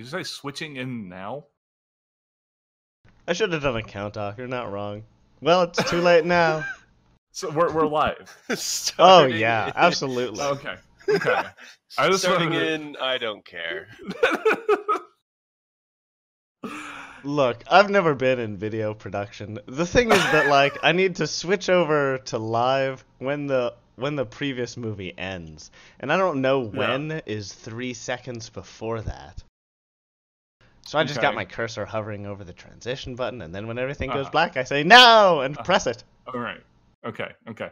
Did you say switching in now? I should have done a count doc. You're not wrong. Well, it's too late now. So we're we're live. oh yeah, in- absolutely. okay. Okay. I just Starting wanted to- in, I don't care. Look, I've never been in video production. The thing is that like I need to switch over to live when the when the previous movie ends, and I don't know when is three seconds before that. So I just got my cursor hovering over the transition button, and then when everything goes Uh-huh. black, I say no and Uh-huh. press it. All right. Okay. Okay.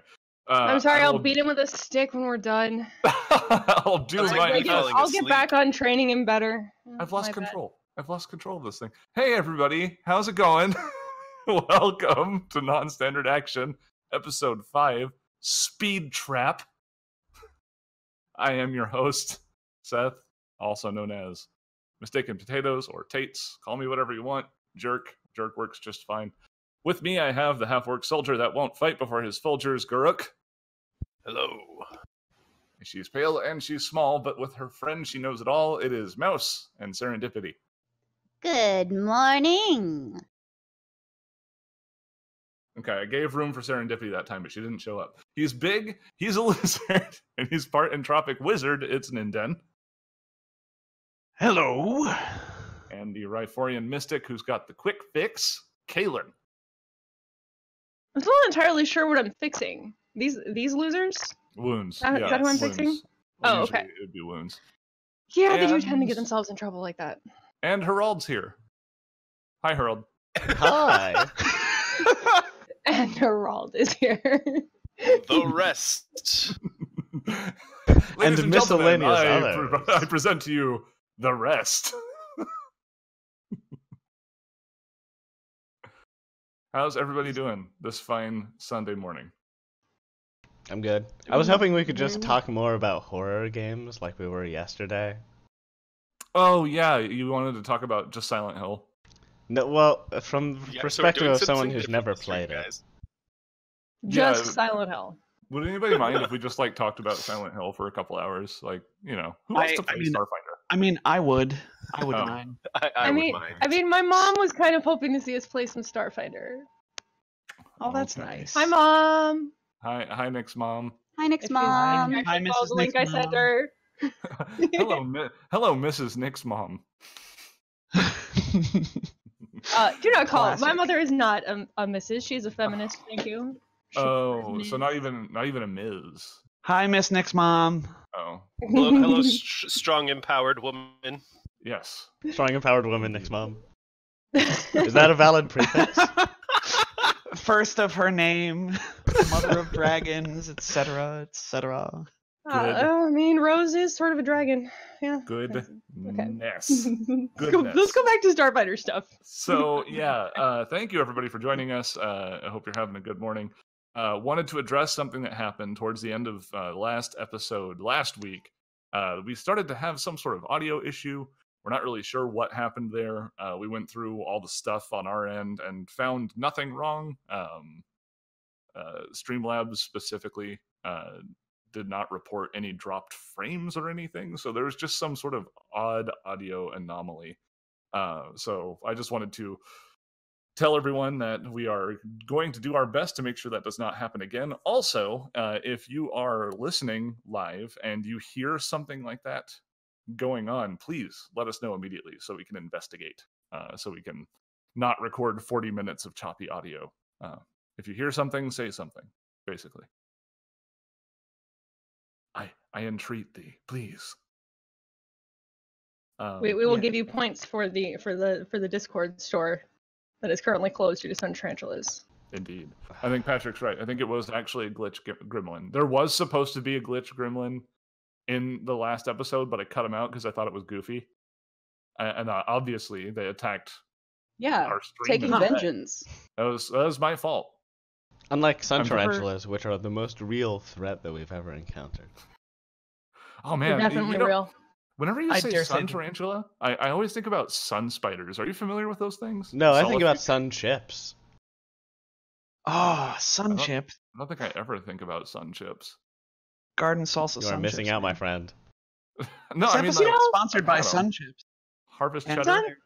Uh, I'm sorry, I I'll beat him with a stick when we're done. I'll do That's my. like Like, me falling I'll asleep. get back on training him better. I've Oh, lost my bad. control. I've lost control of this thing. Hey, everybody. How's it going? Welcome to Non-Standard Action, Episode 5, Speed Trap. I am your host, Seth, also known as Mistaken Potatoes or Tates. Call me whatever you want. Jerk. Jerk works just fine. With me, I have the half-orc soldier that won't fight before his Folgers, Guruk. Hello. She's pale and she's small, but with her friend, she knows it all. It is Mouse and Serendipity. Good morning. Okay, I gave room for serendipity that time, but she didn't show up. He's big, he's a lizard, and he's part entropic wizard. It's Ninden. Hello. And the Ryphorian mystic who's got the quick fix, Kailan. I'm still not entirely sure what I'm fixing. These these losers? Wounds. That- is yeah, that who I'm wounds. fixing? Well, Oh, usually okay. It'd be wounds. Yeah, they do tend to get themselves in trouble like that. And Herald's here. Hi, Herald. Hi. And Herald is here. The rest. Ladies and, gentlemen, miscellaneous I, pre- I present to you the rest. How's everybody doing this fine Sunday morning? I'm good. I was hoping we could just talk more about horror games like we were yesterday. Oh yeah, you wanted to talk about just Silent Hill. No, well, from the Yeah, perspective doing of someone who's never this week, played it. guys. Yeah, Just Silent Hill. Would anybody mind if we just like talked about Silent Hill for a couple hours? Like, you know, who wants I- to I play mean- Starfinder? I mean, I would. I wouldn't Oh. mind. I, I, I, would mean, mind. I mean, my mom was kind of hoping to see us play some Starfinder. Oh, that's Okay. nice. Hi, mom. Hi, hi, Nick's mom. Hi, Nick's If mom. like, Hi, I can follow Mrs. the link I Nick's sent mom. her. hello, mi- hello, Mrs. Nick's mom. Uh, do not call. My mother is not a, a Mrs. She's a feminist. Thank you. She Oh, so not even not even a Ms. Hi, Miss Nick's mom. Oh, hello, hello st- strong, empowered woman. yes. Strong empowered woman, Next mom. Is that a valid prefix? First of her name, mother of dragons, etc., etc. Uh, Good. I mean, Rose is sort of a dragon. Yeah. Good. Okay. Let's, go, Goodness. let's go back to Starfinder stuff. so yeah uh, thank you everybody for joining us uh, i hope you're having a good morning uh, wanted to address something that happened towards the end of uh, last episode last week. Uh, we started to have some sort of audio issue. We're not really sure what happened there. Uh, we went through all the stuff on our end and found nothing wrong. Um, uh, streamlabs specifically uh, did not report any dropped frames or anything so there was just some sort of odd audio anomaly. Uh, so I just wanted to tell everyone that we are going to do our best to make sure that does not happen again. Also, uh, if you are listening live and you hear something like that going on, please let us know immediately so we can investigate, uh, so we can not record 40 minutes of choppy audio. Uh, if you hear something, say something, basically. I, I entreat thee, please. Um, We, we will yeah. give you points for the for the for the Discord store that is currently closed due to sun tarantulas. Indeed. I think Patrick's right. I think it was actually a glitch gremlin. There was supposed to be a glitch gremlin in the last episode, but I cut him out because I thought it was goofy. And uh, obviously, they attacked Yeah, our stream. taking vengeance. That was that was my fault. Unlike sun I'm prefer- tarantulas, which are the most real threat that we've ever encountered. Oh They're man, y- definitely you know, real. Whenever you I say dare say sun tarantula, I, I always think about sun spiders. Are you familiar with those things? No, I think Solid- about sun chips. Oh, sun don't- chip. I don't think I ever think about sun chips. Garden salsa You are sun missing chips, out, my friend. No, This I mean episode like, sponsored by I don't know. sun chips. harvest And cheddar. Sun-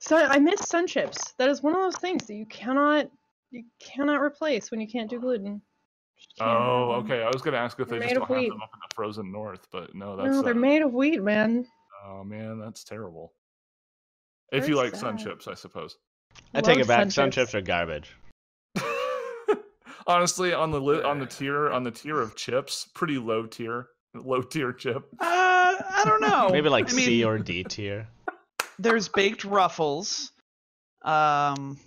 So I miss sun chips. That is one of those things that you cannot you cannot replace when you can't do gluten. Just can't. Oh, okay. I was gonna ask if they They're just don't have wheat. them up in the frozen north, but no, that's No, they're uh, made of wheat, man. Oh man, that's terrible. If Very you like sun chips, I suppose. I take Love it back. sun Sun chips. chips are garbage. Honestly, on the li- on the tier on the tier of chips, pretty low tier, low tier chip. Uh, I don't know. Maybe like I mean, C or D tier. There's baked ruffles, um,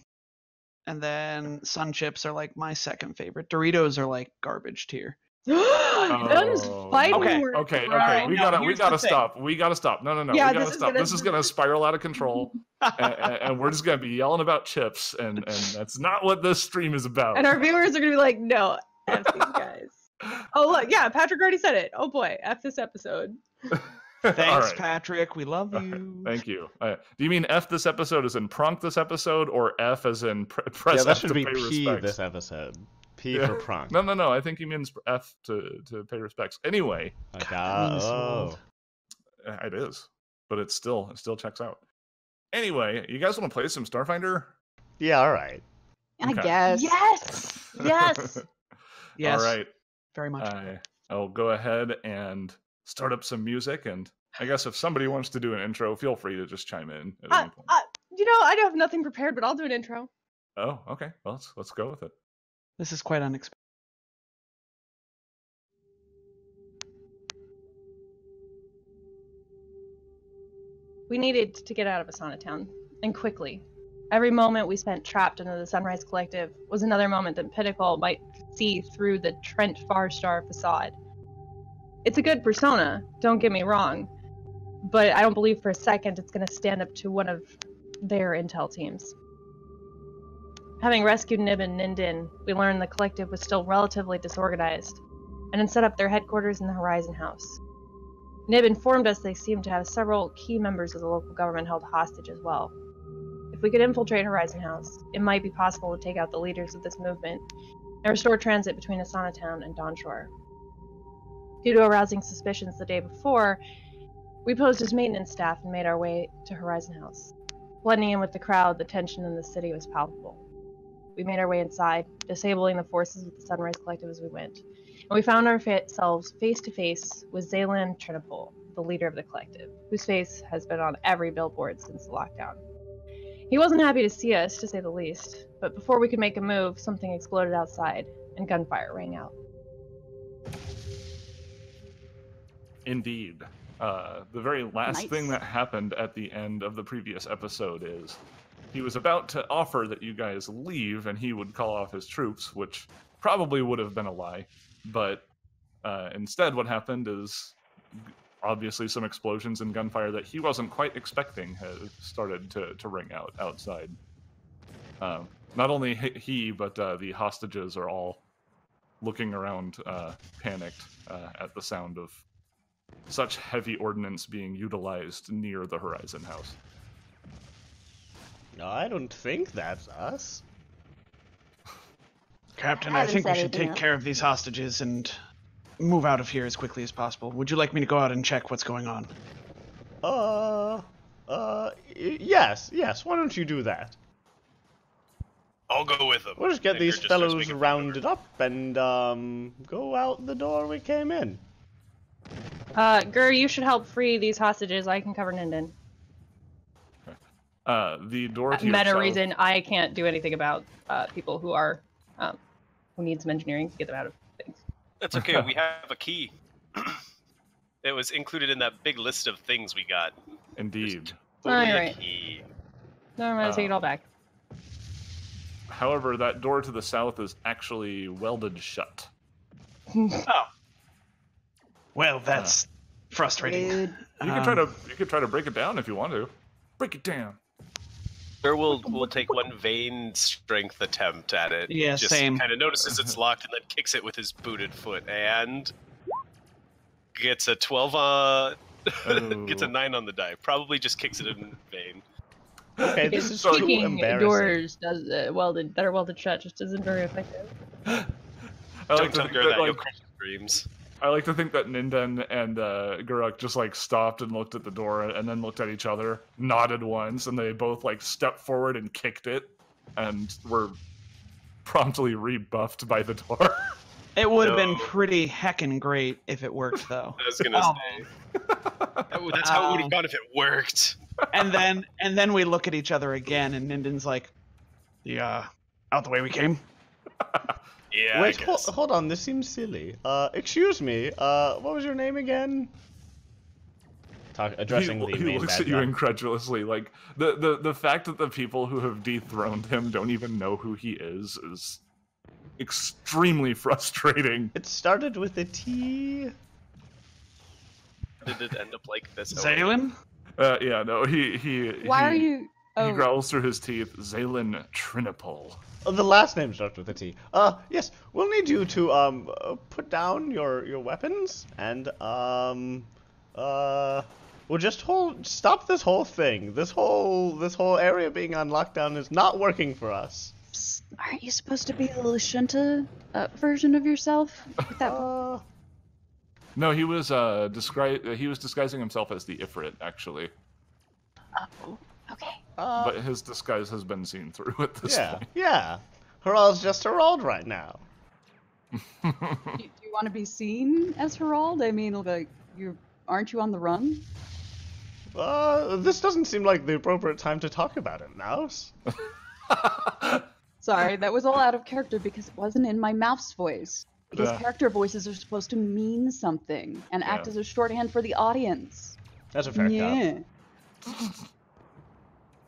and then sun chips are like my second favorite. Doritos are like garbage tier. Guns Oh, fighting Okay, words, Okay, bro. okay, we Now, gotta we gotta thing. stop. We gotta stop. No, no, no. Yeah, we gotta this is stop. gonna- This is gonna spiral out of control, and, and we're just gonna be yelling about chips, and and that's not what this stream is about. And our viewers are gonna be like, no, F these guys. Oh look, yeah, Patrick already said it. Oh boy, F this episode. All Thanks, right. Patrick. We love you. Thank you. Uh, do you mean F this episode as in pronk this episode, or F as in pr- press yeah, that F should to be pay P respects? this episode. P Yeah. for prong. No, no, no. I think he means F to to pay respects. Anyway, Like, God, oh. it is, but it still it still checks out. Anyway, you guys want to play some Starfinder? Yeah, all right. I Okay. guess. Yes, yes. Yes, All right. very much. I I'll go ahead and start up some music, and I guess if somebody wants to do an intro, feel free to just chime in at Uh, any point. uh, you know, I have nothing prepared, but I'll do an intro. oh, okay. Well, let's let's go with it. this is quite unexpected. We needed to get out of Asana Town, and quickly. Every moment we spent trapped under the Sunrise Collective was another moment that Pinnacle might see through the Trent Farstar facade. It's a good persona, don't get me wrong, but I don't believe for a second it's going to stand up to one of their intel teams. Having rescued Nib and Ninden, we learned the Collective was still relatively disorganized, and had set up their headquarters in the Horizon House. Nib informed us they seemed to have several key members of the local government held hostage as well. If we could infiltrate Horizon House, it might be possible to take out the leaders of this movement and restore transit between Asana Town and Dawnshore. Due to arousing suspicions the day before, we posed as maintenance staff and made our way to Horizon House. Blending in with the crowd, the tension in the city was palpable. We made our way inside, disabling the forces of the Sunrise Collective as we went, and we found ourselves face to face with Zaylan Trinipol, the leader of the collective, whose face has been on every billboard since the lockdown. He wasn't happy to see us, to say the least, but before we could make a move, something exploded outside, and gunfire rang out. Indeed. Uh, the very last thing that happened at the end of the previous episode is he was about to offer that you guys leave and he would call off his troops, which probably would have been a lie. But uh, instead, what happened is obviously some explosions and gunfire that he wasn't quite expecting has started to, to ring out outside. Uh, not only he- he, but uh, the hostages are all looking around, uh, panicked uh, at the sound of such heavy ordnance being utilized near the Horizon House. No, I don't think that's us. Captain, I I think we should take else. care of these hostages and move out of here as quickly as possible. Would you like me to go out and check what's going on? Uh, uh, y- yes, yes. Why don't you do that? I'll go with them. We'll just get Edgar these just fellows making fun of rounded up and um go out the door we came in. Uh, Gur, you should help free these hostages. I can cover Ninden. Uh, the door to Meta south- reason, I can't do anything about uh, people who are um, who need some engineering to get them out of things. That's okay. we have a key. it was included in that big list of things we got. Indeed. Only right. key. No, I'm gonna take it all back. However, that door to the south is actually welded shut. Oh. Well, that's frustrating. Rude. You can try to you could try to break it down if you want to. Break it down. Or we'll we'll take one vain strength attempt at it. Yeah, Just same. Kind of notices it's locked and then kicks it with his booted foot and gets a twelve. Uh, gets a Oh. nine on the die. Probably just kicks it in vain. Okay, this is too kicking embarrassing. doors does uh, welded that are welded shut just isn't very effective. I Don't like tell to think her that, that. You'll crush dreams. I like to think that Ninden and uh, Guruk just like stopped and looked at the door and then looked at each other, nodded once, and they both like stepped forward and kicked it, and were promptly rebuffed by the door. It would have been pretty heckin' great if it worked, though. I was gonna Um, say. Oh, that's how it would um, have gone if it worked. and then and then we look at each other again, and Ninden's like, "Yeah, out the way we came." Yeah, Wait, I hol- guess. hold on. This seems silly. Uh, excuse me. Uh, what was your name again? Talk addressing he, the he main looks bad at you incredulously. Like the, the the fact that the people who have dethroned him don't even know who he is is extremely frustrating. It started with a T. Did it end up like this? Zalen? Uh, yeah, no, he he. Why are he- you? He Oh, growls through his teeth. Zalen Trinipol. Oh, the last name starts with a T. Uh, yes, we'll need you to um uh, put down your your weapons and um uh we'll just hold stop this whole thing. This whole this whole area being on lockdown is not working for us. Psst, aren't you supposed to be the Lashunta uh, version of yourself? With that Uh, No, he was uh disgui- He was disguising himself as the Ifrit, actually, oh, okay. uh, but his disguise has been seen through at this yeah, point. yeah. Harald's just Harald right now. Do, do you want to be seen as Herald? I mean, like, you aren't you on the run? Uh, this doesn't seem like the appropriate time to talk about it now. Sorry, that was all out of character because it wasn't in my mouth's voice. Because Yeah. character voices are supposed to mean something and act Yeah. as a shorthand for the audience. That's a fair yeah.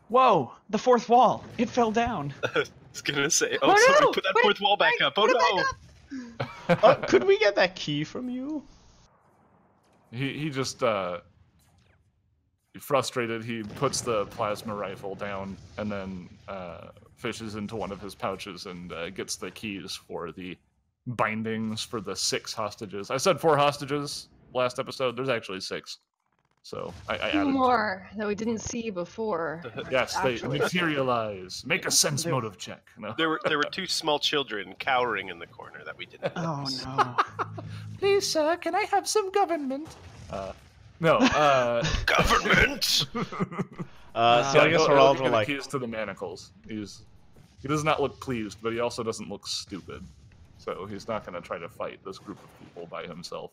cop. Whoa! The fourth wall. It fell down. I was gonna say. Oh, Oh, somebody no! put that Put it fourth wall back back- up. Oh no! back Uh, could we get that key from you? He he just uh frustrated. He puts the plasma rifle down and then uh, fishes into one of his pouches and uh, gets the keys for the bindings for the six hostages. I said four hostages last episode. There's actually six. So I, I two added two. more that we didn't see before. Yes, they Actually. materialize. Make a sense motive check. No. There were there were two small children cowering in the corner that we didn't. Oh notice. no! Please, sir, can I have some government? Uh, no. Uh, Government. Uh, so I guess he'll- he'll Harald give the like. keys to the manacles. He's he does not look pleased, but he also doesn't look stupid. So he's not going to try to fight this group of people by himself.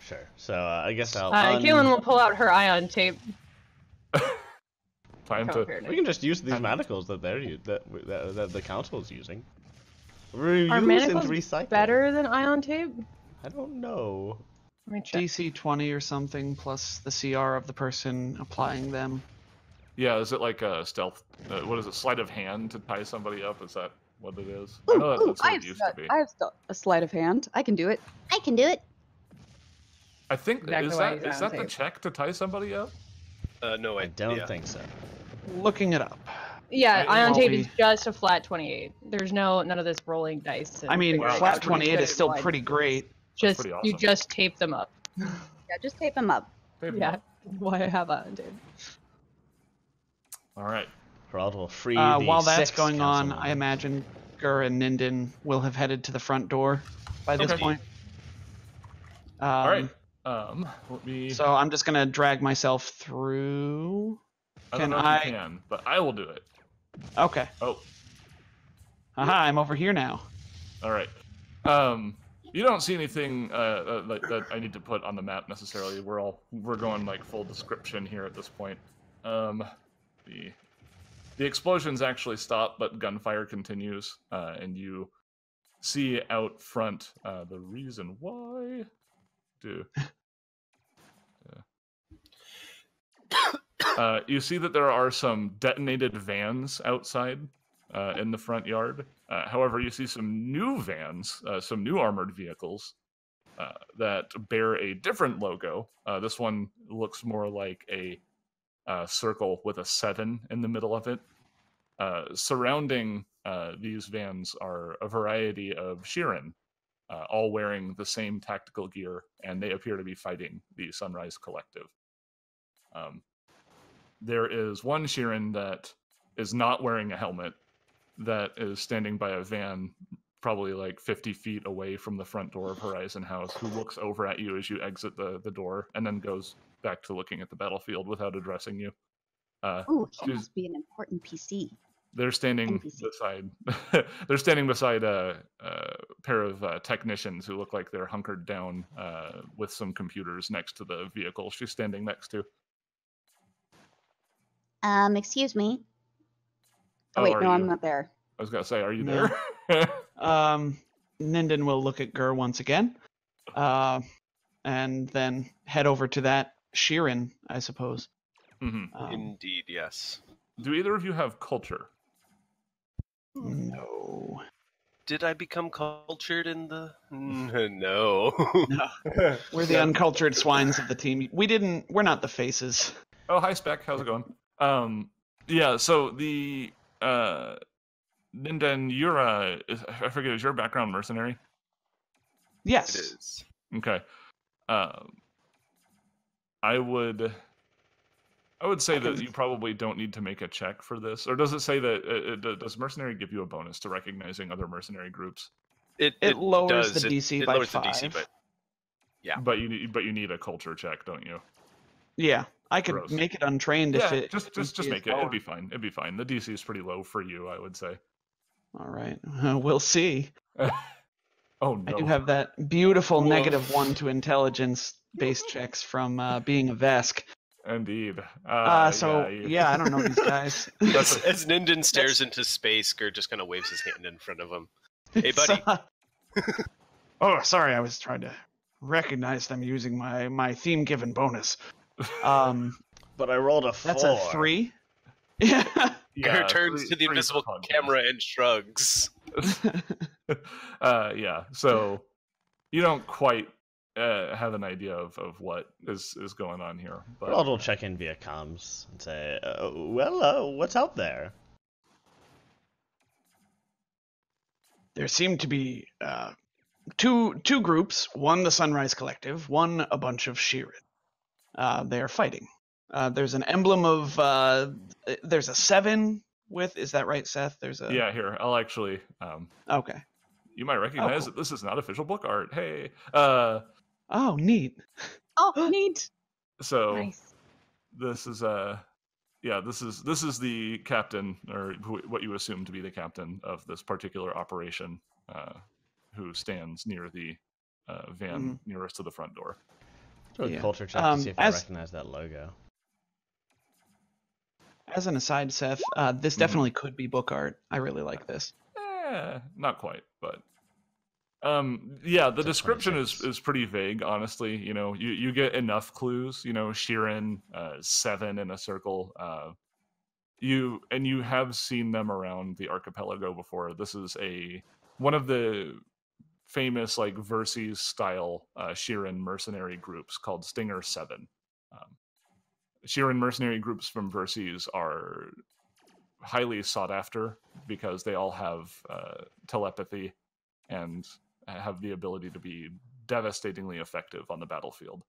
Sure. So uh, I guess I'll. Uh, un- Kailan will pull out her ion tape. Time to We can just use these manacles that they're u- that, that that the council is using. Reuse Are and manacles recycle. better than ion tape? I don't know. Let me check. DC 20 or something plus the CR of the person applying them. yeah. Is it like a stealth? Uh, what is it? Sleight of hand to tie somebody up? Is that what it is? I Ooh, know that, ooh, that's I what have, it used st- to be. I have st- a sleight of hand. I can do it. I can do it. I think Exactly is why that he's is on that the tape. check to tie somebody up? Uh, no, I, I don't yeah. think so. Looking it up. Yeah, I- ion tape be- is just a flat 28. There's no none of this rolling dice. I mean, Wow, flat 28 is still like. pretty great. Just pretty you just tape them up. Yeah, just tape them up. Tape 'em Yeah, up. why I have ion tape. All right. Harald will free Uh, the while that's going on, councilmen. I imagine Gur and Ninden will have headed to the front door by this Okay. point. Um, All right. Um, let me. So I'm just gonna drag myself through. I can don't know if I- you can, but I will do it. Okay. Oh, Aha, I'm over here now. All right. Um, you don't see anything uh, uh, like that I need to put on the map necessarily. We're all we're going like full description here at this point. Um, the the explosions actually stop, but gunfire continues, uh, and you see out front uh, the reason why. Do. Uh, you see that there are some detonated vans outside uh, in the front yard. Uh, however, you see some new vans, uh, some new armored vehicles uh, that bear a different logo. Uh, this one looks more like a circle with a seven in the middle of it. Surrounding these vans are a variety of Shirren, uh, all wearing the same tactical gear, and they appear to be fighting the Sunrise Collective. Um, there is one Shirren that is not wearing a helmet that is standing by a van probably like 50 feet away from the front door of Horizon House, who looks over at you as you exit the, the door and then goes back to looking at the battlefield without addressing you. Uh, Ooh, he must be an important PC. They're standing NPC. beside they're standing beside a, a pair of uh, technicians who look like they're hunkered down uh, with some computers next to the vehicle she's standing next to. Um, excuse me. Oh, Oh, wait, are no, I'm not there. I was gonna say, are you No. there? Um, Ninden will look at Gur once again, uh, and then head over to that Shirren, I suppose. hmm Um, Indeed, yes. Do either of you have culture? No. Did I become cultured in the? No. No. We're the uncultured swines of the team. We didn't. We're not the faces. Oh, hi Spec. How's it going? Um, yeah. So the uh, Ninden, you're uh, is- I forget, is your background mercenary? Yes. is. Okay. Um, I would. I would say I that can- you probably don't need to make a check for this, or does it say that? uh, uh, does mercenary give you a bonus to recognizing other mercenary groups? It, It lowers does. the DC it by lowers the DC, five. but Yeah. But you need, but you need a culture check, don't you? Yeah. I could Gross. make it untrained if it. just just just make is it. It'd be fine. It'd be fine. The DC is pretty low for you, I would say. All right. we'll see. Oh no. I do have that beautiful Woof. negative one to intelligence based checks from uh, being a Vesk. Indeed. Uh, Uh, so you- yeah, I don't know these guys. as, as Ninden stares into space, Gur just kind of waves his hand in front of him. Hey, buddy. oh, sorry, I was trying to recognize them using my my theme given bonus. Um, But I rolled a four. that's a three. Yeah. yeah, Gur turns three- to the invisible context. camera and shrugs. uh, yeah. So you don't quite uh, have an idea of, of what is, is going on here, but But I'll check in via comms and say, uh, well, uh, what's out there? there seem to be uh, two two groups. One the Sunrise Collective. One a bunch of Shirren. Uh, they are fighting. Uh, there's an emblem of. Uh, there's a seven with. Is that right, Seth? There's a. yeah. Here, I'll actually. Um, Okay. you might recognize cool. that this is not official book art. Hey. Uh, Oh, neat. Oh, neat. so Nice. this is uh yeah this is this is the captain or who, what you assume to be the captain of this particular operation uh, who stands near the uh, van Mhm. nearest to the front door Do a Yeah. culture check Um, to see if as- I recognize that logo. As an aside, Seth, uh, this Mhm. definitely could be book art. I really like this. eh, not quite but um yeah the description is is pretty vague honestly. You know you you get enough clues you know Shirren uh seven in a circle uh you and you have seen them around the archipelago before. This is a one of the famous like Verces style uh Shirren mercenary groups called Stinger 7 um Shirren mercenary groups from Verces are highly sought after because they all have uh, telepathy and have the ability to be devastatingly effective on the battlefield.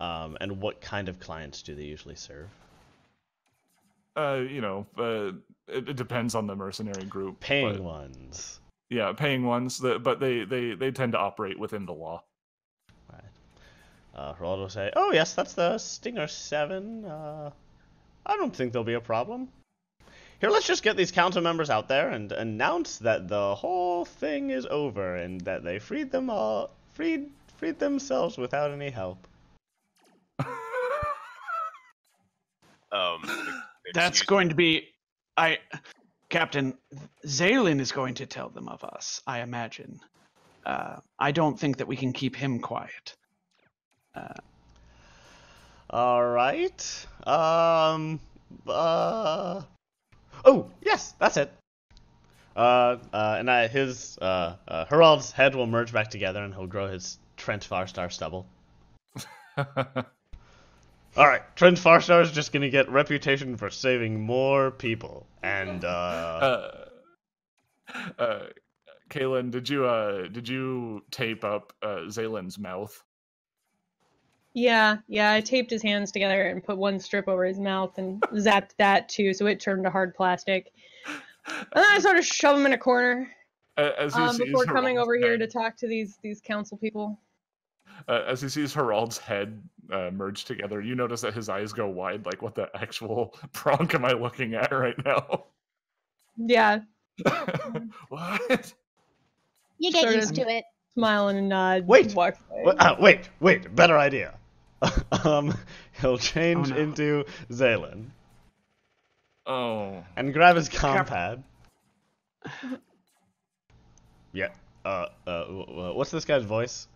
Um, and what kind of clients do they usually serve? Uh, you know, uh, it, it depends on the mercenary group. Paying but- ones. yeah, paying ones. That, but they, they they tend to operate within the law. Right. Uh, Gerald will say, "Oh yes, that's the Stinger Seven. Uh, I don't think there'll be a problem. Here, let's just get these council members out there and announce that the whole thing is over and that they freed them all, freed freed themselves without any help." Um, That's excuse- going to be. I. Captain Zalen is going to tell them of us, I imagine. Uh, I don't think that we can keep him quiet. All right. Um. Uh. Oh yes, that's it. Uh. uh and I, his uh, uh Herald's head will merge back together, and he'll grow his Trent Farstar stubble. All right, Trent Farstar is just gonna get reputation for saving more people, and uh. uh, uh, Kailan, did you uh did you tape up uh, Zalen's mouth? Yeah, yeah. I taped his hands together and put one strip over his mouth and zapped that too, so it turned to hard plastic. And then I sort of shove him in a corner A- As um, sees before coming Harald's over here to talk to these these council people. uh, as he sees Harald's head uh, merge together, you notice that his eyes go wide. Like, what the actual pronk am I looking at right now? Yeah, what? You get Sort used to it. smile and a nod. Wait, walks away. Wait, uh, wait, wait, better idea. um, he'll change Oh, no. into Zaylen Oh, and grab his compad. yeah. Uh, uh, w- w- what's this guy's voice?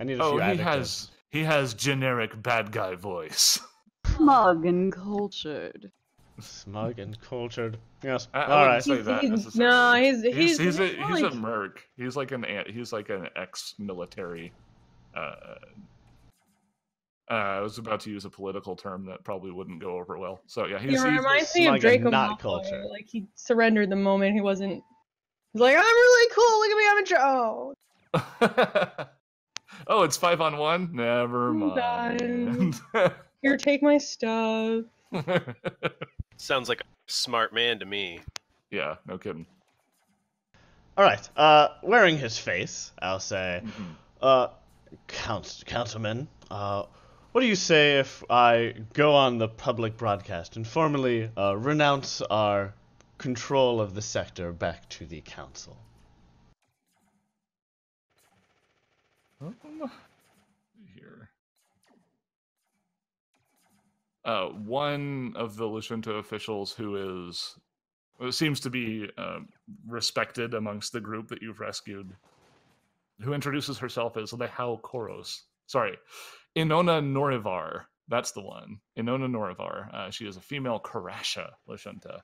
I need a oh, few he has he has generic bad guy voice. Smug and cultured. Smug and cultured. Yes. I, I All say He's- that he's- no, he's- he's he's- he's, a he's he's a merc. He's like an he's like an ex-military. Uh, uh, I was about to use a political term that probably wouldn't go over well. So yeah, he's, He he's reminds me of and Draco not Malfoy. cultured. Like he surrendered the moment he wasn't. He's like, I'm really cool. Look at me, I'm a Joe. oh, it's five on one. Never mind. Here, take my stuff. Sounds like a smart man to me. yeah, no kidding. All right. Uh, wearing his face, I'll say, Mhm. uh, Count, Councilman, uh, what do you say if I go on the public broadcast and formally uh, renounce our control of the sector back to the council? Um, here. Uh, one of the Lashunta officials who is seems to be uh, respected amongst the group that you've rescued, who introduces herself as Lehau Koros. Sorry, Inona Norivar. That's the one. Inona Norivar. Uh, she is a female Korasha Lashunta.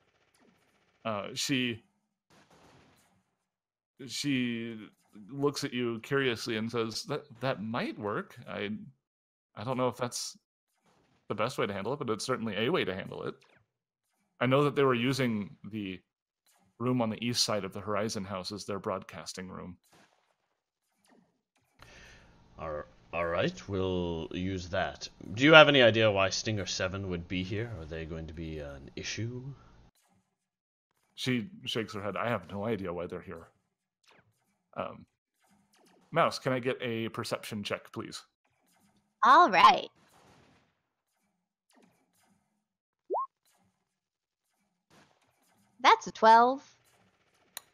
Uh, she she looks at you curiously and says that that might work i i don't know if that's the best way to handle it but it's certainly a way to handle it i know that they were using the room on the east side of the horizon house as their broadcasting room All, all right, we'll use that. Do you have any idea why Stinger 7 would be here? Are they going to be an issue? she shakes her head i have no idea why they're here um mouse can i get a perception check please All right. That's a 12.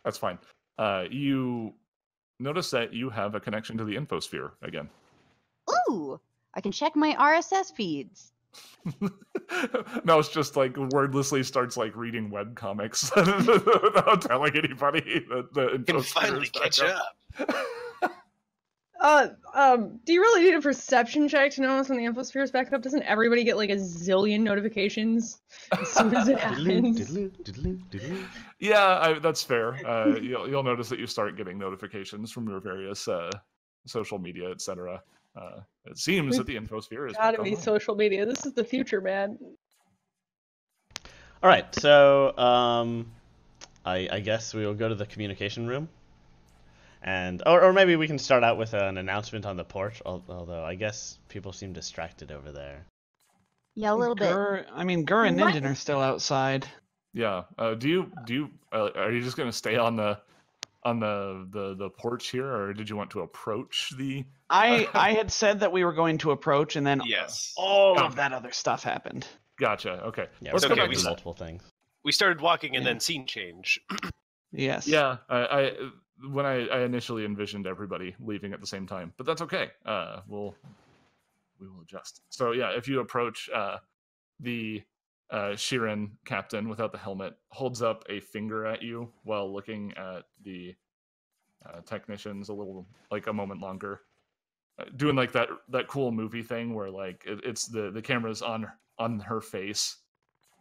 that's fine uh you notice that you have a connection to the infosphere again Ooh, I can check my RSS feeds. now Mouse just like wordlessly starts like reading web comics without telling anybody that the Can infosphere finally is back catch up. Uh, um, do you really need a perception check to notice when the infosphere is back up? Doesn't everybody get like a zillion notifications as soon as it Diddly-oo, happens? yeah, I, that's fair. Uh, you'll you'll notice that you start getting notifications from your various uh, social media, etc. Uh, it seems that the infosphere is Gotta back be online. social media. This is the future, man. All right, so um, I, I guess we will go to the communication room, and or, or maybe we can start out with an announcement on the porch. Although I guess people seem distracted over there. Yeah, a little bit. Gur, I mean, Gur and What? Ninden are still outside. Yeah. Uh, do you do you uh, are you just gonna stay on the on the, the the porch here, or did you want to approach the? I I had said that we were going to approach, and then Yes. all Okay. of that other stuff happened. Gotcha. Okay. Yeah, Let's we're go back we to multiple things. We started walking and Yeah. then scene change. Yes. Yeah, I, I when I, I initially envisioned everybody leaving at the same time, but that's okay. Uh, we'll we will adjust. So yeah, if you approach uh, the uh, Shirren captain without the helmet, holds up a finger at you while looking at the uh, technicians a little like a moment longer, uh, doing like that that cool movie thing where like it, it's the the camera's on on her face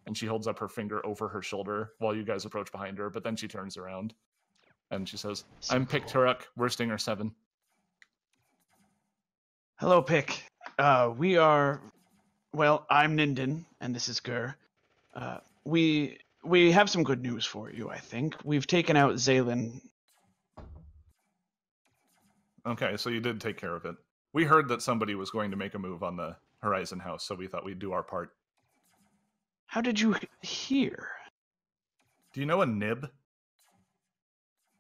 and she holds up her finger over her shoulder while you guys approach behind her, but then she turns around and she says, I'm Pick Turok, we're Stinger 7. Hello, Pick. Uh, we are. Well, I'm Ninden, and this is Gur. Uh, we we have some good news for you. I think we've taken out Zaylen. Okay, so you did take care of it. We heard that somebody was going to make a move on the Horizon House, so we thought we'd do our part. How did you hear? Do you know a nib?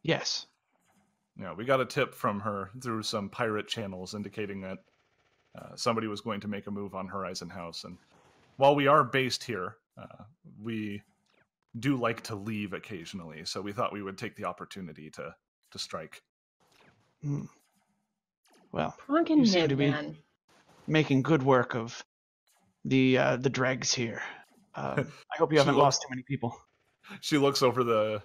Yes. Yeah, we got a tip from her through some pirate channels indicating that uh, somebody was going to make a move on Horizon House. And while we are based here, uh, we do like to leave occasionally. So we thought we would take the opportunity to to strike. Hmm. Well, Drunken You seem to be- man. making good work of the uh, the dregs here. Um, I hope you haven't look- lost too many people. She looks over the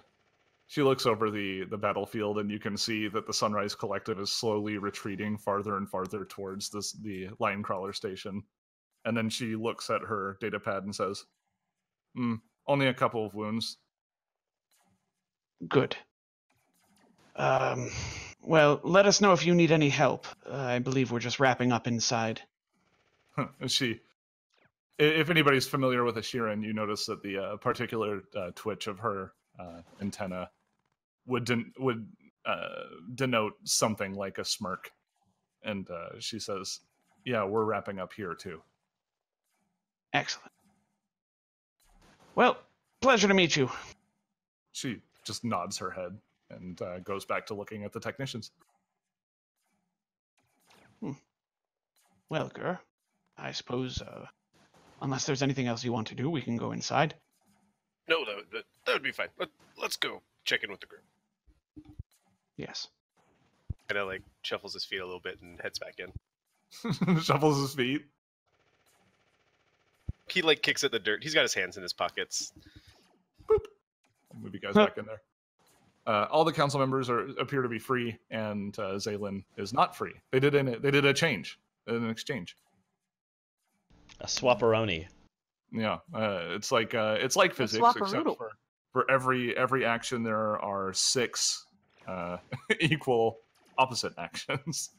she looks over the the battlefield and you can see that the Sunrise Collective is slowly retreating farther and farther towards this the line crawler station. And then she looks at her data pad and says, "Hmm, only a couple of wounds. Good. Um, well, let us know if you need any help. Uh, I believe we're just wrapping up inside. And she if anybody's familiar with a Shirren, you notice that the uh, particular uh, twitch of her uh, antenna would den- would uh, denote something like a smirk, and uh, she says, "Yeah, we're wrapping up here too." Excellent. Well, pleasure to meet you. She just nods her head and uh, goes back to looking at the technicians. Well, Gur, I suppose, uh, unless there's anything else you want to do, we can go inside. No, that, that, that would be fine. Let, let's go check in with the group. Yes. Kind of like shuffles his feet a little bit and heads back in. Shuffles his feet. He like kicks at the dirt. He's got his hands in his pockets. I'll move you guys back in there. Uh, all the council members are appear to be free, and uh, Zaylin is not free. They did an, they did a change, an exchange. A swapperoni. Yeah, uh, it's like uh, it's like physics, except for for every every action there are six uh, equal opposite actions.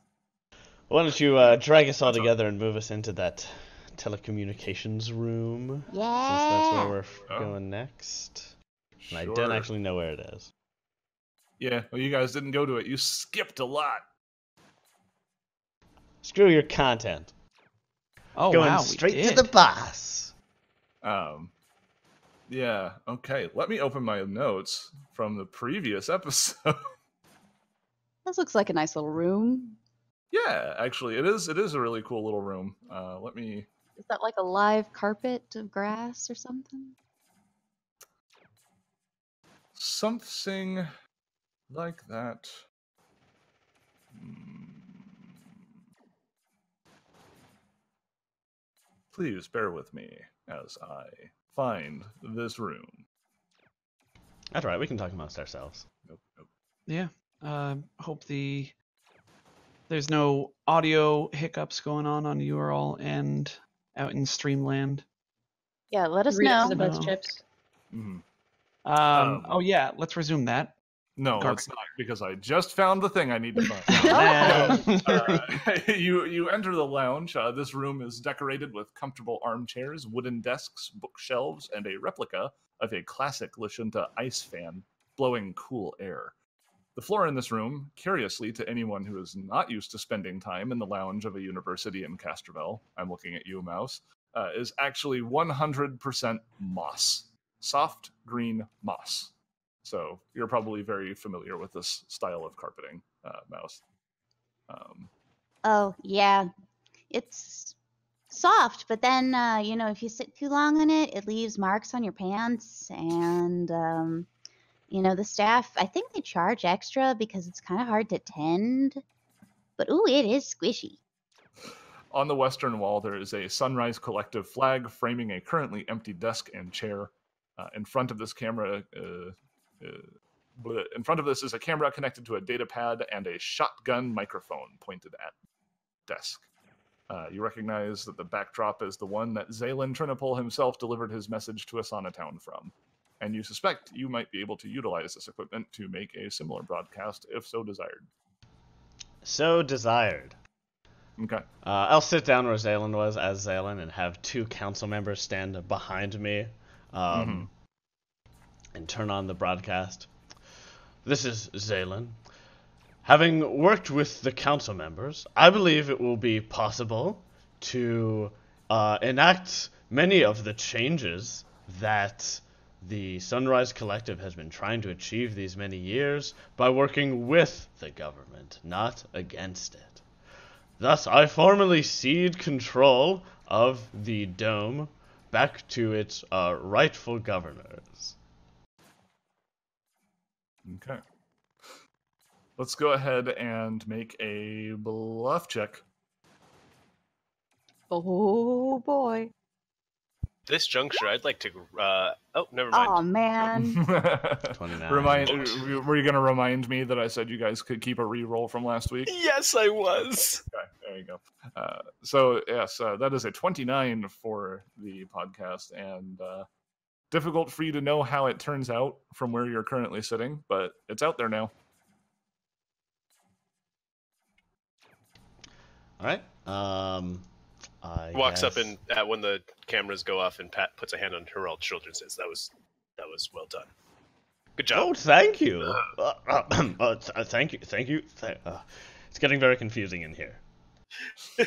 Why don't you uh, drag us all together and move us into that telecommunications room? Yeah. Since that's where we're Oh. going next. And I don't actually know where it is. Yeah, well, you guys didn't go to it. You skipped a lot. Screw your content. Oh, going wow. we straight to the boss. Um, yeah. Okay. Let me open my notes from the previous episode. This looks like a nice little room. yeah, actually, it is. It is a really cool little room. Uh, let me. Is that like a live carpet of grass or something? something like that. Hmm. Please bear with me as I find this room. That's right, we can talk amongst ourselves. Nope, nope. Yeah. Uh, hope the there's no audio hiccups going on on URL and out in Streamland. Yeah, let us Read know. the best No. chips. Mhm. Um, Um, oh yeah, let's resume that. No, Gar- it's not because I just found the thing I need to find. Uh, you you enter the lounge. Uh, this room is decorated with comfortable armchairs, wooden desks, bookshelves, and a replica of a classic Lashunta ice fan blowing cool air. The floor in this room, curiously to anyone who is not used to spending time in the lounge of a university in Castrovel, I'm looking at you, Mouse, uh, is actually 100% moss, soft green moss. So you're probably very familiar with this style of carpeting, uh, Mouse. Um, Oh, yeah. It's soft, but then, uh, you know, if you sit too long on it, it leaves marks on your pants. And, um, you know, the staff, I think they charge extra because it's kind of hard to tend. But, ooh, it is squishy. On the western wall, there is a Sunrise Collective flag framing a currently empty desk and chair. Uh, in front of this camera, uh, in front of this is a camera connected to a data pad and a shotgun microphone pointed at desk. Uh, you recognize that the backdrop is the one that Zaylin Trinipol himself delivered his message to Asana Town from, and you suspect you might be able to utilize this equipment to make a similar broadcast if so desired. So desired. Okay. Uh, I'll sit down where Zalen was as Zalen and have two council members stand behind me um, and turn on the broadcast. This is Zalen. Having worked with the council members, I believe it will be possible to uh, enact many of the changes that the Sunrise Collective has been trying to achieve these many years by working with the government, not against it. Thus, I formally cede control of the dome back to its uh, rightful governors. Okay. Let's go ahead and make a bluff check. Oh boy. This juncture, I'd like to. Uh, oh, never mind. Oh man. 29. remind, were you going to remind me that I said you guys could keep a re-roll from last week? Yes, I was. Okay, there you go. Uh, so yes, uh, that is a 29 for the podcast, and uh, difficult for you to know how it turns out from where you're currently sitting, but it's out there now. All right. Um, I Walks up and uh, when the cameras go off, and Pat puts a hand on Harald's shoulder and says, "That was that was well done. Good Oh, job." thank you. Uh, uh, uh, uh, thank you. Thank you. Th- uh, it's getting very confusing in here.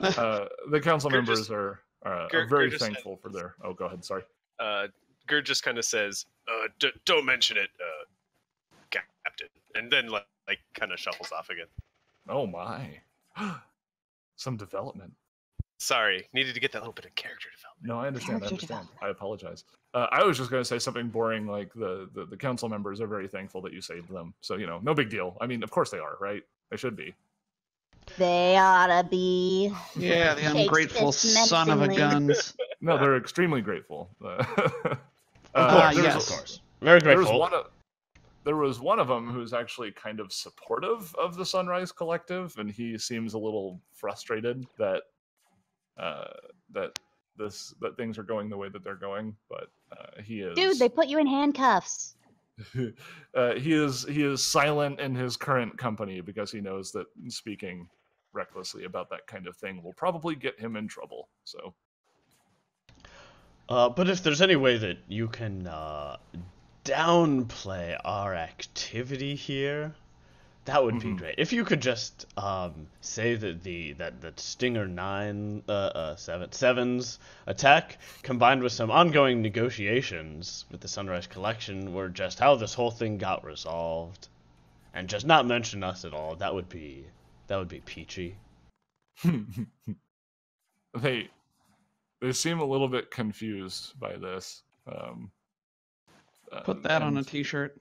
Uh, the council Gur members are, are, are very Gur just said- thankful for their. Oh, go ahead. Sorry. Uh, Gur just kind of says, uh, d- "Don't mention it, uh, Captain," and then like, like kind of shuffles off again. Oh my, some development. Sorry, needed to get that little bit of character development. No, I understand. I understand. I apologize. Uh, I was just going to say something boring, like the, the the council members are very thankful that you saved them. So you know, no big deal. I mean, of course they are, right? They should be. They oughta be. Yeah, the ungrateful son of a menacingly. guns. No, they're extremely grateful. Uh, Of Ah, course, yes. of course. Very there was grateful. one of there was one of them who's actually kind of supportive of the Sunrise Collective, and he seems a little frustrated that uh, that this that things are going the way that they're going. But uh, he is Dude, they put you in handcuffs. uh, he is he is silent in his current company because he knows that speaking recklessly about that kind of thing will probably get him in trouble. So Uh, but if there's any way that you can uh, downplay our activity here, that would be Mhm. great. If you could just um, say that the that that Stinger nine uh, uh, seven sevens attack combined with some ongoing negotiations with the Sunrise Collection were just how this whole thing got resolved, and just not mention us at all, that would be that would be peachy. they they seem a little bit confused by this. Um, Put that on a and- t-shirt.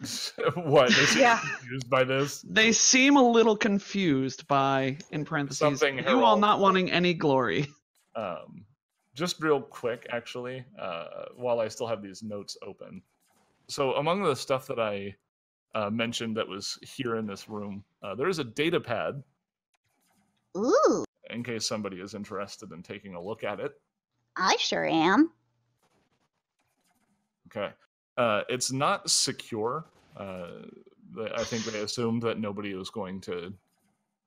what? They seem Yeah. confused by this. They seem a little confused by, in parentheses, Something you all not wanting any glory. Um, just real quick, actually, uh, while I still have these notes open. So among the stuff that I uh, mentioned that was here in this room, uh, there is a data pad Ooh, in case somebody is interested in taking a look at it. I sure am. Okay. Uh, it's not secure. Uh, I think they assumed that nobody was going to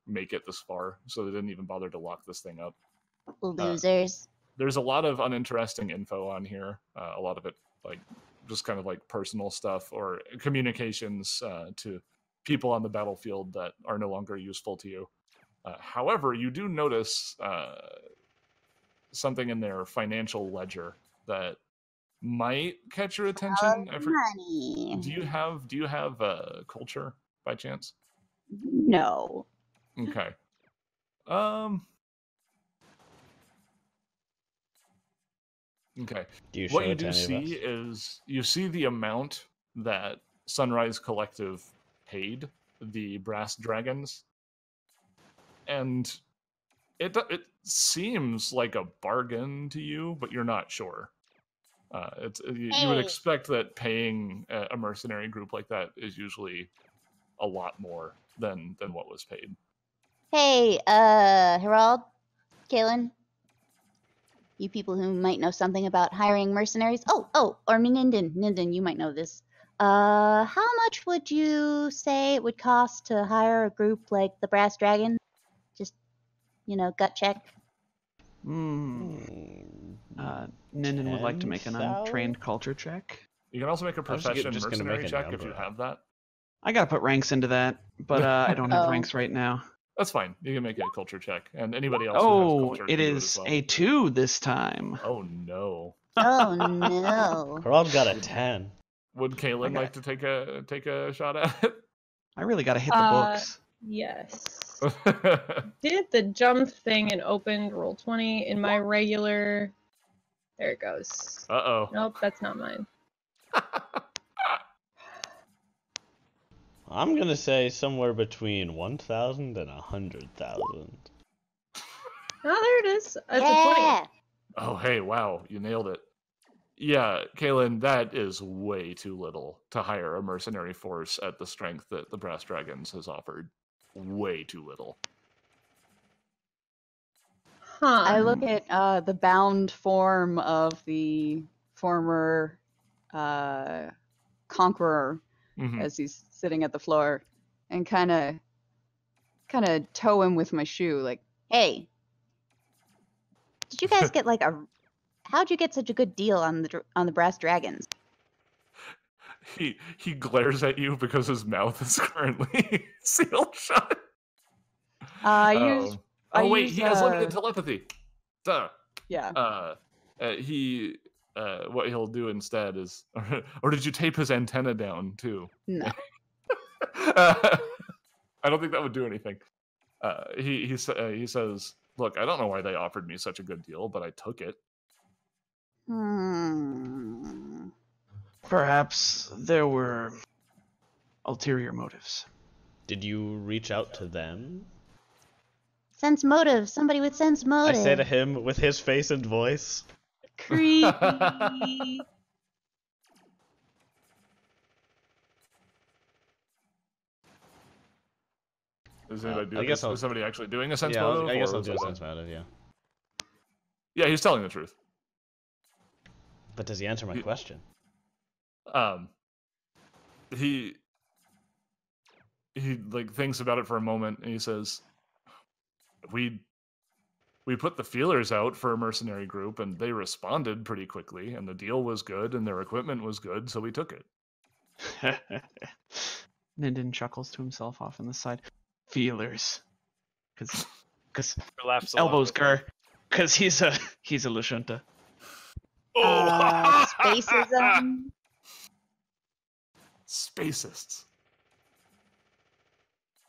make it this far, so they didn't even bother to lock this thing up. Losers. There's a lot of uninteresting info on here. Uh, a lot of it, like, just kind of like personal stuff or communications uh, to people on the battlefield that are no longer useful to you. Uh, however, you do notice uh, something in their financial ledger that might catch your attention. I for- do you have do you have uh, culture by chance? No. Okay. Um. Okay. Do you what you do see is you see the amount that Sunrise Collective paid the brass dragons, and it it seems like a bargain to you, but you're not sure. Uh, it's you, you would expect that paying a, a mercenary group like that is usually a lot more than than what was paid. Hey, uh, Harald, Kailan, you people who might know something about hiring mercenaries. Oh, oh, or Ninden, Ninden, you might know this. Uh, how much would you say it would cost to hire a group like the Brass Dragon? Just, you know, gut check. Hmm. Uh, Ninden would like to make an 10,000? untrained culture check. You can also make a was ju- profession just gonna mercenary make a check if you have that. I gotta put ranks into that, but uh, I don't have Oh. ranks right now. That's fine. You can make a culture check, and anybody else. who has Oh, it is it can do is as well. a two this time. Oh no. Oh no. Harald got a 10. Would Kailan Okay. like to take a take a shot at it? I really got to hit the Uh, books. Yes. Did the jump thing and opened roll 20 in my regular. There it goes. uh oh. Nope, that's not mine. I'm gonna say somewhere between 1,000 and 100,000. Oh, there it is. That's a 20. yeah. Oh, hey, wow, you nailed it. Yeah, Kailan, that is way too little to hire a mercenary force at the strength that the Brass Dragons has offered. Way too little. Huh. I look at uh, the bound form of the former uh, conqueror Mhm. as he's sitting at the floor, and kind of, kind of toe him with my shoe, like, Hey. Did you guys get like a? How'd you get such a good deal on the on the brass dragons? He he glares at you because his mouth is currently sealed shut. uh, I use, Oh. I wait, use, he has limited uh, telepathy. Duh. yeah. Uh, uh, he uh, what he'll do instead is, or did you tape his antenna down too? No. I don't think that would do anything. Uh, he he uh, he says, "Look, I don't know why they offered me such a good deal, but I took it." Hmm. Perhaps there were ulterior motives. Did you reach out to them? Sense motive. Somebody with sense motive. I motive. say to him with his face and voice. Creepy. Is anybody doing? I guess is, somebody actually doing a sense yeah, I'll- motive? I guess or I'll do a sense motive, yeah. Yeah, he's telling the truth. But does he answer my You- question? um he he like thinks about it for a moment and he says we we put the feelers out for a mercenary group and they responded pretty quickly and the deal was good and their equipment was good so we took it Ninden chuckles to himself off on the side. Feelers. Because because elbows with gur. Because he's a he's a Lashunta. Oh, Uh, spacism. spacists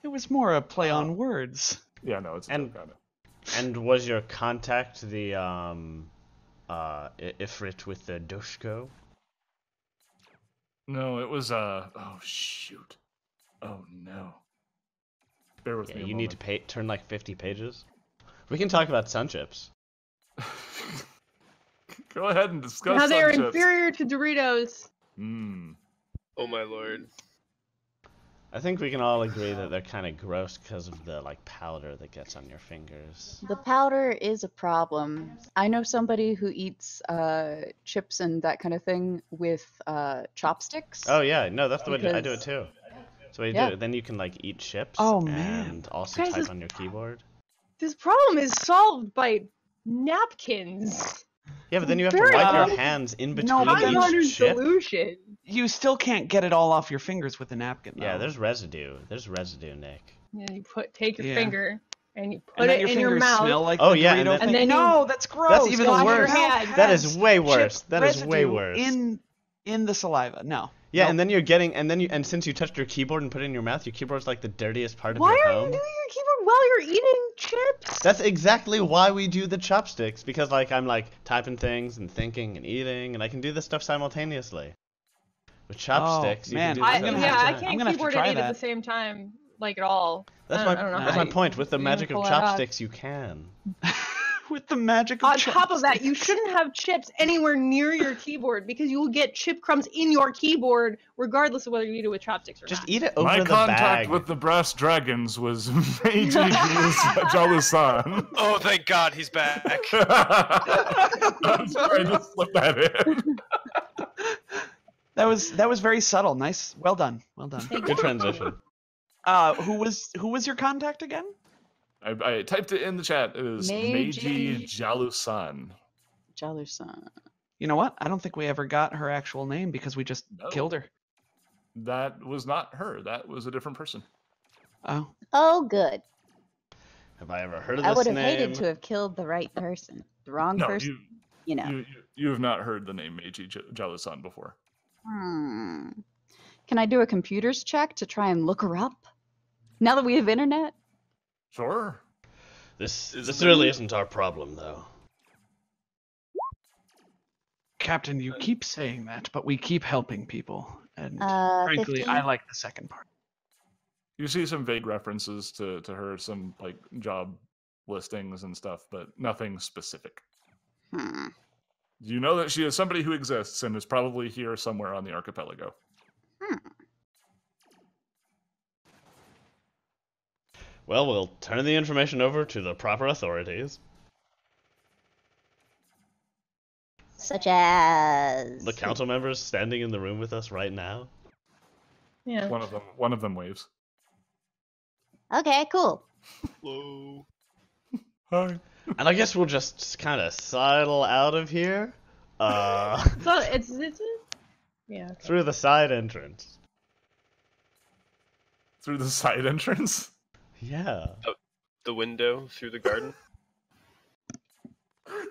It was more a play on words. Yeah no it's a And- joke, I know. And was your contact the um uh Ifrit with the Dushko? no it was uh oh shoot oh no bear with Yeah, me a you need to pay, turn like 50 pages. We can talk about sun chips. go ahead and discuss How they're inferior to Doritos. Mm. oh my lord. I think we can all agree that they're kind of gross because of the like powder that gets on your fingers. The powder is a problem. I know somebody who eats uh, chips and that kind of thing with uh, chopsticks. Oh yeah, no, that's the way to, I do it Because- too. That's the way you Yeah. do it. Then you can like eat chips Oh, man. and also Guys, type this- on your keyboard. This problem is solved by napkins. Yeah, but then you have to wipe well. your hands in No, between but then- each 500 chip. solution. You still can't get it all off your fingers with a napkin. Yeah, there's residue. There's residue, Nick. And then you put take your Yeah. finger and you put and it your in your mouth. smell like Oh, the yeah, and then- And then you- no, that's gross. That's even worse. That That is way worse. That is way worse. In in the saliva. No. Yeah, Nope. and then you're getting, and then you, and since you touched your keyboard and put it in your mouth, your keyboard's like the dirtiest part of Why your are you doing your keyboard while you're eating chips? That's exactly why we do the chopsticks because like I'm like typing things and thinking and eating, and I can do this stuff simultaneously. With oh, chopsticks, you man, can do I, this I'm gonna at yeah, I same to- time. I'm can't gonna have to keyboard and eat at the same time, like at all. That's I my I don't know that's my point. With the you magic of pull that off. chopsticks, you can. With the magic of On top of that, you shouldn't have chips anywhere near your keyboard because you will get chip crumbs in your keyboard, regardless of whether you eat it with chopsticks or Just not. eat it over My the contact bag. with the brass dragons was Meiji Jalusan. Oh, thank God he's back. I'm sorry, I just slipped that in. That was that was very subtle. Nice. Well done. Well done. Good transition. Uh, who was who was your contact again? I, I typed it in the chat. It was Meiji Meiji. Jalusan. Jalu-san. You know what? I don't think we ever got her actual name because we just No. killed her. That was not her. That was a different person. Oh. Oh, good. Have I ever heard of I this I would have name? hated to have killed the right person. The wrong No, person. you you know. You, you, you have not heard the name Meiji J- Jalu-san before. Hmm. Can I do a computers check to try and look her up? Now that we have internet? Sure. This Is this the- really isn't our problem, though. Captain, you keep saying that, but we keep helping people, and Uh, frankly, 15? I like the second part. You see some vague references to, to her, some like job listings and stuff, but nothing specific. Hmm. You know that she is somebody who exists and is probably here somewhere on the archipelago. Well, we'll turn the information over to the proper authorities. Such as The council members standing in the room with us right now. Yeah. One of them one of them waves. Okay, cool. Hello. Hi. And I guess we'll just kind of sidle out of here. Uh, So it's it's a, yeah. Okay. through the side entrance. Through the side entrance. Yeah. The window through the garden.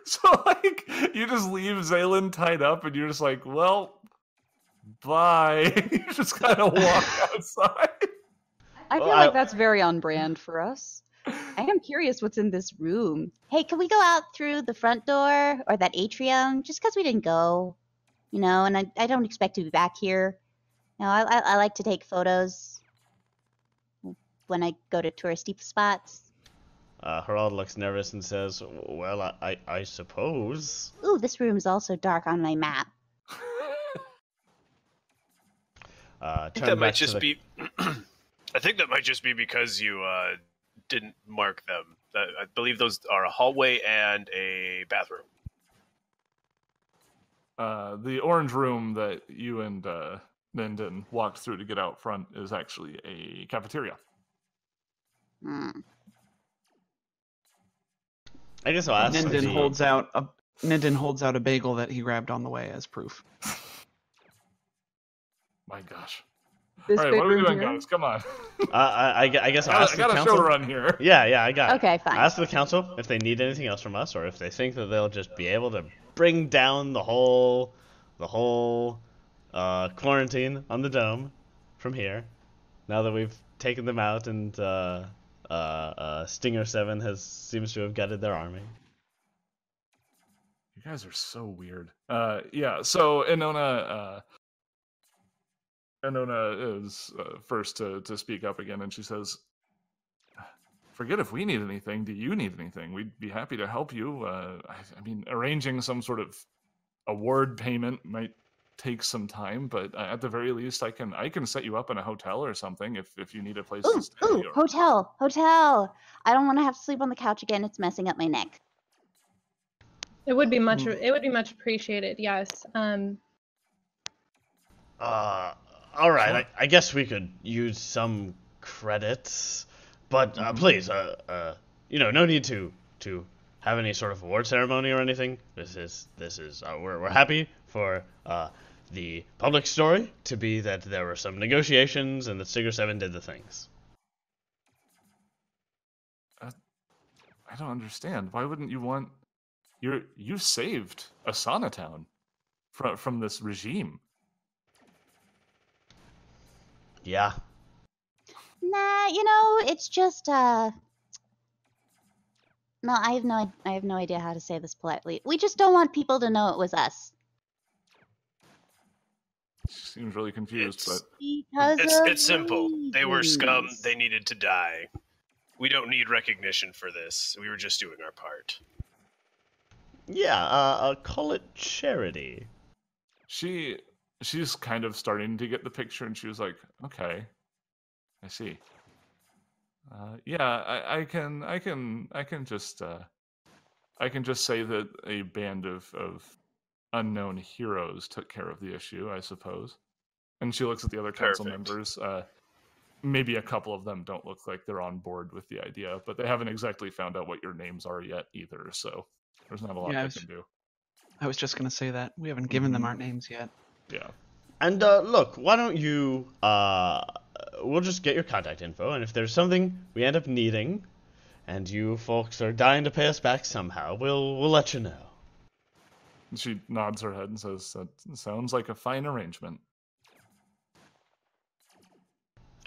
So like you just leave Zaylin tied up and you're just like, well, bye. you just kind of walk outside. I feel Well, like I- that's very on brand for us. I am curious what's in this room. Hey, can we go out through the front door or that atrium? Just because we didn't go, you know, and I, I don't expect to be back here. You know, I, I, I like to take photos when I go to touristy spots. Uh, Harald looks nervous and says, "Well, I, I, I suppose." Ooh, this room's also dark on my map. Uh, I think that might just the- be. I think that might just be because you uh, didn't mark them. I believe those are a hallway and a bathroom. Uh, the orange room that you and uh, Ninden walked through to get out front is actually a cafeteria. Hmm. I guess I'll ask. Ninden the- holds out a Ninden holds out a bagel that he grabbed on the way as proof. My gosh. This All right, what are we doing, here? guys? Come on. Uh, I, I, gue- I guess I I'll got, ask I the got a show to run here. Yeah, yeah, I got it. Okay, fine. Ask the council if they need anything else from us, or if they think that they'll just be able to bring down the whole, the whole, uh, quarantine on the dome from here. Now that we've taken them out, and uh, uh, uh, Stinger Seven has seems to have gutted their army. You guys are so weird. Uh, yeah. So Inona, uh, Inona is uh, first to to speak up again, and she says, "Forget if we need anything. Do you need anything? We'd be happy to help you. Uh, I, I mean, arranging some sort of award payment might take some time, but uh, at the very least, I can I can set you up in a hotel or something if if you need a place Ooh, to stay. ooh, or- hotel, hotel. I don't want to have to sleep on the couch again. It's messing up my neck. It would be much. Hmm. It would be much appreciated. Yes. Um. Uh, all right. I, I guess we could use some credits, but uh, please, uh, uh, you know, no need to to have any sort of award ceremony or anything. This is this is uh, we're we're happy for uh the public story to be that there were some negotiations and that Stinger Seven did the things. I don't understand. Why wouldn't you want? You're you saved Asana Town from from this regime. Yeah. Nah, you know, it's just uh. No, I have no, I have no idea how to say this politely. We just don't want people to know it was us She seems really confused, It's- but because It's of it's simple. They were scum. They needed to die. We don't need recognition for this. We were just doing our part. Yeah. Uh, uh, call it charity. she she's kind of starting to get the picture, and she was like, "Okay, I see. Uh, yeah, I, I can, I can, I can just, uh, I can just say that a band of of unknown heroes took care of the issue, I suppose." And she looks at the other council Perfect. members. Uh, maybe a couple of them don't look like they're on board with the idea, but they haven't exactly found out what your names are yet either. So there's not a lot Yeah, they it's- can do. I was just gonna say that we haven't given them Mhm. our names yet. Yeah. And uh, look, why don't you? Uh, we'll just get your contact info, and if there's something we end up needing, and you folks are dying to pay us back somehow, we'll we'll let you know. She nods her head and says, "That sounds like a fine arrangement."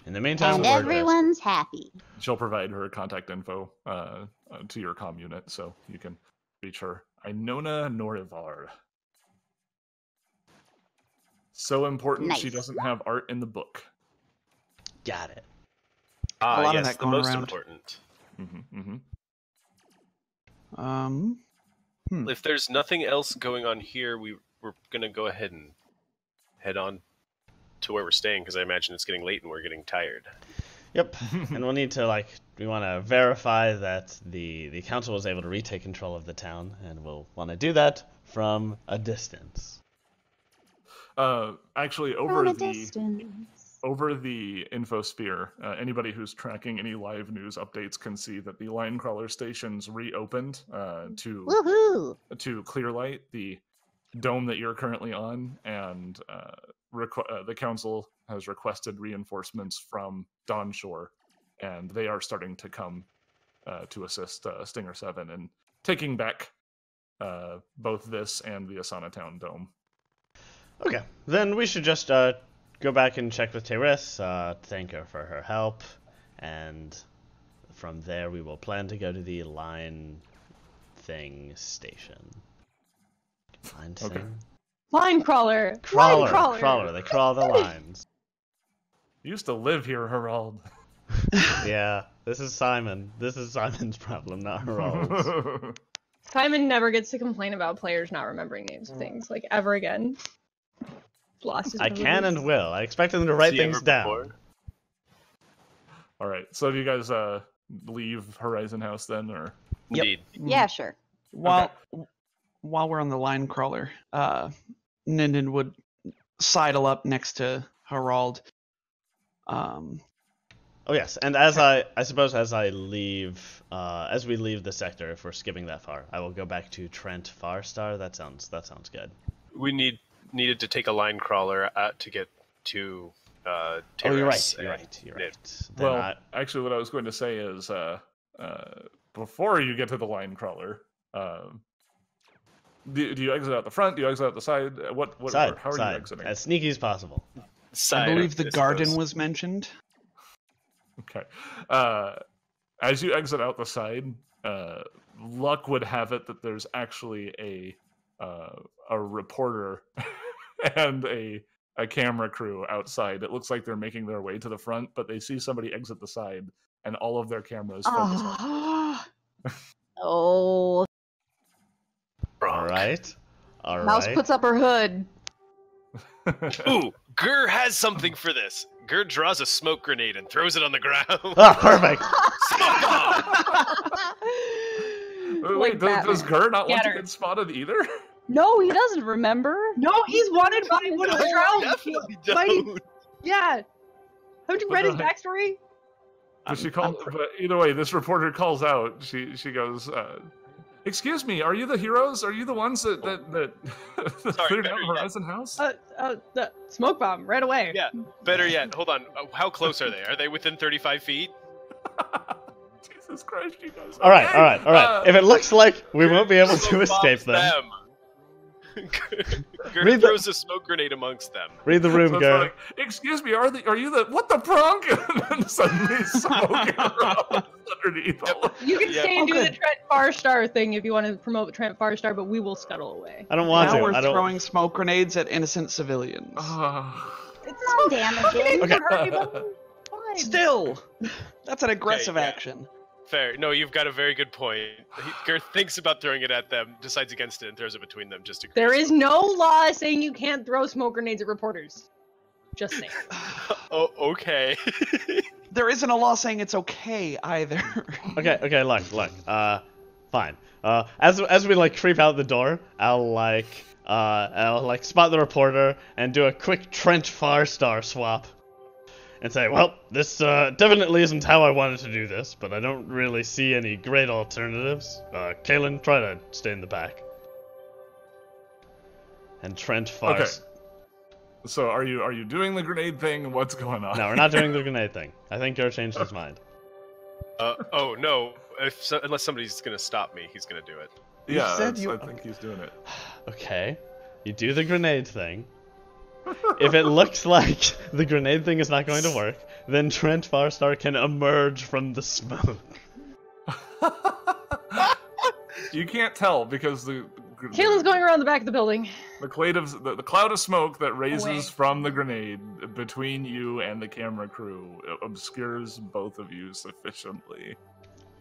In the meantime, and we're everyone's happy. She'll provide her contact info uh, uh, to your comm unit so you can reach her. Inona Norivar. So important she doesn't have art in the book. Got it. Ah, lot of yes, that the going most around. important. hmm hmm Um, If there's nothing else going on here, we we're gonna go ahead and head on to where we're staying because I imagine it's getting late and we're getting tired. Yep. and we'll need to like we want to verify that the the council was able to retake control of the town, and we'll want to do that from a distance. Uh, actually, over From a the distance. Over the infosphere, uh, anybody who's tracking any live news updates can see that the line crawler stations reopened uh, to Woohoo! to Clearlight, the dome that you're currently on, and uh, requ- uh, the council has requested reinforcements from Dawn Shore, and they are starting to come uh, to assist uh, Stinger Seven in taking back uh, both this and the Asana Town dome. Okay, then we should just uh, go back and check with Teres, uh, thank her for her help, and from there we will plan to go to the line thing station. Line Okay. thing? Line crawler. Crawler, Line crawler. crawler. They crawl the lines. You used to live here, Harald. yeah, this is Simon. This is Simon's problem, not Harald's. Simon never gets to complain about players not remembering names of things like ever again. Lost his I can and will. I expect them to write See things down. before? All right, so do you guys uh, leave Horizon House then, or Yep. Indeed. Yeah, sure. While while we're on the line crawler, uh, Ninden would sidle up next to Harald. Um, Oh yes, and as I, I suppose as I leave, uh, as we leave the sector, if we're skipping that far, I will go back to Trent Farstar. That sounds, that sounds good. We need needed to take a line crawler out to get to. Uh, oh, you're right. You're right. You're Nid. right. Then well, I- actually, what I was going to say is, uh, uh, before you get to the line crawler, um, do, do you exit out the front? Do you exit out the side? Uh, What? what side, how are side, you exiting? as sneaky as possible. Side, I believe the suppose. garden was mentioned. Okay. Uh, as you exit out the side, uh, luck would have it that there's actually a uh, a reporter and a a camera crew outside. It looks like they're making their way to the front, but they see somebody exit the side, and all of their cameras focus on. Ah. Oh, All Pronk. right. All right. Mouse puts up her hood. Ooh, Gur has something for this. Gur draws a smoke grenade and throws it on the ground. Ah, perfect. Smoke bomb! Wait, Like does, does Batman. Gur not want to get spotted either? No, he doesn't remember. No, he's wanted by one of the No, definitely don't. Yeah. Haven't you read his backstory? Does she I'm- call? I'm pr- but either way, this reporter calls out. She she goes, uh, "Excuse me, are you the heroes? Are you the ones that that that Sorry, cleared out better yet. Horizon House?" Uh, uh, the smoke bomb right away. Yeah. Better yet, hold on. Uh, How close are they? Are they within 35 feet? Jesus Christ, you guys. All right. Okay, All right. All right. uh, if it looks like we won't be able to escape bombs them, Gur Read the- throws a smoke grenade amongst them. read the room, so it's Gur. like, Excuse me, are the are you the what the pronk? and then suddenly smoke underneath. All You can Yeah. stay and do the good. Trent Farstar thing if you want to promote Trent Farstar, but we will scuttle away. I don't want now to. we're I don't. throwing smoke grenades at innocent civilians. Ah. It's non damaging. Okay. Still, that's an aggressive yeah. action. Fair. No, you've got a very good point. He, Gur thinks about throwing it at them, decides against it, and throws it between them just to There create no law saying you can't throw smoke grenades at reporters. Just saying. Oh, okay. There isn't a law saying it's okay either. Okay, okay, look, look. Uh, fine. Uh, as as we like creep out the door, I'll like uh, I'll like spot the reporter and do a quick Trent Farstar swap, and say, well, this uh, definitely isn't how I wanted to do this, but I don't really see any great alternatives. Uh, Kailan, try to stay in the back. And Trent Fars. Okay. So are you are you doing the grenade thing? What's going on? No, we're not doing the grenade thing. I think Gur changed his mind. uh, oh no! If so, unless somebody's gonna stop me, he's gonna do it. Yeah, said you- I think he's doing it. Okay. You do the grenade thing. If it looks like the grenade thing is not going to work, then Trent Farstar can emerge from the smoke. you can't tell because the Kailan's going around the back of the building. the cloud of the, the cloud of smoke that raises Away. from the grenade between you and the camera crew uh, obscures both of you sufficiently.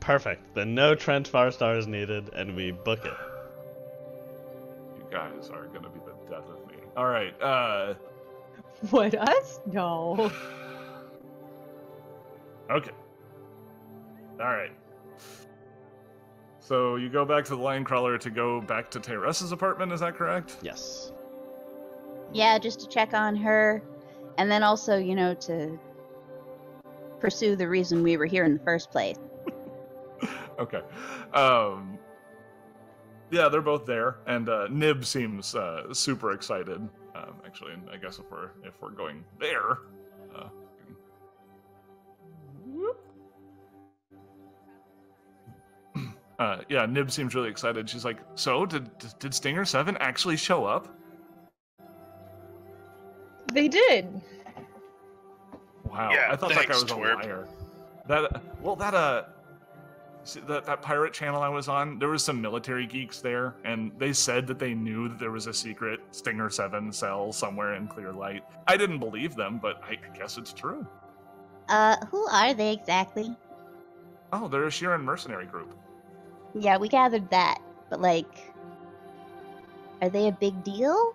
Perfect. Then no Trent Farstar is needed, and we book it. You guys are gonna be All right. Uh, What, us? No. okay. All right. So you go back to the line crawler to go back to Teressa's apartment. Is that correct? Yes. Yeah, just to check on her, and then also, you know, to pursue the reason we were here in the first place. okay. Um, yeah, they're both there, and uh, Nib seems uh, super excited. Um, actually, and I guess if we're if we're going there, uh, whoop. uh, yeah, Nib seems really excited. She's like, "So, did did Stinger Seven actually show up?" They did. Wow, Yeah, I thought that guy thanks, was a twerp. liar. That well, that uh, see, that that pirate channel I was on, there was some military geeks there, and they said that they knew that there was a secret Stinger Seven cell somewhere in Clear Light. I didn't believe them, but I guess it's true. Uh, who are they exactly? Oh, they're a Shirren mercenary group. Yeah, we gathered that, but like, are they a big deal?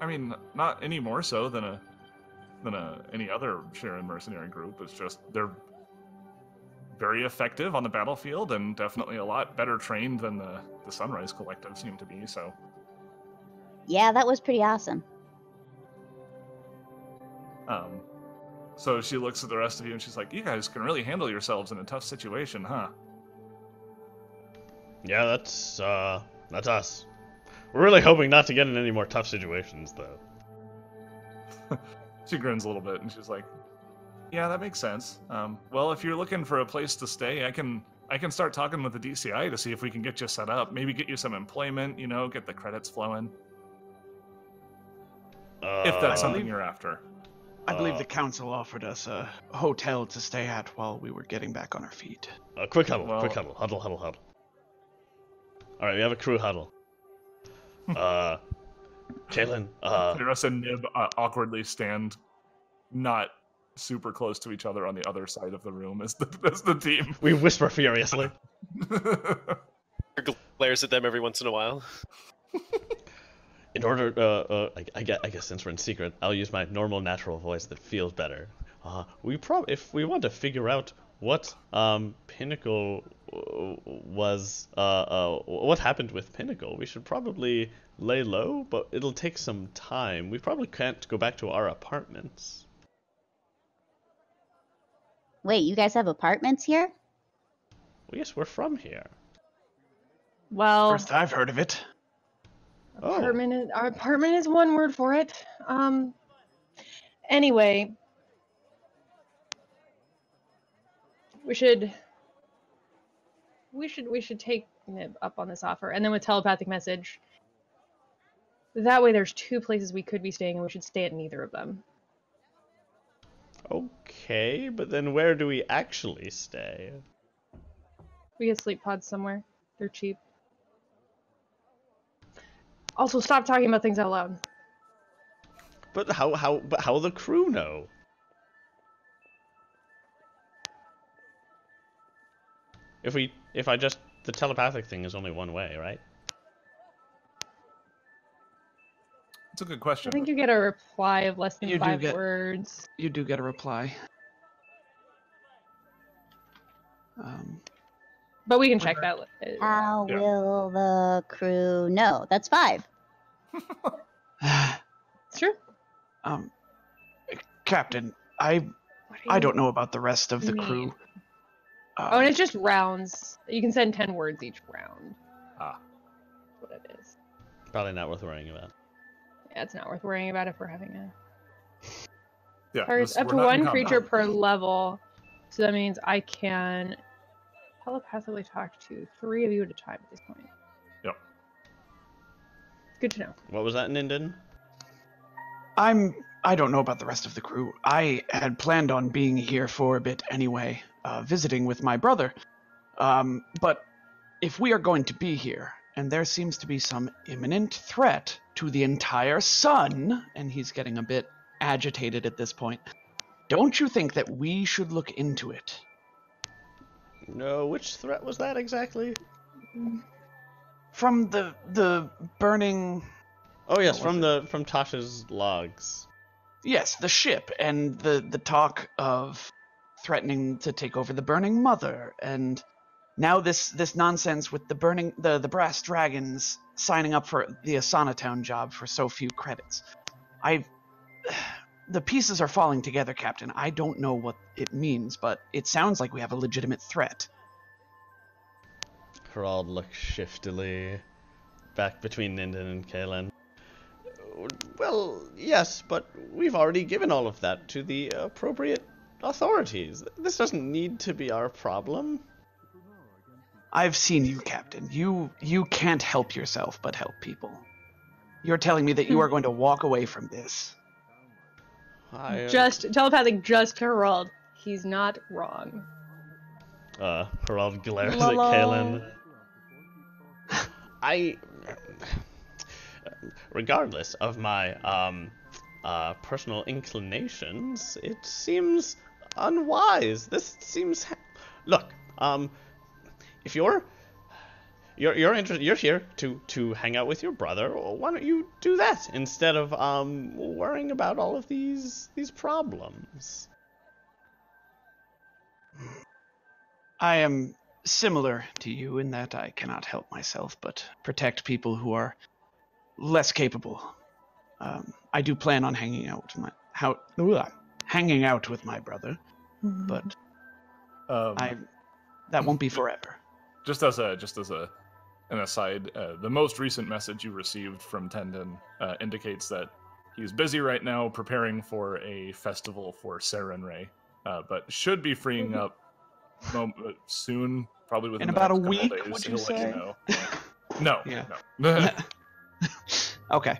I mean, not any more so than a than a any other Shirren mercenary group. It's just they're very effective on the battlefield and definitely a lot better trained than the the Sunrise Collective seem to be. So. Yeah, that was pretty awesome. Um, so she looks at the rest of you and she's like, "You guys can really handle yourselves in a tough situation, huh?" Yeah, that's uh, that's us. We're really hoping not to get in any more tough situations, though. She grins a little bit and she's like, "Yeah, that makes sense. Um, well, if you're looking for a place to stay, I can I can start talking with the DCI to see if we can get you set up. Maybe get you some employment. You know, get the credits flowing. Uh, if that's something believe- you're after." I believe Uh, the council offered us a hotel to stay at while we were getting back on our feet. Uh, quick huddle, Well- quick huddle, huddle, huddle, huddle. All right, we have a crew huddle. uh, Caitlin, uh, Teresa and Nib uh, awkwardly stand, not super close to each other on the other side of the room as the as the team. we whisper furiously. Glares at them every once in a while. In order, uh, uh, I, I, guess, I guess since we're in secret, I'll use my normal natural voice that feels better. Uh, we prob if we want to figure out what um Pinnacle uh, was, uh, uh, what happened with Pinnacle, we should probably lay low, but it'll take some time. We probably can't go back to our apartments. Wait, you guys have apartments here? Well, yes, we're from here. Well, First I've heard of it. Oh, apartment is, our apartment is one word for it. Um. Anyway, we should. We should we should take Nib up on this offer, and then with telepathic message. That way, there's two places we could be staying, and we should stay at neither of them. Okay, but then where do we actually stay? We get sleep pods somewhere. They're cheap. Also, stop talking about things out loud. But how how but how the crew know? If we if I just the telepathic thing is only one way, right? It's a good question. I think you get a reply of less than You do five get- words. You do get a reply. Um, But we can check that. How Yeah. will the crew know? That's five. It's true. um, Captain, I do I don't know about the rest of the mean? crew. Uh, Oh, and it's just rounds. You can send 10 words each round. Ah. That's what it is. Probably not worth worrying about. Yeah, it's not worth worrying about if we're having a. yeah, Targets this- up to one creature per level. So that means I can telepathically talk to three of you at a time at this point. Yeah. Good to know. What was that, Ninden? I'm. I don't know about the rest of the crew. I had planned on being here for a bit anyway, uh, visiting with my brother. Um, but if we are going to be here, and there seems to be some imminent threat to the entire sun, and he's getting a bit agitated at this point, don't you think that we should look into it? No, which threat was that exactly? From the the burning Oh yes, from was the from Tasha's logs. Yes, the ship and the the talk of threatening to take over the burning mother and now this this nonsense with the burning the the brass dragons signing up for the Asana Town job for so few credits. I the pieces are falling together, Captain. I don't know what it means, but it sounds like we have a legitimate threat. Harald looks shiftily back between Ninden and Kailan. Well, yes, but we've already given all of that to the appropriate authorities. This doesn't need to be our problem. I've seen you, Captain. You you can't help yourself but help people. You're telling me that you are going to walk away from this. I, uh, Just telepathic, just Harald. He's not wrong. Uh, Harald glares at la. Kailan. I, regardless of my um, uh, personal inclinations, it seems unwise. This seems. Ha- Look, um, if you're you're you're interested, you're here to to hang out with your brother. Why don't you do that instead of um worrying about all of these these problems? I am similar to you in that I cannot help myself but protect people who are less capable. Um, I do plan on hanging out with my how ugh, hanging out with my brother, but Um, I that won't be forever. Just as a just as a an aside, uh, the most recent message you received from Tendon uh, indicates that he's busy right now preparing for a festival for Sarenrae, uh, but should be freeing up mom- uh, soon, probably within In about a week, days. would you say? you know. No, Yeah. no. okay,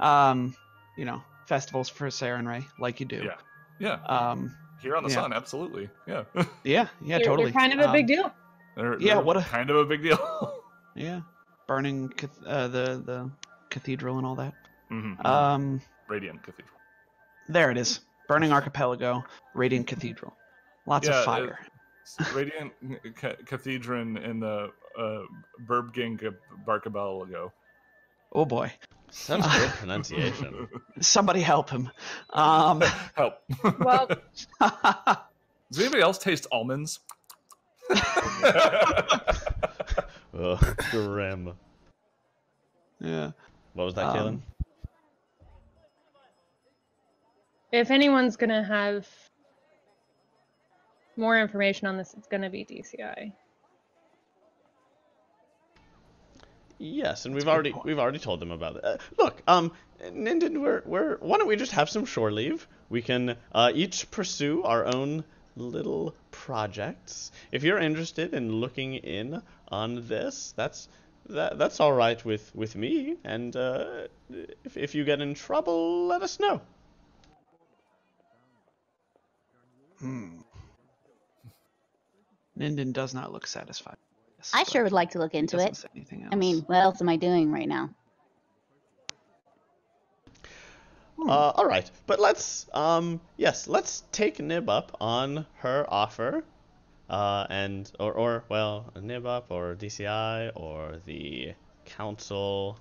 um, you know festivals for Sarenrae like you do. Yeah. yeah, Um, here on the yeah. sun, absolutely. Yeah, yeah, yeah, They're- totally. They're kind of a big Um, deal. They're- Yeah, they're what a- kind of a big deal. Yeah, burning uh, the the cathedral and all that. Mhm. Um, Radiant Cathedral. there it is. Burning Archipelago, Radiant Cathedral. Lots Yeah, of fire. Radiant Ca- Cathedral in the uh, Burbging Barkabalago. Oh boy. Such good pronunciation. Somebody help him. Um, Help. Well, Does anybody else taste almonds? Ugh, grim. yeah. What was that, Um, Kailan? if anyone's gonna have more information on this, it's gonna be DCI. Yes, and That's we've already point. we've already told them about it. Uh, look, um, Ninden, we're we're why don't we just have some shore leave? We can uh, each pursue our own little projects. If you're interested in looking in on this, that's that that's all right with with me. And uh, if if you get in trouble, let us know. Hmm. Ninden does not look satisfied. Yes, I sure would like to look into it. say anything I mean, what else am I doing right now? Hmm. Uh, all right, but let's um yes, let's take Nib up on her offer, uh, and or or well, Nib up or DCI or the council.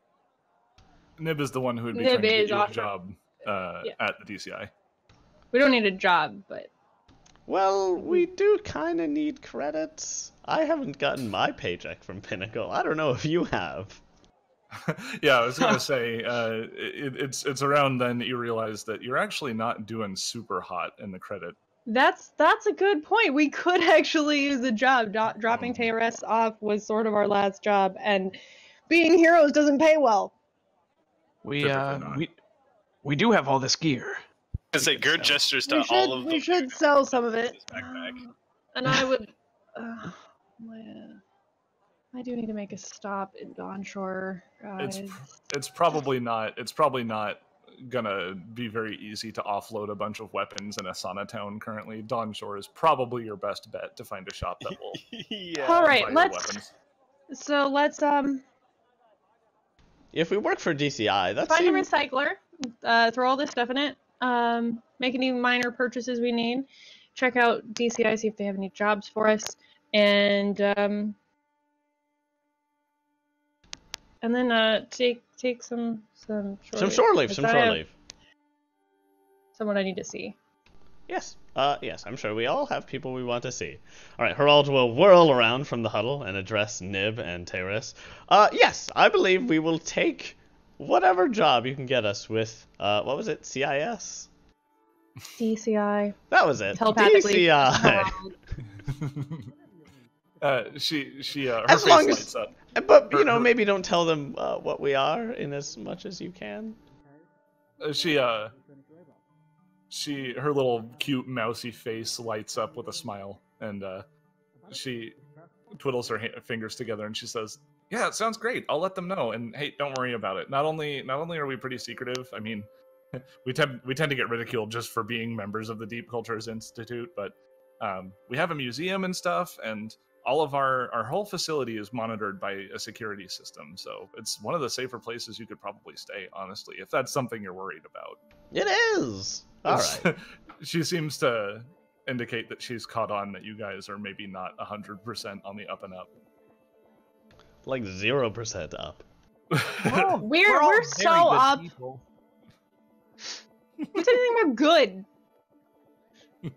Nib is the one who would be Nib trying to get is you a job uh, Yeah. at the DCI. We don't need a job, but Well, we do kind of need credits. I haven't gotten my paycheck from Pinnacle. I don't know if you have. yeah, I was gonna say uh, it, it's it's around then that you realize that you're actually not doing super hot in the credit. that's that's a good point. We could actually use a job. Do- dropping TRS off was sort of our last job, and being heroes doesn't pay well. we uh we we do have all this gear. I say can Gerd gestures to We should all of we should sell some of it. Um, and I would. Uh, yeah. I do need to make a stop in Dawnshore, guys. It's it's probably not it's probably not gonna be very easy to offload a bunch of weapons in Asana Town currently. Dawn Shore is probably your best bet to find a shop that will yeah. All right, buy your let's. weapons. So let's um If we work for DCI, that's find a recycler, uh, throw all this stuff in it, um, make any minor purchases we need, check out DCI, see if they have any jobs for us, and um, and then uh, take take some some shore some leave, shore leave, 'cause some I shore have leave. Someone I need to see. Yes. Uh, yes, I'm sure we all have people we want to see. All right, Harald will whirl around from the huddle and address Nib and Terrace. Uh, yes, I believe we will take whatever job you can get us with. Uh, what was it? CIS? DCI That was it. telepathically. DCI. uh, she she uh, her As face long as- lights up. But you know, her- maybe don't tell them uh, what we are in as much as you can. Uh, she uh she her little cute mousy face lights up with a smile and uh she twiddles her ha- fingers together and she says yeah it sounds great i'll let them know and hey don't worry about it not only not only are we pretty secretive i mean we tend we tend to get ridiculed just for being members of the deep cultures institute but um, we have a museum and stuff and all of our our whole facility is monitored by a security system so it's one of the safer places you could probably stay honestly if that's something you're worried about It is. All right. she seems to indicate that she's caught on that you guys are maybe not 100% on the up and up. Like 0% up. We're all we're, very so good up. people. Who anything about good?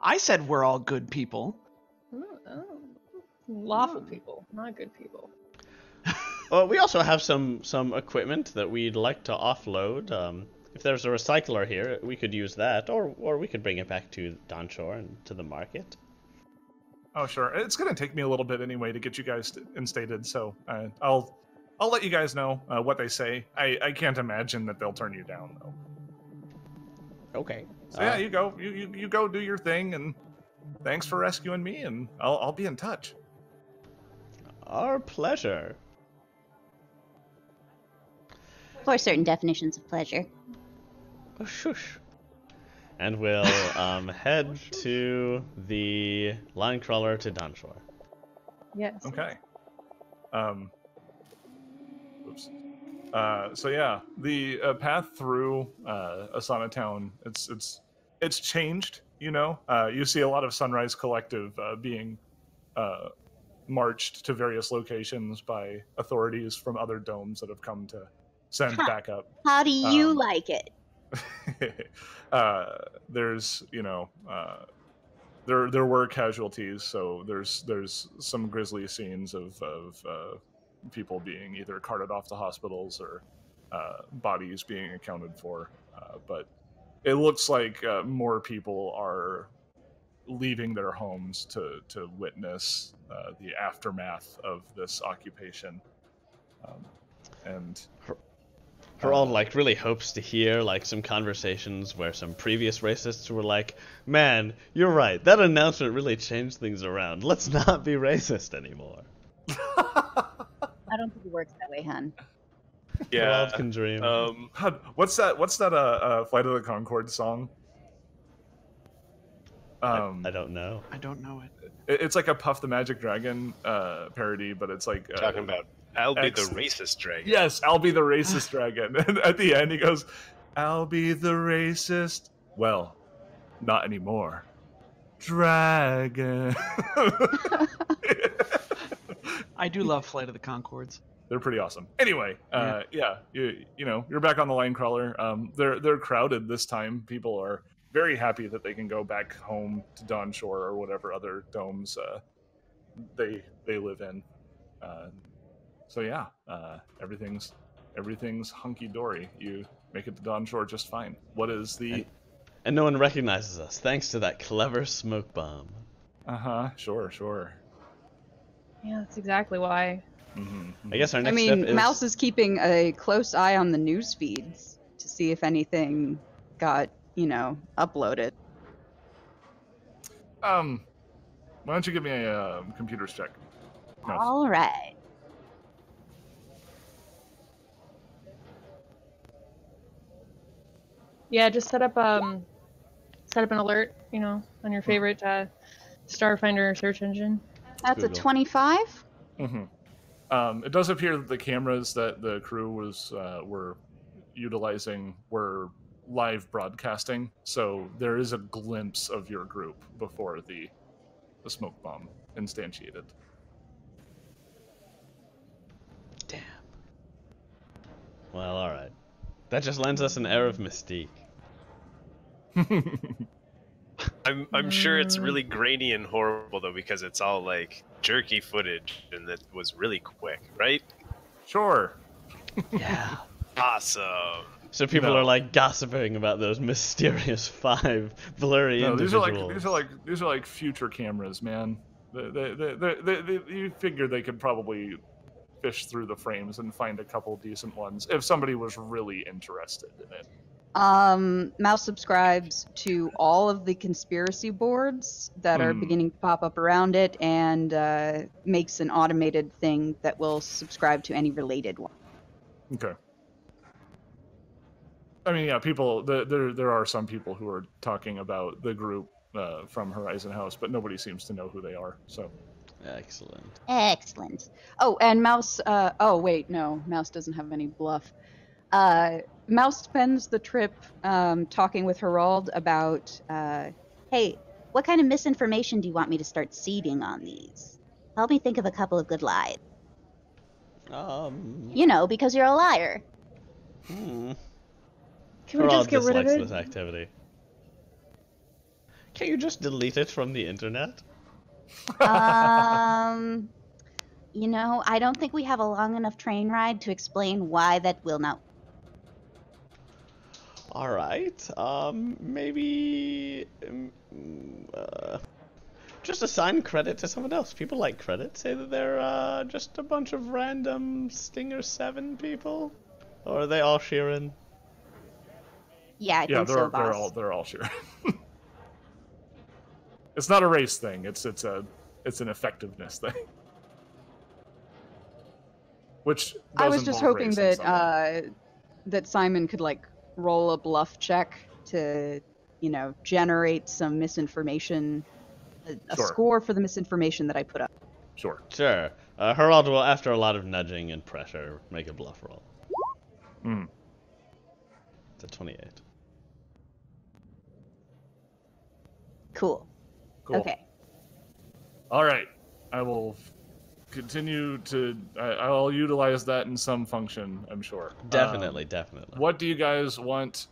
I said we're all good people. Oh, oh. Lawful people, not good people. Well, we also have some some equipment that we'd like to offload. Um, if there's a recycler here, we could use that, or or we could bring it back to Dawnshore and to the market. oh, sure. It's going to take me a little bit anyway to get you guys st- instated, so uh, I'll I'll let you guys know uh, what they say. I, I can't imagine that they'll turn you down though. Okay. So yeah, you go. You, you you go do your thing and thanks for rescuing me and I'll I'll be in touch. Our pleasure. For certain definitions of pleasure. Oh, shush. And we'll um, head to the line crawler to Dawnshore. Yes. Okay. Um. Oops. Uh, so yeah, the uh, path through uh, Asana Town, it's it's it's changed. You know, uh, you see a lot of Sunrise Collective uh, being uh, marched to various locations by authorities from other domes that have come to send Huh. backup. How do you Um, like it? uh, there's you know uh, there there were casualties, so there's there's some grisly scenes of of uh, people being either carted off to hospitals or uh, bodies being accounted for. Uh, but it looks like uh, more people are leaving their homes to to witness uh, the aftermath of this occupation. Um, and Harald like really hopes to hear like some conversations where some previous racists were like, "Man, you're right. That announcement really changed things around. Let's not be racist anymore." I don't think it works that way, hun. Harald can dream. Um, what's that? What's that? Uh, uh, Flight of the Concord song. I- Um, I, don't know. I don't know it. it- it's like a Puff the Magic Dragon uh, parody, but it's like uh, talking about I'll be X- the racist dragon. Yes, I'll be the racist dragon. And at the end, he goes, "I'll be the racist." Well, not anymore. Dragon. I do love Flight of the Conchords. they're pretty awesome. Anyway, uh, yeah, you you know you're back on the line crawler. Um, they're they're crowded this time. People are very happy that they can go back home to Dawn Shore or whatever other domes uh, they they live in. Uh, so yeah, uh, everything's everything's hunky dory. You make it to Dawn Shore just fine. What is the? And no one recognizes us thanks to that clever smoke bomb. Uh huh. Sure. Sure. Yeah, that's exactly why. hmm I guess our next. I mean, step is Mouse is keeping a close eye on the news feeds to see if anything got, you know, uploaded. Um, why don't you give me a uh, computers check? Nice. All right. Yeah, just set up um, set up an alert. You know, on your favorite uh, Starfinder search engine. That's a twenty-five. Mm-hmm. Um, it does appear that the cameras that the crew was uh, were utilizing were live broadcasting, so there is a glimpse of your group before the the smoke bomb instantiated. Damn. Well, all right. That just lends us an air of mystique. I'm I'm sure it's really grainy and horrible though because it's all like jerky footage and that was really quick, right? sure. Yeah. Awesome. So people No. are like gossiping about those mysterious five blurry No, these are like these are like these are like future cameras, man. They, they, they, they, they, they- you figure they could probably fish through the frames and find a couple decent ones if somebody was really interested in it. Um, Mouse subscribes to all of the conspiracy boards that are Hmm. beginning to pop up around it and uh, makes an automated thing that will subscribe to any related one. Okay. I mean, yeah, people. The, there, there are some people who are talking about the group uh, from Horizon House, but nobody seems to know who they are. So, Excellent. Excellent. Oh, and Mouse. Uh, oh, wait, no, Mouse doesn't have any bluff. Uh, Mouse spends the trip um, talking with Harald about. Uh, Hey, what kind of misinformation do you want me to start seeding on these? Help me think of a couple of good lies. Um. You know, because you're a liar. Hmm. Can we Harald just get rid of dislikes it? this activity. Can't you just delete it from the internet? um, you know, I don't think we have a long enough train ride to explain why that will not. All right. Um. Maybe. um, uh, just assign credit to someone else. People like credit. Say that they're uh, just a bunch of random Stinger Seven people, or are they all Shirren? Yeah, I yeah, think they're so, they're all they're all sure. it's not a race thing. It's it's a it's an effectiveness thing. Which I was just hoping that uh, that Simon could like roll a bluff check to, you know, generate some misinformation, a, a Sure. score for the misinformation that I put up. sure. Sure. Uh, Harald will, after a lot of nudging and pressure, make a bluff roll. Mm. It's a 28. Cool. Cool. Okay. All right. I will continue to. I, I'll utilize that in some function. I'm sure. Definitely, Um, definitely. what do you guys want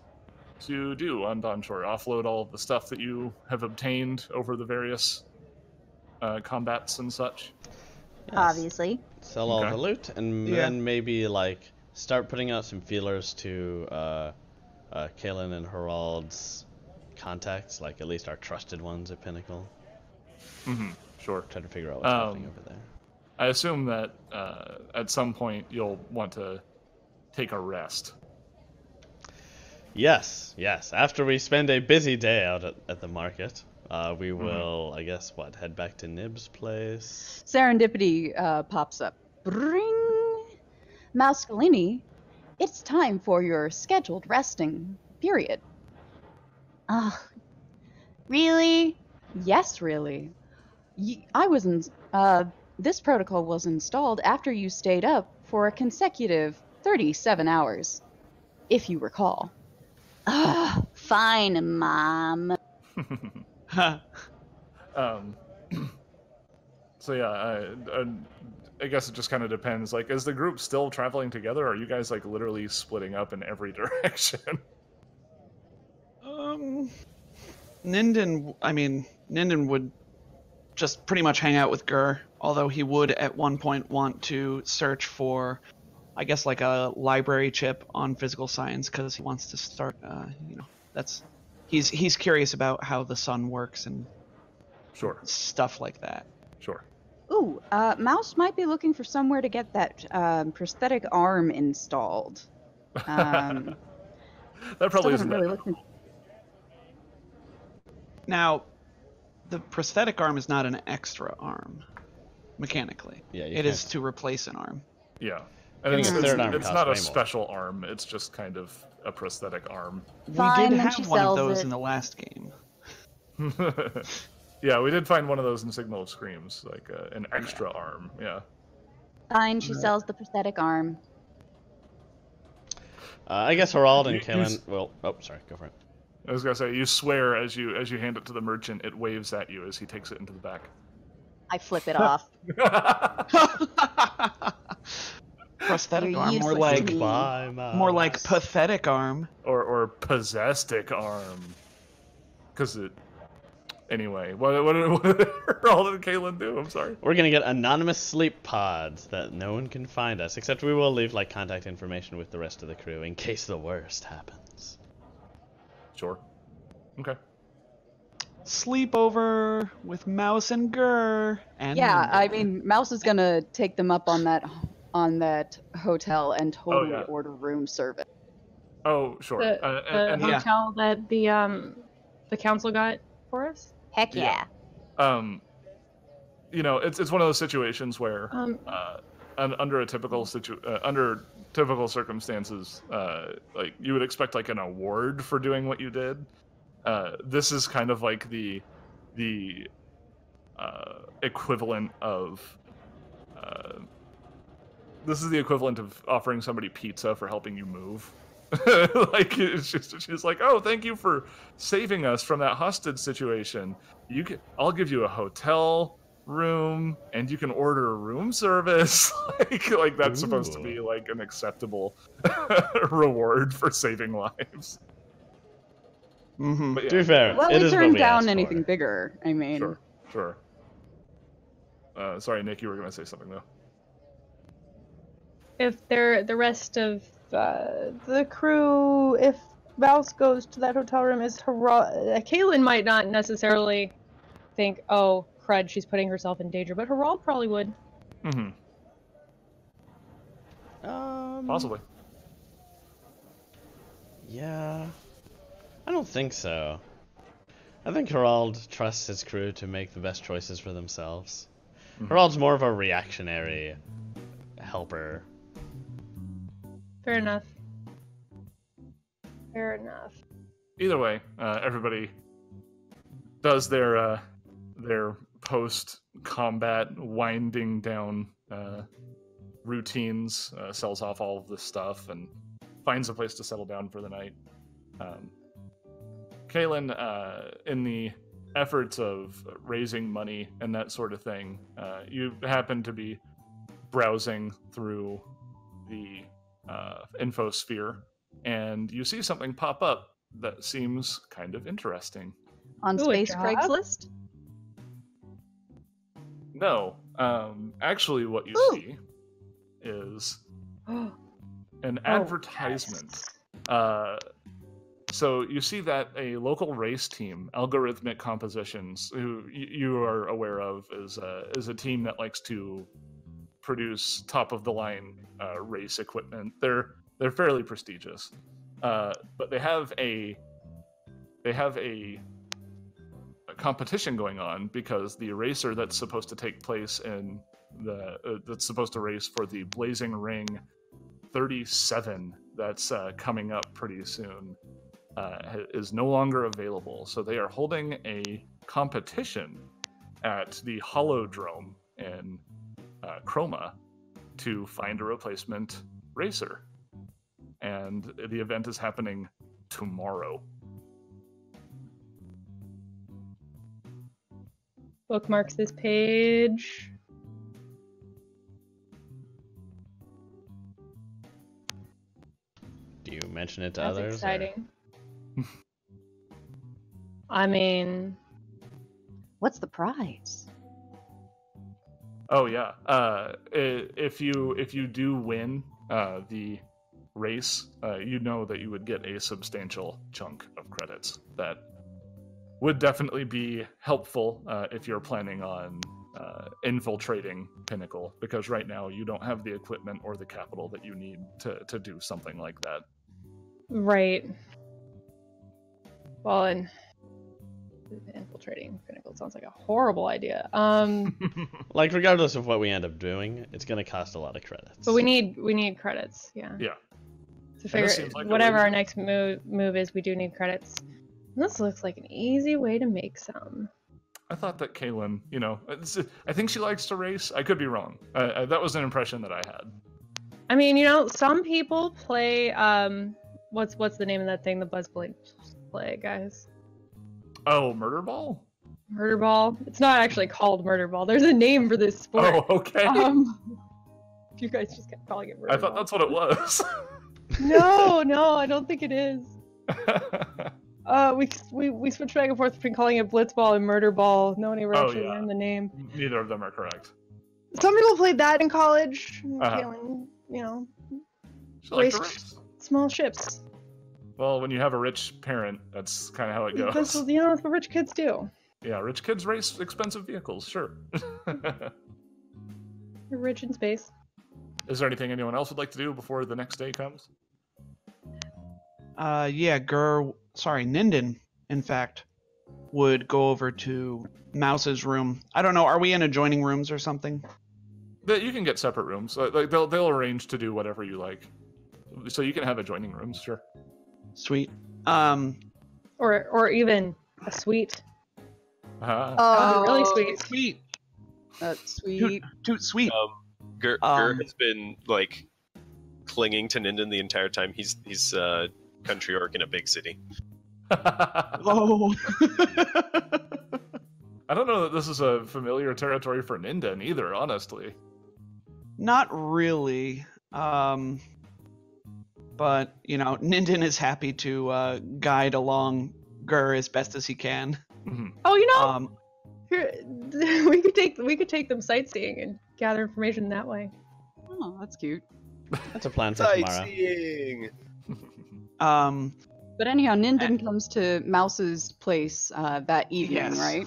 to do on Dawn Shore? Offload all of the stuff that you have obtained over the various uh, combats and such. Yes. Obviously. Sell all Okay. the loot, and Yeah. then maybe like start putting out some feelers to uh, uh, Kailan and Harald's contacts, like at least our trusted ones at Pinnacle. Mm-hmm. Sure. Try to figure out what's happening Um, over there. I assume that uh, at some point you'll want to take a rest. Yes, yes. After we spend a busy day out at, at the market, uh, we Mm-hmm. will, I guess, what, head back to Nib's place? Serendipity uh, pops up. Bring, Mascalini. It's time for your scheduled resting period. Ugh. Really? Yes, really. I was in. Uh, this protocol was installed after you stayed up for a consecutive 37 hours, if you recall. Ugh. Fine, Mom. Um, so yeah, I, I, I guess it just kind of depends. Like, is the group still traveling together? Or are you guys like literally splitting up in every direction? Um, Ninden, I mean, Ninden would just pretty much hang out with Gur, although he would at one point want to search for, I guess, like a library chip on physical science because he wants to start, uh, you know, that's he's he's curious about how the sun works and sure, stuff like that. sure. Ooh, uh, Mouse might be looking for somewhere to get that um, prosthetic arm installed. Um, that probably isn't haven't that really looked in- Now, the prosthetic arm is not an extra arm. mechanically. Yeah, you It can't- is to replace an arm. Yeah. And it's, it's, arm it's not a more. special arm. It's just kind of a prosthetic arm. Fine, we did then have one of those it. in the last game. yeah, we did find one of those in Signal of Screams, like uh, an extra arm. Yeah. Fine, she sells the prosthetic arm. Uh, I guess Harald and You- you Kailan. s- Well, oh, sorry, go for it. I was gonna say, you swear as you as you hand it to the merchant, it waves at you as he takes it into the back. I flip it off. Prosthetic You're arm, more like to me. Goodbye, more like pathetic arm. or or possessed arm, because it. Anyway, what what what did all did Kailan do? I'm sorry. We're gonna get anonymous sleep pods that no one can find us, except we will leave like contact information with the rest of the crew in case the worst happens. Sure. Okay. Sleepover with Mouse and Gur. And Yeah, I mean, Mouse is gonna take them up on that on that hotel and totally yeah. order room service. Oh, sure. The, uh, the and, and Yeah. hotel that the um the council got for us. Heck Yeah. yeah. um, you know, it's it's one of those situations where Um, uh, un, under a typical situ uh, under typical circumstances, uh, like you would expect like an award for doing what you did. Uh, this is kind of like the the uh, equivalent of. Uh, this is the equivalent of offering somebody pizza for helping you move. like it's just, she's like, "Oh, thank you for saving us from that hostage situation. You can, I'll give you a hotel room, and you can order a room service. like, like that's supposed to be like an acceptable reward for saving lives. hmm But To yeah, be fair, Well, it we is turned down asked anything for. bigger. I mean, sure, sure. Uh, sorry, Nick, you were gonna say something though. if they're the rest of uh, the crew, if Mouse goes to that hotel room, is Hera- uh, Kailan might not necessarily think, "Oh, crud, she's putting herself in danger," but Harald probably would. Mm-hmm. Um, Possibly. Yeah. I don't think so. I think Harald trusts his crew to make the best choices for themselves. Mhm. Harald's more of a reactionary helper. Fair enough. Fair enough. Either way, uh, everybody does their uh, their post combat winding down uh, routines, uh, sells off all of this stuff, and finds a place to settle down for the night. Um, Kailan, uh, in the efforts of raising money and that sort of thing, uh, you happen to be browsing through the uh, infosphere and you see something pop up that seems kind of interesting. On Ooh, a Space job? Craigslist? No, um, actually, what you Ooh. see is Oh, an advertisement. Uh, so you see that a local race team, Algorithmic Compositions, who you are aware of, is a, is a team that likes to produce top of the line uh, race equipment. They're they're fairly prestigious, uh, but they have a they have a competition going on because the racer that's supposed to take place in the uh, that's supposed to race for the Blazing Ring 37 that's uh, coming up pretty soon uh, is no longer available. So they are holding a competition at the Holodrome in uh, Chroma to find a replacement racer. And the event is happening tomorrow. Bookmarks this page. Do you mention it to That's others? or- exciting. I mean, What's the prize? Oh yeah. Uh, i- if you if you do win uh, the race, uh, you know that you would get a substantial chunk of credits that would definitely be helpful uh, if you're planning on uh, infiltrating Pinnacle, because right now you don't have the equipment or the capital that you need to to do something like that. right. Well, and infiltrating Pinnacle sounds like a horrible idea. Um, Like regardless of what we end up doing, it's gonna cost a lot of credits. but we need we need credits. Yeah. Yeah. To figure like whatever our next move move is, we do need credits. This looks like an easy way to make some. I thought that Kailan, you know, I think she likes to race. I could be wrong. Uh, that was an impression that I had. I mean, you know, some people play um what's what's the name of that thing the Buzzblade play, guys? Oh, murder ball? Murder ball. It's not actually called murder ball. There's a name for this sport. Oh, okay. Um, you guys just kept calling it murder I thought ball. that's what it was. No, no, I don't think it is. Uh, we we we switched back and forth between calling it blitzball and murder ball. No one ever Oh, actually yeah. learned the name. Neither of them are correct. Some people played that in college. Uh-huh. Feeling, you know, She likes Race- race. small ships. Well, when you have a rich parent, that's kind of how it That's goes. what, you know that's what rich kids do. Yeah, rich kids race expensive vehicles, sure. They're rich in space. Is there anything anyone else would like to do before the next day comes? Uh, yeah, Gur, sorry, Ninden, in fact, would go over to Mouse's room. I don't know, are we in adjoining rooms or something? That you can get separate rooms. Like they'll they'll arrange to do whatever you like. So you can have adjoining rooms, sure. Sweet. Um, Or or even a suite. Uh, Oh, really sweet. sweet. That's sweet. toot sweet. Um, Gur, Gur Um, has been like clinging to Ninden the entire time. He's he's uh, country orc in a big city. Oh. I don't know that this is a familiar territory for Ninden either, honestly. Not really. Um, but, you know, Ninden is happy to uh, guide along Gur as best as he can. Mhm. Oh, you know, Um, here, we could take we could take them sightseeing and gather information that way. Oh, that's cute. That's a plan for tomorrow. Sightseeing. Um, But anyhow, Ninden comes to Mouse's place uh, that evening, Yes. right?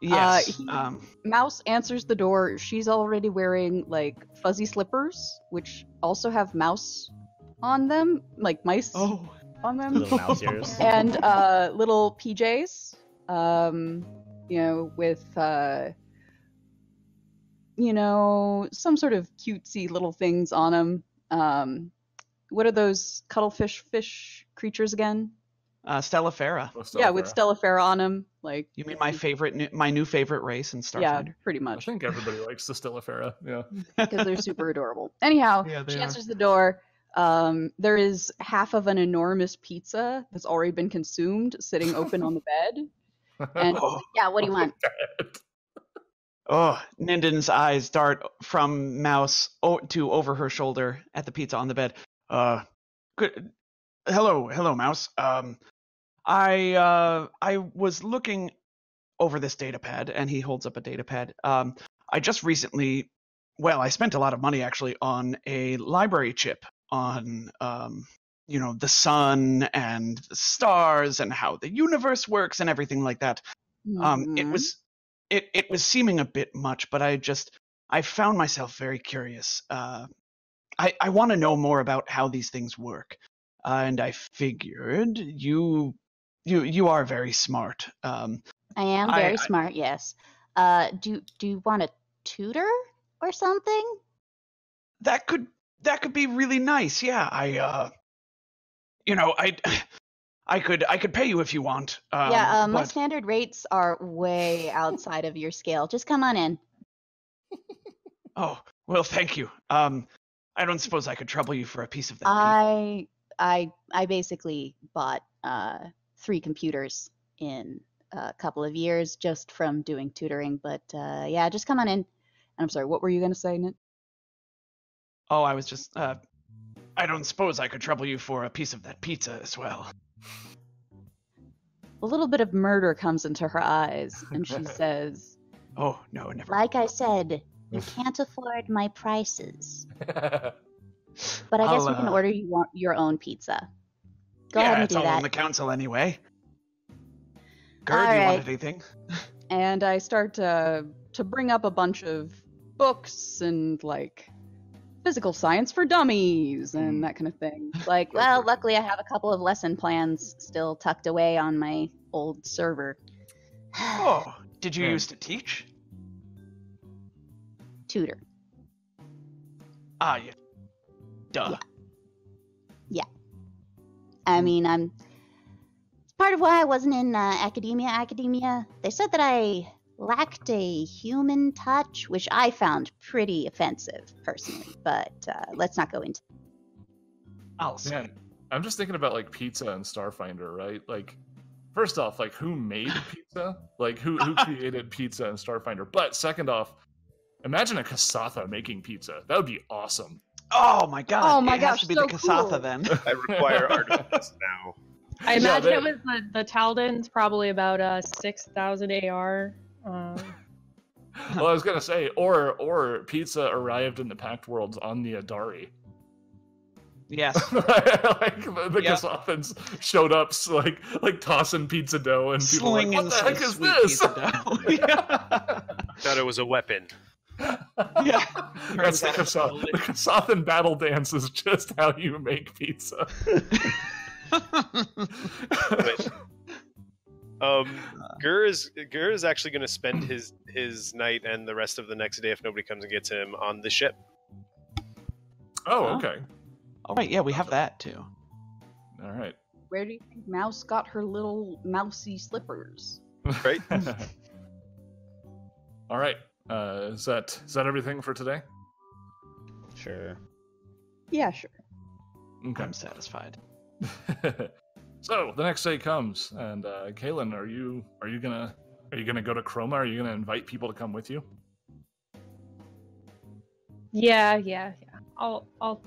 yes. he- um, Mouse answers the door. She's already wearing like fuzzy slippers, which also have mouse on them, like mice oh. on them, Little mouse ears. and uh, little PJs. Um, you know, with uh, you know, some sort of cutesy little things on them. Um, what are those cuttlefish fish creatures again? Uh, Stellafera. yeah, with Stellafera on them, like You mean my favorite, new- my new favorite race in yeah, Starfinder? pretty much. I think everybody likes the Stellafera. Yeah. because they're super adorable. Anyhow, Yeah, she are. answers the door. Um, there is half of an enormous pizza that's already been consumed, sitting open on the bed. And Oh. yeah, what do you want? Oh, Ninden's eyes dart from Mouse o- to over her shoulder at the pizza on the bed. Uh, good. Hello, hello, Mouse. Um, I uh, I was looking over this data pad, and he holds up a data pad. Um, I just recently, well, I spent a lot of money actually on a library chip on um, you know, the sun and the stars and how the universe works and everything like that um it Mhm. was it it was seeming a bit much but i just i found myself very curious uh i i want to know more about how these things work uh, and i figured you you you are very smart um I am very I- smart, yes. Uh, do do you want a tutor or something? that could that could be really nice yeah i uh you know i i could i could pay you if you want um, yeah, uh, my standard rates are way outside of your scale. Just come on in. oh well thank you um i don't suppose i could trouble you for a piece of that pizza. I I I basically bought uh, three computers in a couple of years just from doing tutoring. But uh, yeah, just come on in. And I'm sorry, what were you gonna say, Nit? Oh, I was just, uh, I don't suppose I could trouble you for a piece of that pizza as well. A little bit of murder comes into her eyes, and she says, Oh, no, never. Like I said, you can't afford my prices. But I guess I'll, we can uh, order you want your own pizza. Go yeah, ahead and it's do all on the council anyway. Gerd, All you right. want anything? and I start to to bring up a bunch of books and like physical science for dummies and that kind of thing. Like, well, luckily I have a couple of lesson plans still tucked away on my old server. Oh, did you Hmm. used to teach? Tutor. Ah, yeah. Duh. Yeah. I mean, I'm. It's part of why I wasn't in uh, academia. Academia. They said that I lacked a human touch, which I found pretty offensive personally. But uh, let's not go into. I'll say. Man, I'm just thinking about like pizza and Starfinder, right? Like, first off, like who made pizza? Like who who created pizza and Starfinder? But second off, imagine a Kasatha making pizza. That would be awesome. Oh my god. Oh my it has gosh, to be so the Kasatha cool. then. I require artifice now. I imagine they- it was the, the Taldans, probably about uh, 6,000 AR. Um, Well, I was gonna say, or or pizza arrived in the Pact Worlds on the Idari. Yes. like the, the Yeah. Kasathans showed up, s- like like tossing pizza dough, and people were like, Slinging "What the heck is sweet this?" pizza dough. Thought it was a weapon. Yeah. That's the, Turns Kasath- out the Kasathan battle dance is just how you make pizza. Um, Gur is Gur is actually going to spend his his night and the rest of the next day, if nobody comes and gets him, on the ship. oh, Huh? okay. All right. Yeah, we have that too. All right. Where do you think Mouse got her little mousy slippers? Right. All right. Uh, is that is that everything for today? Sure. Yeah, sure. Okay. I'm satisfied. so the next day comes, and uh, Kailan, are you are you gonna are you gonna go to Chroma? Are you gonna invite people to come with you? yeah, yeah, yeah. I'll, I'll.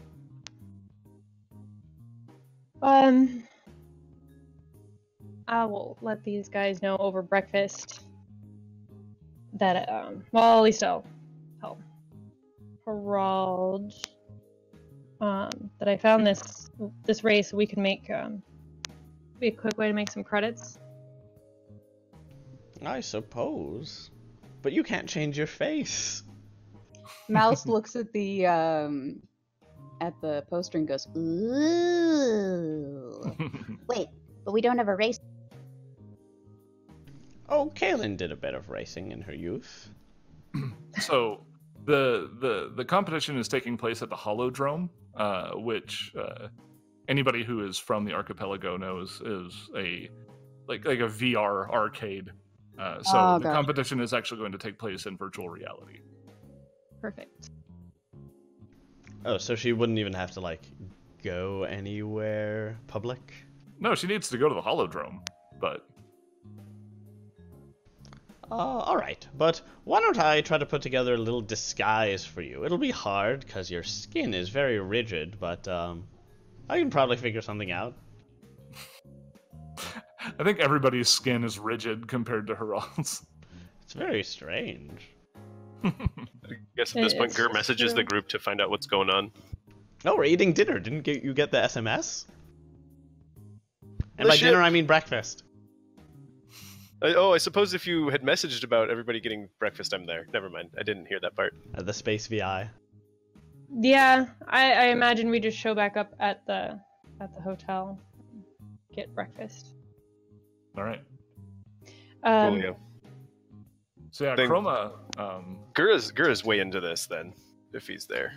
Um, I will let these guys know over breakfast that um, well, at least I'll tell Harald um that I found this this race. We can make um be a quick way to make some credits. I suppose. But you can't change your face. Mouse looks at the um at the poster and goes, Ooh. Wait, but we don't have a race. Oh, Kailan did a bit of racing in her youth. so the the the competition is taking place at the Holodrome, uh, which uh, anybody who is from the archipelago knows is a like like a VR arcade. Uh, so Oh, the competition is actually going to take place in virtual reality. Perfect. Oh, so she wouldn't even have to, like, go anywhere public? No, she needs to go to the Holodrome, but Uh, alright. But why don't I try to put together a little disguise for you? It'll be hard, because your skin is very rigid, but, um, I can probably figure something out. I think everybody's skin is rigid compared to Harald's. It's very strange. I guess at this It- point, it's Gur just messages the group to find out what's going on. Oh, we're eating dinner. Didn't get, you get the SMS? And The by ship- dinner, I mean breakfast. Uh, oh, I suppose if you had messaged about everybody getting breakfast, I'm there. Never mind. I didn't hear that part. Uh, the Space VI. Yeah, I, I imagine we just show back up at the at the hotel, get breakfast. All right. Um, cool, yeah. So yeah, Think- Chroma. Um, Gur is Gur is way into this then, if he's there.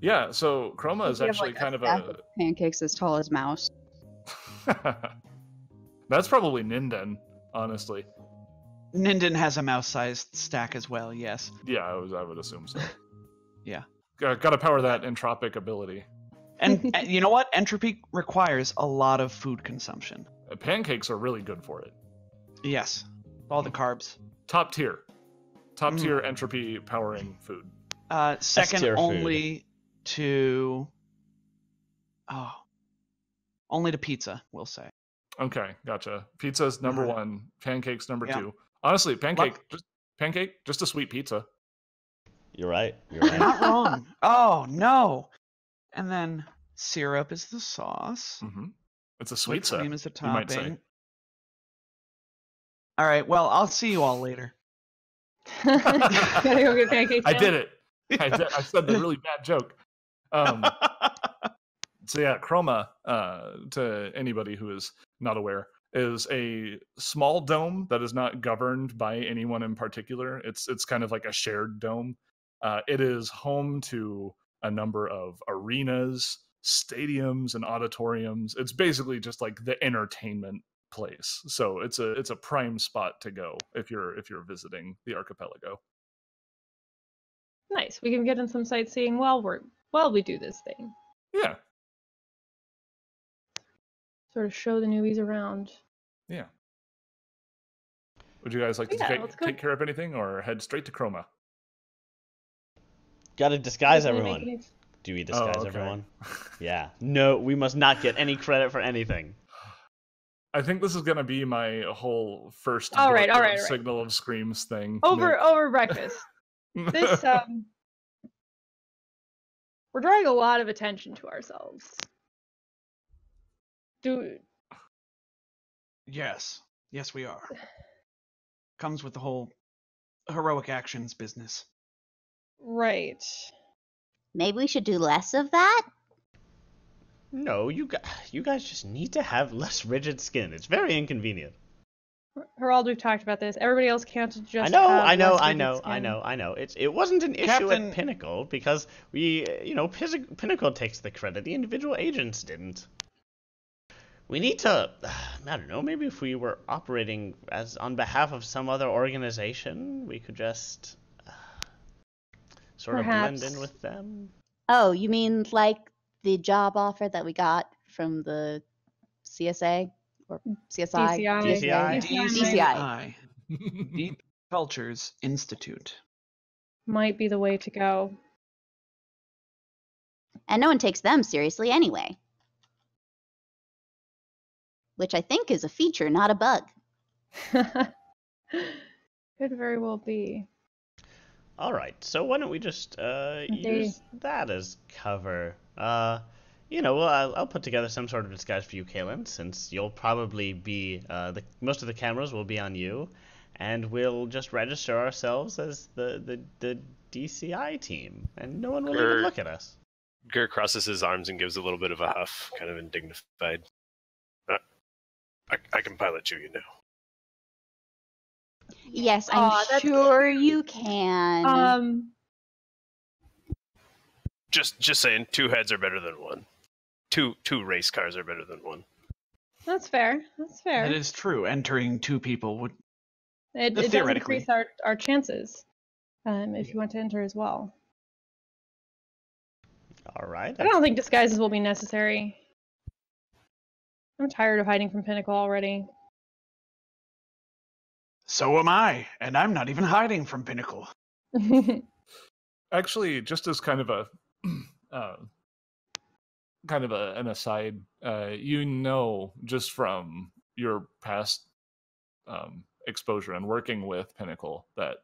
yeah, so Chroma is actually like, kind of stack a. pancakes as tall as Mouse. That's probably Ninden, honestly. Ninden has a mouse-sized stack as well. Yes. Yeah, I was. I would assume so. Yeah. Got, got to power that entropic ability. And uh, you know what? Entropy requires a lot of food consumption. Uh, pancakes are really good for it. Yes. All the carbs. Top tier, top Mm. tier entropy powering food. Uh, second tier food. only to. Oh. Only to pizza, we'll say. Okay, gotcha. Pizza's number Alright. one. Pancakes number Yeah. two. Honestly, pancake, just pancake, just a sweet pizza. You're right. You're You're right. not wrong. Oh, no. And then syrup is the sauce. hmm It's a sweet set. cream is the you might say. topping. All right. Well, I'll see you all later. Gotta go get pancakes. I did it. I, did, I said the really bad joke. Um, so yeah, Chroma, uh, to anybody who is not aware, is a small dome that is not governed by anyone in particular. It's it's kind of like a shared dome. Uh, it is home to a number of arenas, stadiums, and auditoriums. It's basically just like the entertainment place. So it's a it's a prime spot to go if you're if you're visiting the archipelago. Nice. We can get in some sightseeing while we're while we do this thing. Yeah, Sort of show the newbies around. yeah. Would you guys like to Yeah, take, take care of anything or head straight to Chroma? Gotta disguise Doesn't it make everyone. any- Do we Oh, disguise okay. everyone? Yeah. No, we must not get any credit for anything. I think this is gonna be my whole first All right, book all of right, signal of screams thing. Over over breakfast. This um we're drawing a lot of attention to ourselves. Do Yes. Yes, we are. Comes with the whole heroic actions business. right. Maybe we should do less of that? No, you guys, you guys just need to have less rigid skin. It's very inconvenient. Harald, we've talked about this. Everybody else can't just I know, have I know, less I rigid know, I know, I know. It's it wasn't an issue Captain- at Pinnacle because we, you know, Pinnacle takes the credit. The individual agents didn't. We need to, I don't know. Maybe if we were operating as on behalf of some other organization, we could just uh, sort of blend in with them. Oh, you mean like the job offer that we got from the CSA or CSI? DCI. DCI. DCI. Deep Cultures Institute. Might be the way to go. And no one takes them seriously anyway. Which I think is a feature, not a bug. Could very well be. All right. So why don't we just uh, Okay. use that as cover? Uh, you know, well, I'll, I'll put together some sort of disguise for you, Kailan, since you'll probably be uh, the most of the cameras will be on you, and we'll just register ourselves as the the, the DCI team, and no one will even look at us. Gur crosses his arms and gives a little bit of a huff, kind of indignified. I, I can pilot you, you know. Yes, I'm Aw, sure you can. Um, Just just saying, two heads are better than one. Two two race cars are better than one. that's fair. That's fair. That is true. Entering two people would. It, it does Theoretically. increase our, our chances um, if you want to enter as well. All right. I don't think disguises will be necessary. I'm tired of hiding from Pinnacle already. So am I, and I'm not even hiding from Pinnacle. actually just as kind of a uh, kind of a, an aside uh, you know just from your past um, exposure and working with pinnacle that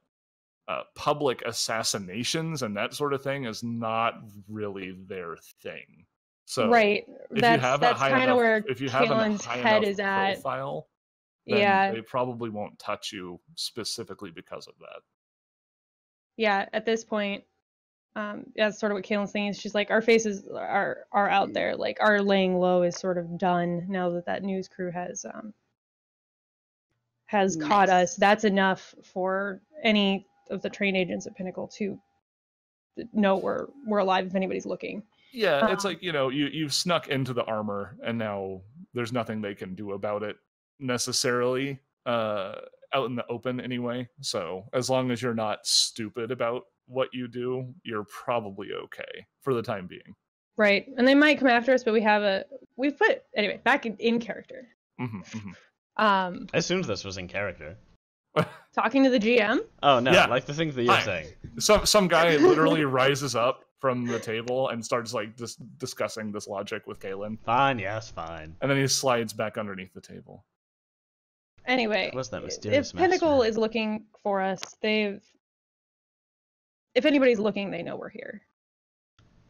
uh, public assassinations and that sort of thing is not really their thing so right. if That's you have that's a high kind of where if you have a Kailan's high head is at. profile then Yeah. they probably won't touch you specifically because of that yeah, at this point, um, that's sort of what Kailan's saying she's like, our faces are are out there. Like our laying low is sort of done now that that news crew has um has caught us. That's enough for any of the train agents at Pinnacle to know we're we're alive if anybody's looking. Yeah, it's Um, like you know you you've snuck into the armor, and now there's nothing they can do about it necessarily uh, out in the open anyway. So as long as you're not stupid about what you do, you're probably okay for the time being. Right. And they might come after us, but we have a we've put anyway, back in, in character. hmm hmm Um I assumed this was in character. talking to the GM. Oh no, Yeah. like the things that you're Hi. saying. Some some guy literally rises up from the table and starts like dis- discussing this logic with Galen, Fine, yes, fine. and then he slides back underneath the table. Anyway, What's that mysterious if Pinnacle master? is looking for us, they've if anybody's looking, they know we're here.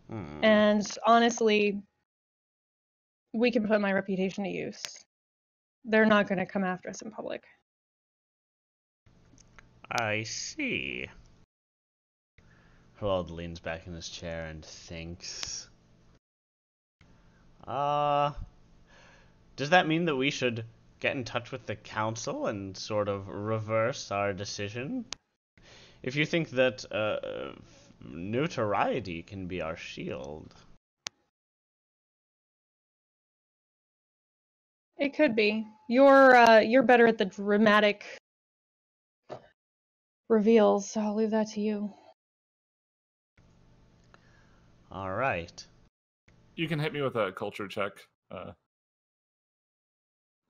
Hmm. And honestly, we can put my reputation to use. They're not going to come after us in public. I see. Harald leans back in his chair and thinks. Uh, does that mean that we should get in touch with the council and sort of reverse our decision. If you think that uh, notoriety can be our shield. It could be. You're uh, you're better at the dramatic reveals, so I'll leave that to you. All right. You can hit me with a culture check, uh,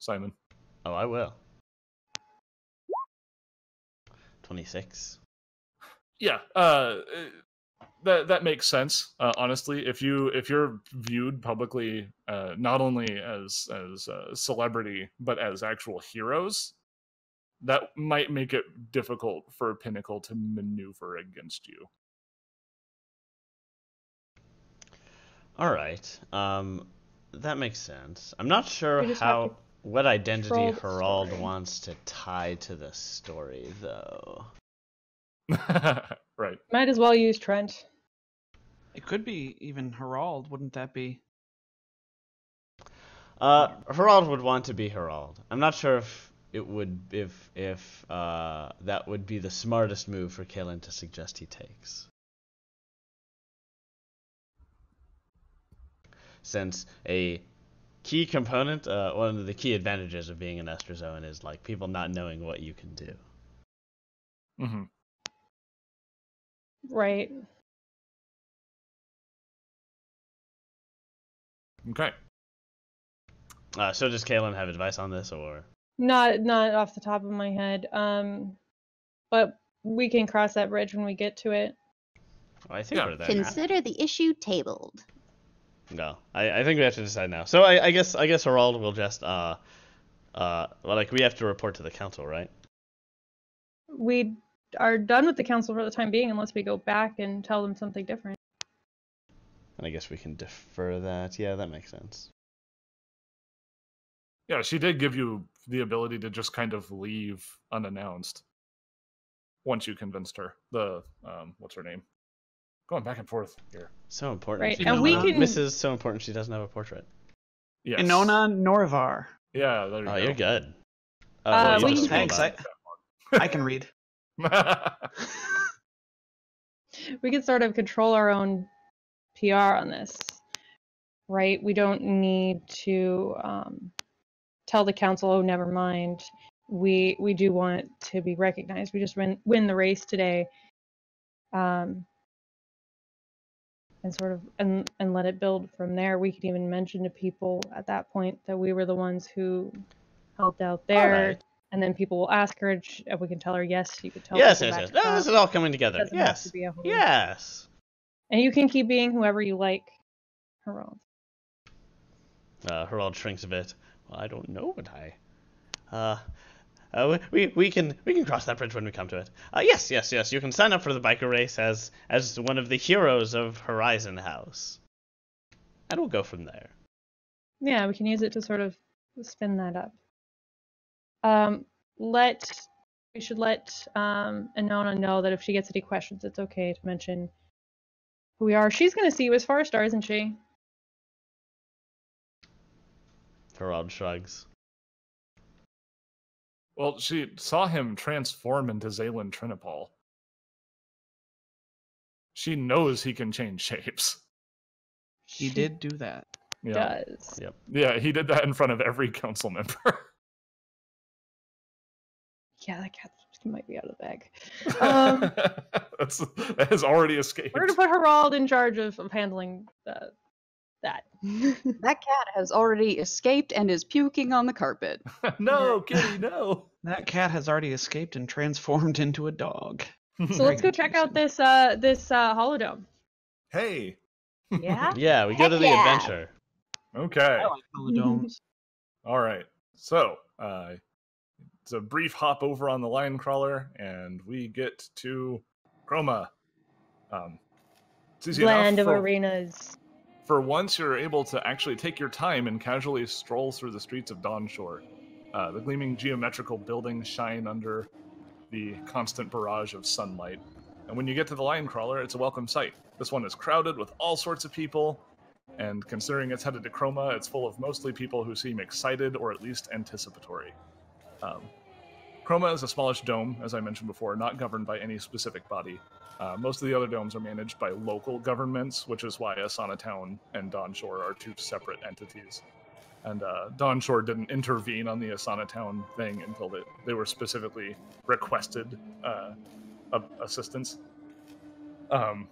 Simon. Oh, I will. 26. Yeah, uh, that that makes sense. Uh, honestly, if you if you're viewed publicly, uh, not only as as a celebrity but as actual heroes, that might make it difficult for Pinnacle to maneuver against you. All right. Um, that makes sense. I'm not sure We just have how what identity control the Harald story. wants to tie to the story, though. right. Might as well use Trent. It could be even Harald, wouldn't that be? Uh, Harald would want to be Harald. I'm not sure if it would if if uh that would be the smartest move for Kailan to suggest he takes. Since a key component, uh, one of the key advantages of being an Astrazoan is like people not knowing what you can do. hmm Right. Okay. Uh, so does Kailan have advice on this, or Not not off the top of my head. Um, but we can cross that bridge when we get to it. Well, I think Yeah. we're there. Consider the issue tabled. No, I, I think we have to decide now. So I, I guess I guess Harald will just uh uh well, like we have to report to the council, right? We are done with the council for the time being, unless we go back and tell them something different. And I guess we can defer that. Yeah, that makes sense. Yeah, she did give you the ability to just kind of leave unannounced once you convinced her. The um, what's her name? Going back and forth here. So important. Right, she and we can- Mrs. So important she doesn't have a portrait. Yes. Inona Norvar. Yeah, there you Oh, go. you're good. Uh, well, you Thanks. I, I can read. we can sort of control our own PR on this, right? We don't need to um, tell the council, "Oh, never mind." We we do want to be recognized. We just win win the race today, um, and sort of and and let it build from there. We could even mention to people at that point that we were the ones who helped out there. Alright. And then people will ask her, and we can tell her, yes, you could tell. Yes, yes, yes. No, this is all coming together. Yes. to be a whole- Yes. And you can keep being whoever you like, Harald. Uh, Harald shrinks a bit. Well, I don't know what I. Uh, uh, we we can we can cross that bridge when we come to it. Uh, yes, yes, yes. You can sign up for the biker race as as one of the heroes of Horizon House, and we'll go from there. Yeah, we can use it to sort of spin that up. Um, let we should let um Anona know that if she gets any questions, it's okay to mention who we are. She's gonna see you as Far Star, isn't she? Harald shrugs. Well, she saw him transform into Zaylan Trinipal. She knows he can change shapes. He did do that. Yeah. Does. Yep. Yeah, he did that in front of every council member. Yeah, that cat might be out of the bag. Um, That's, that has already escaped. we're gonna put Harald in charge of, of handling uh, that. That cat has already escaped and is puking on the carpet. no, Kitty, no. That cat has already escaped and transformed into a dog. So let's go check out this uh this uh holodome. hey. Yeah. Yeah, we go to the yeah. adventure. Okay. I like holodomes. All right. So, uh, it's a brief hop over on the line crawler, and we get to Chroma. Um, it's easy Land of for- arenas. For once you're able to actually take your time and casually stroll through the streets of Dawnshore. Uh, the gleaming geometrical buildings shine under the constant barrage of sunlight. And when you get to the line crawler, it's a welcome sight. This one is crowded with all sorts of people, And considering it's headed to Chroma, it's full of mostly people who seem excited or at least anticipatory. Um, Chroma is a smallish dome, as I mentioned before, not governed by any specific body. Uh, most of the other domes are managed by local governments, which is why Asana Town and Dawnshore are two separate entities. And uh, didn't intervene on the Asana Town thing until they, they were specifically requested uh, assistance. Um,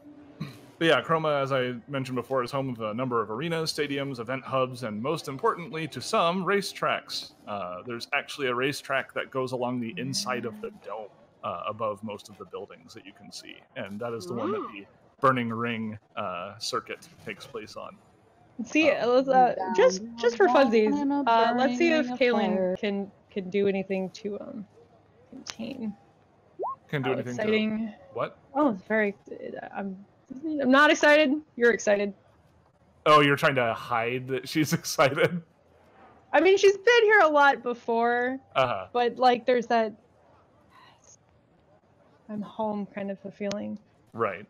but yeah, Chroma, as I mentioned before, is home of a number of arenas, stadiums, event hubs, and most importantly, to some, racetracks. Uh, there's actually a racetrack that goes along the inside of the dome uh, above most of the buildings that you can see, and that is the one that the Burning Ring uh, circuit takes place on. See, Um, uh, just just for funsies, uh, let's see if Kailan can can do anything to um contain. Can do anything to what? Oh, it's very. I'm I'm not excited. You're excited. Oh, you're trying to hide that she's excited. I mean, she's been here a lot before, Uh huh. but like, there's that. I'm home kind of a feeling. Right.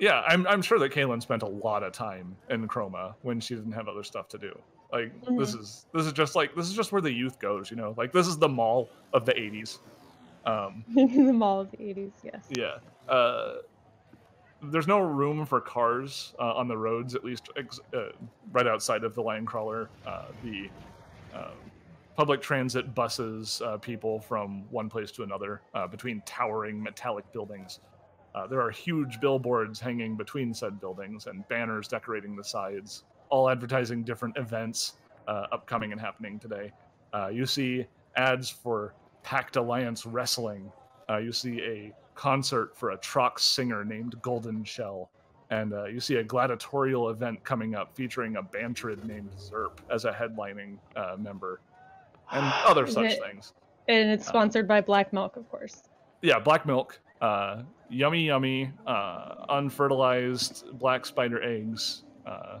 Yeah, I'm I'm sure that Kailan spent a lot of time in Chroma when she didn't have other stuff to do. Like this is this is just like this is just where the youth goes, you know. Like this is the mall of the '80s. Um, the mall of the 80s, yes. yeah. Uh, there's no room for cars uh, on the roads, at least ex- uh, right outside of the line crawler. Uh, the uh, public transit buses uh, people from one place to another uh, between towering metallic buildings. Uh, there are huge billboards hanging between said buildings and banners decorating the sides, all advertising different events upcoming and happening today. You see ads for Pact Alliance Wrestling. You see a concert for a Trox singer named Golden Shell. And uh, you see a gladiatorial event coming up featuring a Bantrid named Zerp as a headlining uh, member, and other such it- things. And it's Uh, sponsored by Black Milk, of course. Yeah, black milk, uh, yummy, yummy, uh, unfertilized black spider eggs. Uh,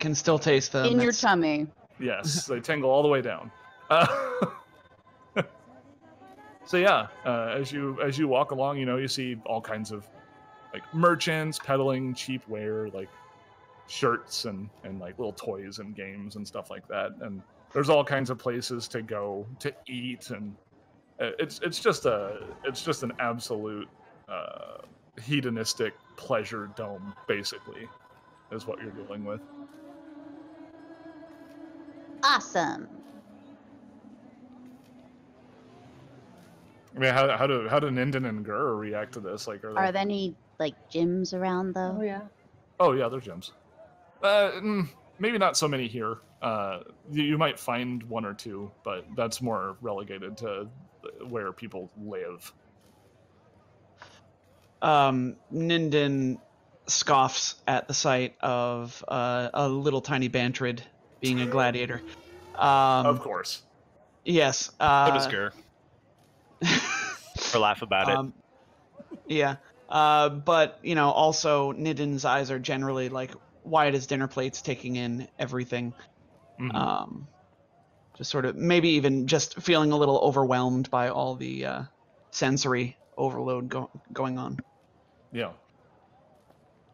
Can still taste them. in your tummy. yes, they tingle all the way down. So yeah, uh, as you as you walk along, you know you see all kinds of like merchants peddling cheap wear, like shirts and and like little toys and games and stuff like that. And there's all kinds of places to go to eat, and uh, it's it's just a it's just an absolute uh, hedonistic pleasure dome, basically, is what you're dealing with. Awesome. I mean, how how do how do Ninden and Gur react to this? Like, are, they, Are there any like gyms around though? Oh, yeah. Oh yeah, there's gyms. Uh, mm, maybe not so many here. Uh, you, you might find one or two, but that's more relegated to where people live. um, Ninden scoffs at the sight of uh, a little tiny Bantrid being a gladiator. Um, of course. Yes. So Uh, does Gur. Or laugh about it. um, yeah. Uh, but you know, also Ninden's eyes are generally like wide as dinner plates, taking in everything. Mhm. Um, just sort of maybe even just feeling a little overwhelmed by all the uh, sensory overload go- going on. Yeah.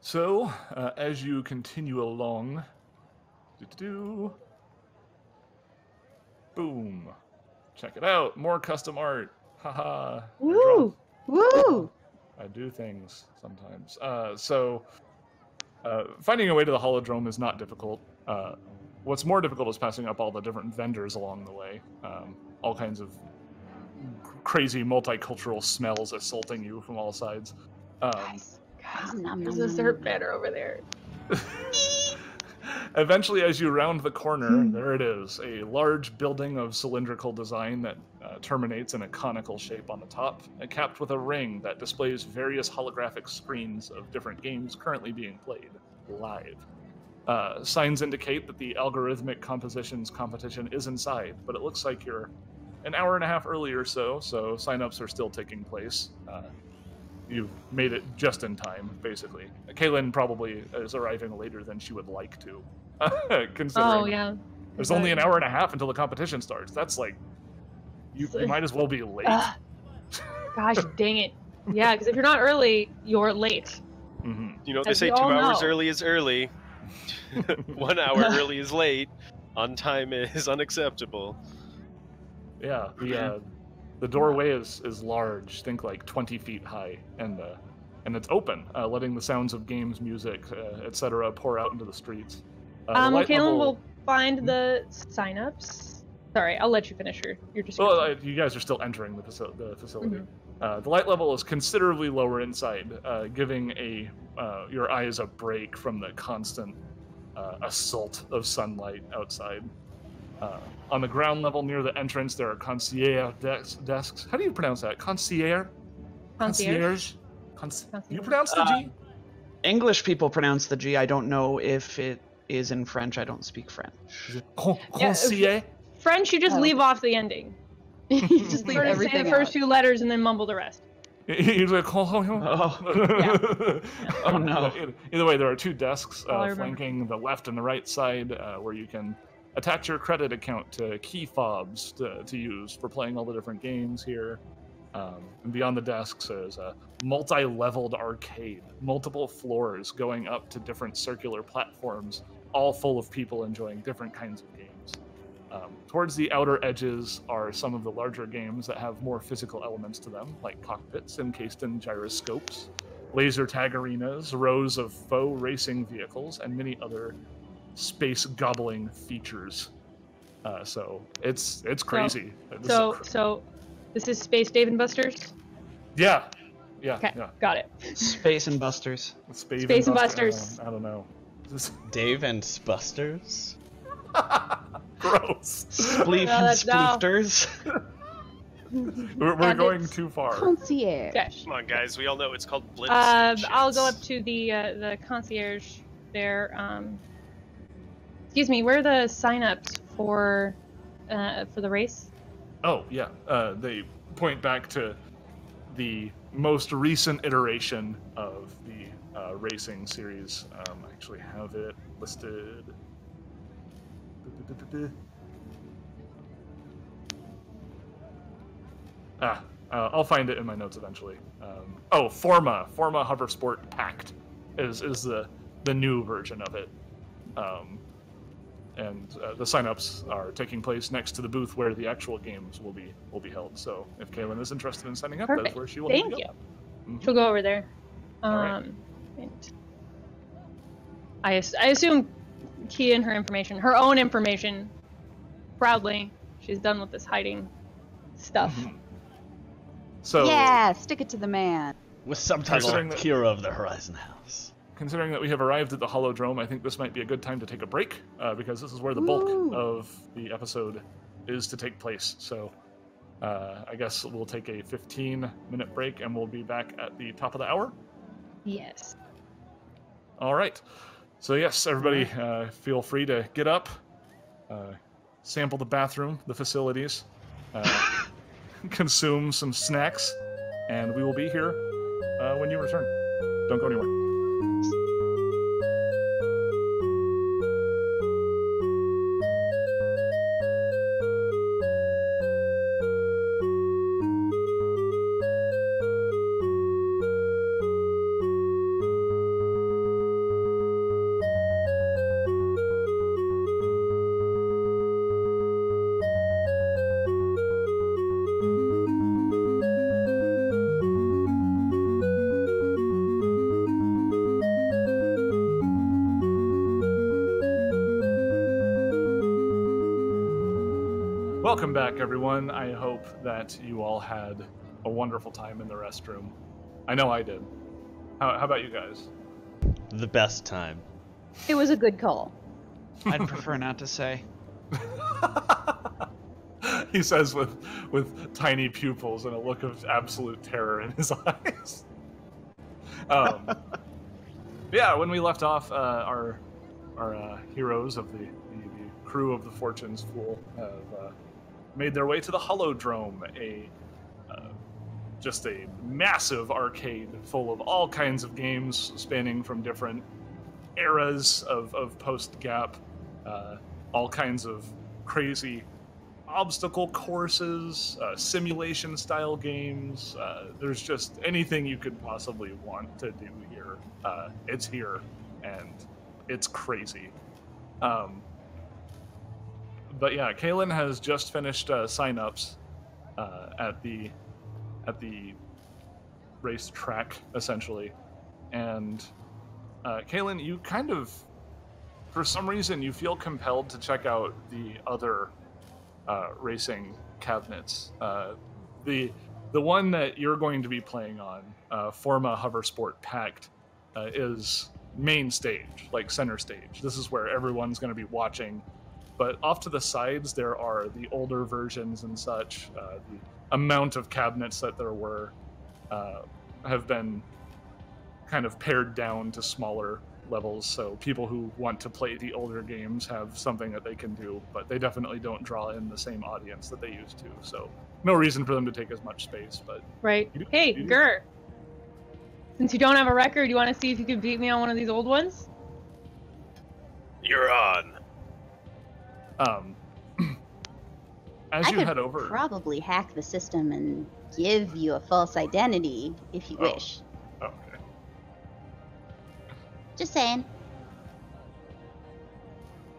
So, uh, as you continue along, boom, check it out, more custom art. Haha. I Woo! Woo! I do things sometimes. Uh, so, uh, finding a way to the holodrome is not difficult. Uh, what's more difficult is passing up all the different vendors along the way. Um, all kinds of crazy multicultural smells assaulting you from all sides. Um, Guys, guys, Nom, there's nom, a nom, Zerp banner over there. Eventually, as you round the corner, there it is a large building of cylindrical design that uh, terminates in a conical shape on the top, uh, capped with a ring that displays various holographic screens of different games currently being played live. Uh, signs indicate that the algorithmic compositions competition is inside, but it looks like you're an hour and a half early or so, so signups are still taking place. Uh, you made it just in time, basically. Kailan probably is arriving later than she would like to, considering Oh, yeah. there's only an hour and a half until the competition starts. That's like, you, you might as well be late. Ugh. Gosh dang it. Yeah, because if you're not early, you're late. hmm you know what they say two hours know. early is early. One hour early is late. On time is unacceptable. Yeah, the uh, the doorway is is large. Think like 20 feet high, and uh, and it's open, uh, letting the sounds of games, music, uh, etc., pour out into the streets. Uh, the Um, light Kailan level- will find the signups. Sorry, I'll let you finish your your Well, description. uh, you guys are still entering the, faci- the facility. Mhm. Uh, the light level is considerably lower inside, uh, giving a uh, your eyes a break from the constant uh, assault of sunlight outside. Uh, on the ground level near the entrance, there are concierge des- desks. How do you pronounce that? Concierge? Concierge? Conci- you pronounce the Uh, G? English people pronounce the G. I don't know if it is in French. I don't speak French. Is it con- Yeah, concierge? French, you just Oh. leave off the ending. you just leave Sort say everything the first out. two letters and then mumble the rest. He's like, oh, Oh, Oh, no. Either- Either way, there are two desks uh, flanking the left and the right side uh, where you can attach your credit account to key fobs to, to use for playing all the different games here. Um, and beyond the desks is a multi leveled arcade, multiple floors going up to different circular platforms, all full of people enjoying different kinds of games. Um, towards the outer edges are some of the larger games that have more physical elements to them, like cockpits encased in gyroscopes, laser tag arenas, rows of faux racing vehicles, and many other space gobbling features. Uh, so it's it's crazy. This So, cr- so this is Space Dave and Busters. yeah, yeah, Okay. yeah. Got it. Space and Busters. Space, Space and Buster- Busters. I don't, I don't know. This is Dave and Busters. gross. Spleef No, and that's- no. We're, we're going it's too far. Concierge. Okay. Come on, guys. We all know it's called Blitz. Um, I'll go up to the uh, the concierge there. Um, excuse me, where are the signups for uh, for the race? Oh yeah, uh, they point back to the most recent iteration of the uh, racing series. Um, I actually have it listed. Ah, uh, I'll find it in my notes eventually. Um, oh, Forma, Forma Hover Sport Pact is is the the new version of it. Um, and uh, the signups are taking place next to the booth where the actual games will be will be held. So if Kailan is interested in signing up, that's where she will need Thank you. go. Mhm. She'll go over there. Um, All right. and I I assume key in her information, her own information. Proudly, she's done with this hiding stuff. Mhm. So Yeah, stick it to the man. With subtitles Considering like of the Horizon House. Considering that we have arrived at the Holodrome, I think this might be a good time to take a break uh, because this is where the bulk Ooh. of the episode is to take place. So uh, I guess we'll take a 15 minute break and we'll be back at the top of the hour. Yes. All right. So yes, everybody, uh, feel free to get up, uh, sample the bathroom, the facilities, uh, consume some snacks, and we will be here uh, when you return. Don't go anywhere. Back, everyone. I hope that you all had a wonderful time in the restroom. I know I did. How, how about you guys? The best time. It was a good call. I'd prefer not to say. he says with with tiny pupils and a look of absolute terror in his eyes. Um, yeah, when we left off, uh, our our uh, heroes of the, the, the crew of the Fortune's Fool have uh, made their way to the Holodrome, a uh, just a massive arcade full of all kinds of games spanning from different eras of, of post Gap, uh, all kinds of crazy obstacle courses, uh, simulation style games. Uh, there's just anything you could possibly want to do here. Uh, it's here, and it's crazy. Um, but yeah, Kailan has just finished uh, signups uh, at the at the race track essentially, and uh, Kailan, you kind of, for some reason, you feel compelled to check out the other uh, racing cabinets. Uh, the the one that you're going to be playing on, uh, Forma Hover Sport Pact, uh, is main stage, like center stage. This is where everyone's going to be watching. But off to the sides, there are the older versions and such. Uh, the amount of cabinets that there were uh, have been kind of pared down to smaller levels. So people who want to play the older games have something that they can do, but they definitely don't draw in the same audience that they used to. So no reason for them to take as much space. But Right. You do- Hey, you do- Gur. Since you don't have a record, you want to see if you can beat me on one of these old ones? You're on. Um, as I you could head over, probably hack the system and give you a false identity if you Oh. wish. oh, okay. Just saying.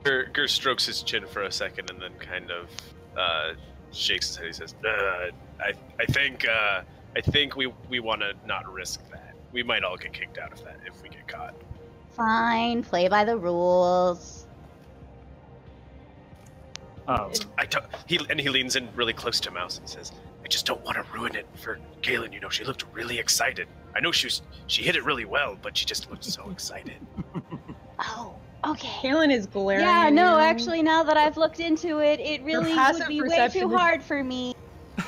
Gur, Gur strokes his chin for a second and then kind of uh, shakes his head. He says, uh, "I, I think, uh, I think we we want to not risk that. We might all get kicked out of that if we get caught." Fine, play by the rules. Um, I don't, he and he leans in really close to Mouse and says, "I just don't want to ruin it for Kailan. You know, she looked really excited. I know she was she hit it really well, but she just looked so excited." Oh, okay. Kailan is glaring. Yeah, no, actually, now that I've looked into it, it really would be way too is- hard for me.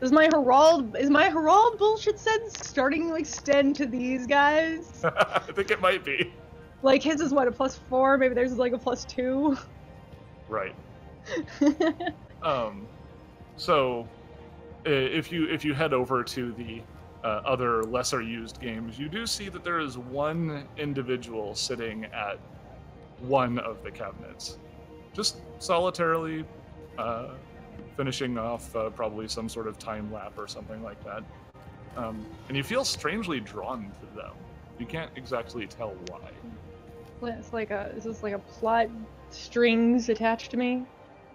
Is my Harald is my Harald bullshit sense starting to extend to these guys? I think it might be Like his is what a plus four, maybe theirs is like a plus two. right. Um, so if you if you head over to the uh, other lesser used games, you do see that there is one individual sitting at one of the cabinets, just solitarily uh, finishing off uh, probably some sort of time lap or something like that. Um, and you feel strangely drawn to them. You can't exactly tell why. It's like a is this like a plot strings attached to me?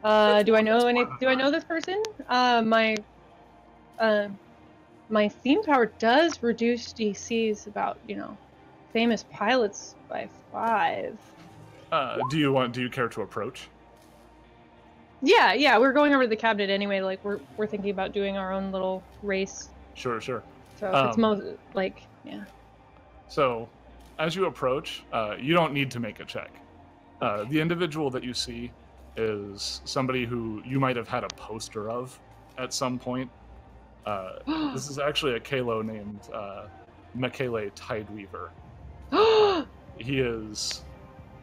Uh, do I know any? Do I know this person? Uh, my uh, my theme power does reduce DCs about you know famous pilots by five. Uh, do you want? Do you care to approach? Yeah, yeah, we're going over to the cabinet anyway. Like we're we're thinking about doing our own little race. Sure, sure. So if it's Um, most like yeah. So, as you approach, uh, you don't need to make a check. Uh, the individual that you see is somebody who you might have had a poster of at some point. Uh, this is actually a Kalo named uh, Michele Tideweaver. He is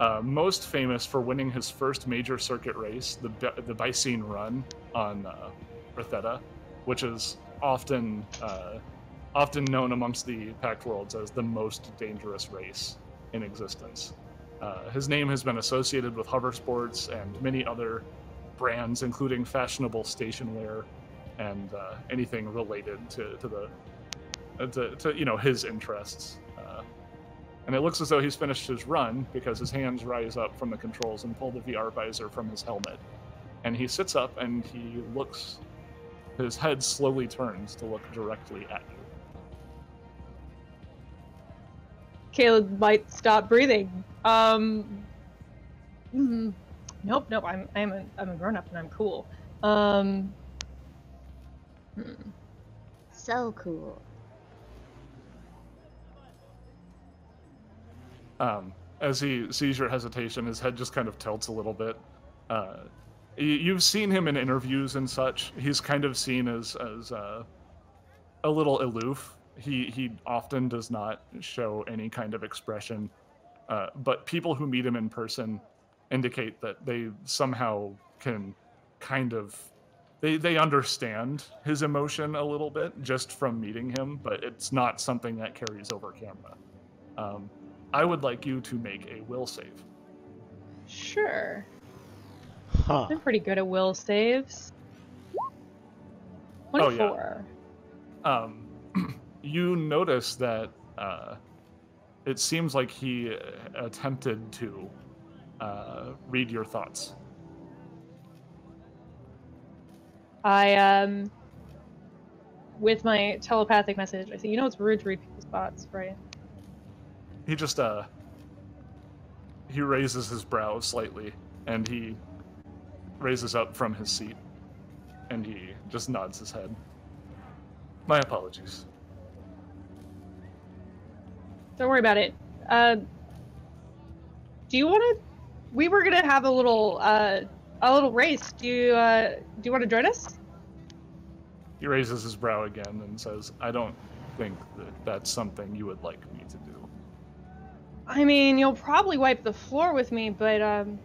uh, most famous for winning his first major circuit race, the the Bicene Run on uh, Retheta, which is often uh, often known amongst the Pact Worlds as the most dangerous race in existence. Uh, his name has been associated with hover sports and many other brands, including fashionable stationwear and uh, anything related to, to the uh, to, to you know his interests. Uh, and it looks as though he's finished his run because his hands rise up from the controls and pull the VR visor from his helmet. And he sits up and he looks. His head slowly turns to look directly at you. Kailan might stop breathing. Um. mm, Nope, nope. I'm I'm a I'm a grown up and I'm cool. Um. hmm. So cool. Um, as he sees your hesitation, his head just kind of tilts a little bit. Uh, y- you've seen him in interviews and such. He's kind of seen as as uh, a little aloof. He he often does not show any kind of expression. Uh, but people who meet him in person indicate that they somehow can kind of they they understand his emotion a little bit just from meeting him, but it's not something that carries over camera. Um, I would like you to make a will save. Sure. Huh. I'm pretty good at will saves. Twenty-four. Oh, yeah. 24. Um, you notice that uh, it seems like he uh, attempted to uh, read your thoughts. I um with my telepathic message, I say, you know it's rude to read people's thoughts, right? He just uh he raises his brow slightly and he raises up from his seat and he just nods his head. My apologies. Don't worry about it. Uh, do you want to? We were gonna have a little uh, a little race. Do you uh, do you want to join us? He raises his brow again and says, "I don't think that that's something you would like me to do." I mean, you'll probably wipe the floor with me, but um,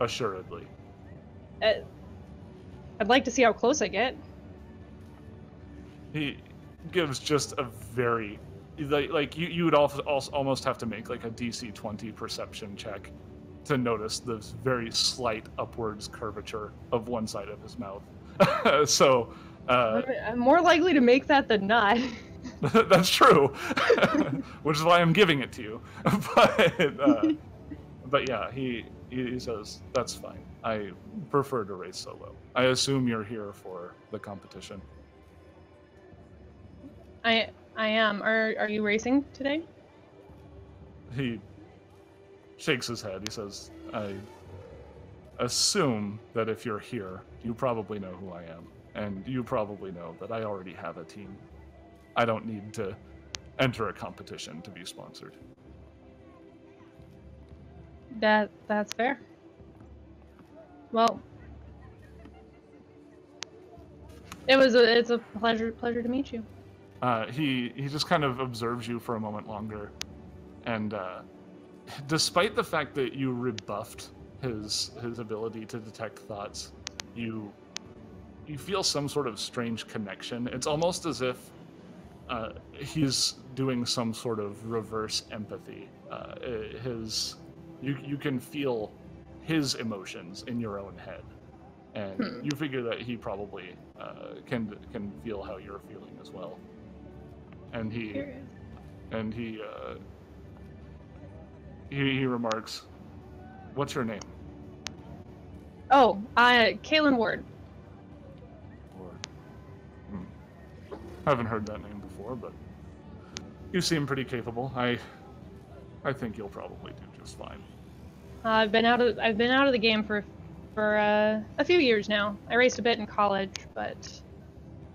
Assuredly. uh, I'd like to see how close I get. He gives just a very like like you you would also, also almost have to make like a DC 20 perception check to notice this very slight upwards curvature of one side of his mouth. so uh, I'm- I'm more likely to make that than not. that's true, which is why I'm giving it to you. but uh, but yeah, he he says that's fine. I prefer to race solo. I assume you're here for the competition. I I am. Are are you racing today? He shakes his head. He says, I assume that if you're here, you probably know who I am. And you probably know that I already have a team. I don't need to enter a competition to be sponsored. That that's fair. Well, it was a it's a pleasure pleasure to meet you. Uh, he he just kind of observes you for a moment longer, and uh, despite the fact that you rebuffed his his ability to detect thoughts, you you feel some sort of strange connection. It's almost as if uh, he's doing some sort of reverse empathy. Uh, his you you can feel his emotions in your own head, and Hmm. you figure that he probably uh, can can feel how you're feeling as well. And he and he uh, he, he remarks, "What's your name?" Oh, I Kailan Ward. Or, hmm. haven't heard that name before, but you seem pretty capable. I I think you'll probably do just fine. I've been out of I've been out of the game for for uh, a few years now. I raced a bit in college, but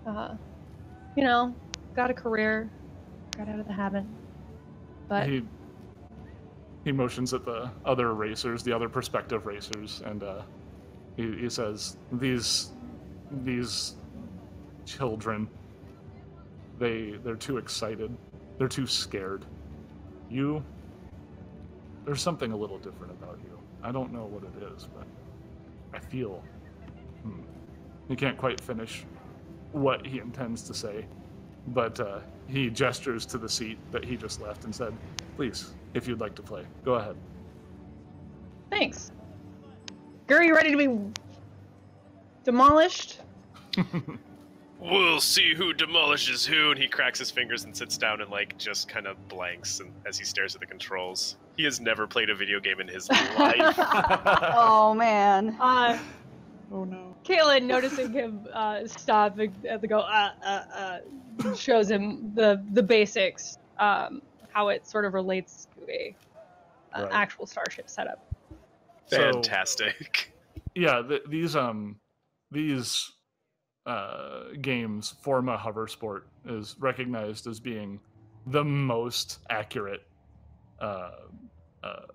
uh, you know, got a career, got out of the habit. But he he motions at the other racers, the other prospective racers, and uh, he, he says, "These these children, they they're too excited, they're too scared. You, there's something a little different about you. I don't know what it is, but I feel." Hmm. He can't quite finish what he intends to say, but uh, he gestures to the seat that he just left and said, "Please, if you'd like to play, go ahead." thanks. Gary, you ready to be demolished? We'll see who demolishes who, and he cracks his fingers and sits down and like just kind of blanks and, as he stares at the controls. He has never played a video game in his life. oh man. Uh, Oh no. Kailan, noticing him uh, stop and and go, uh, uh, uh, shows him the the basics, um, how it sort of relates to a uh, Right. actual starship setup. So- Fantastic. yeah, th- these um these uh games, Forma Hover Sport is recognized as being the most accurate uh, uh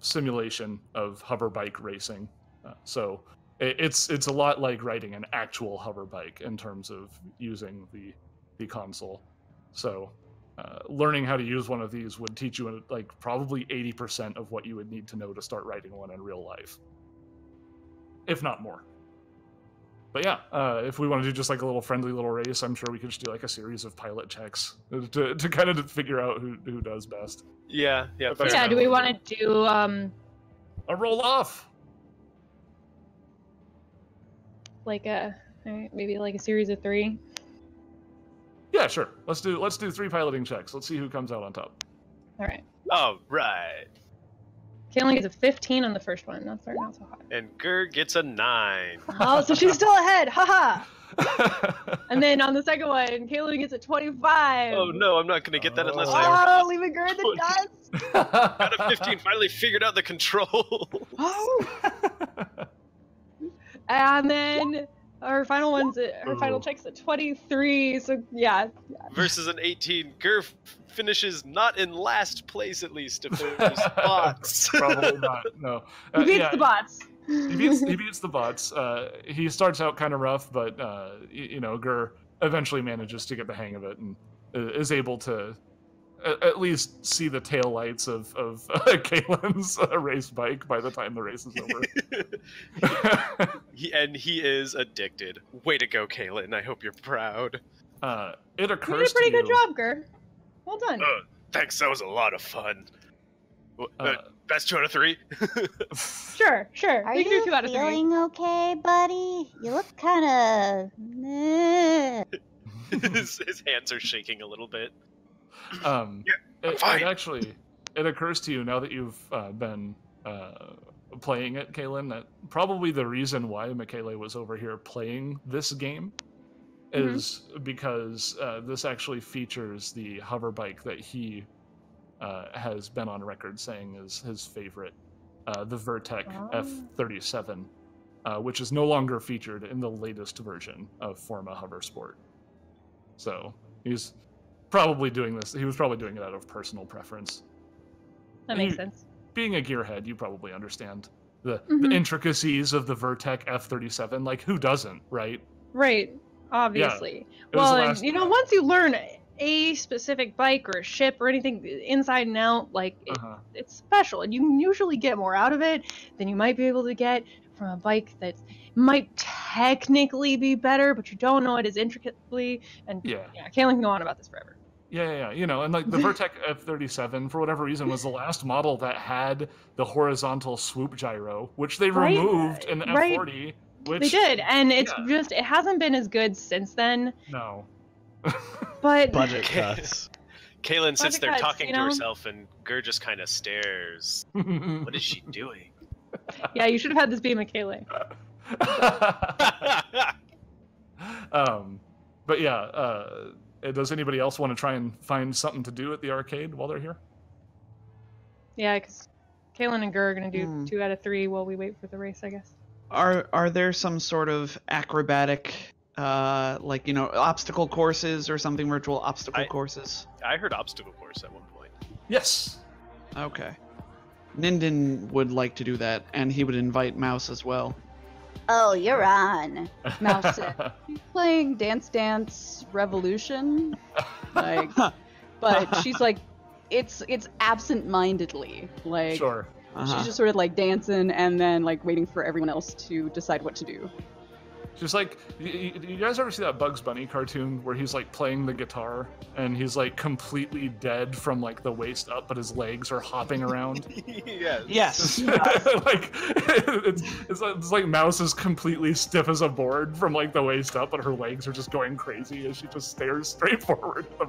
simulation of hover bike racing. Uh, so it, it's it's a lot like riding an actual hover bike in terms of using the the console. So uh, learning how to use one of these would teach you like probably 80% of what you would need to know to start riding one in real life if not more. But yeah, uh, if we want to do just like a little friendly little race, I'm sure we could just do like a series of pilot checks to, to kind of figure out who, who does best. Yeah, yeah. But that's fair yeah, do we we want to do um A roll off. Like a alright, maybe like a series of three? Yeah, sure. Let's do let's do three piloting checks. Let's see who comes out on top. All right. All right. Kailan gets a 15 on the first one. Not starting out so hot. And Gur gets a nine. Oh, so she's still ahead. Haha. And then on the second one, Kailan gets a 25. Oh no, I'm not gonna get that unless I Oh, leaving her in the dust. got a 15. Finally figured out the control. Oh. And then her final one's at, her final Ooh. check's at 23. So yeah, Versus an 18. Gur f- finishes not in last place at least if there's bots. Probably not. No. he Uh, beats yeah, the bots. he beats he beats the bots. Uh, he starts out kind of rough, but uh, y- you know, Gur eventually manages to get the hang of it and uh, is able to a- at least see the tail lights of of Kailan's uh, race bike by the time the race is over. he, and he is addicted. Way to go, Kailan. I hope you're proud. uh, it You did occurs a pretty to good you, job, Gur. Well done. Oh, thanks. That was a lot of fun. W- uh, uh, That's two out of three. Sure, sure. Are you can do two out of three. feeling okay, buddy? You look kind of. his, his hands are shaking a little bit. Um, I'm it, it actually it occurs to you now that you've uh, been uh, playing it, Kailan, that probably the reason why Michele was over here playing this game Mhm. is because uh, this actually features the hover bike that he uh, has been on record saying is his favorite, uh, the Vertec Oh. F37, uh, which is no longer featured in the latest version of Forma Hover Sport. So he's probably doing this. He was probably doing it out of personal preference. That makes you- sense. Being a gearhead, you probably understand the, Mhm. the intricacies of the Vertec F37. Like, who doesn't, right? Right. Obviously. Was well, and, you know, once you learn a specific bike or a ship or anything inside and out, like it, Uh-huh. it's special, and you can usually get more out of it than you might be able to get from a bike that might technically be better, but you don't know it as intricately. And Yeah. yeah, Kailan can go on about this forever. Yeah, yeah, yeah. You know, and like the Vertec F37, for whatever reason, was the last model that had the horizontal swoop gyro, which they Right, removed in the right. F40. Which they did, and it's yeah. just it hasn't been as good since then. no. But Budget cuts. Kailan sits Budget there cuts, talking you to herself, and Gur just kind of stares. What is she doing? yeah, you should have had this be Michele. um, but yeah, uh, does anybody else want to try and find something to do at the arcade while they're here? Yeah, because Kailan and Gur are gonna do Hmm. two out of three while we wait for the race, I guess. Are are there some sort of acrobatic, uh, like you know, obstacle courses or something? Virtual obstacle I- courses. I heard obstacle course at one point. Yes. Okay. Ninden would like to do that, and he would invite Mouse as well. Oh, you're on. Mouse said, playing Dance Dance Revolution. Like, but she's like, it's it's absent-mindedly. Like, sure. Uh-huh. she's just sort of like dancing and then like waiting for everyone else to decide what to do. Just like, you, you guys ever see that Bugs Bunny cartoon where he's like playing the guitar and he's like completely dead from like the waist up, but his legs are hopping around? yes. Yes. like it's, it's, like- it's like Mouse is completely stiff as a board from like the waist up, but her legs are just going crazy as she just stares straight forward.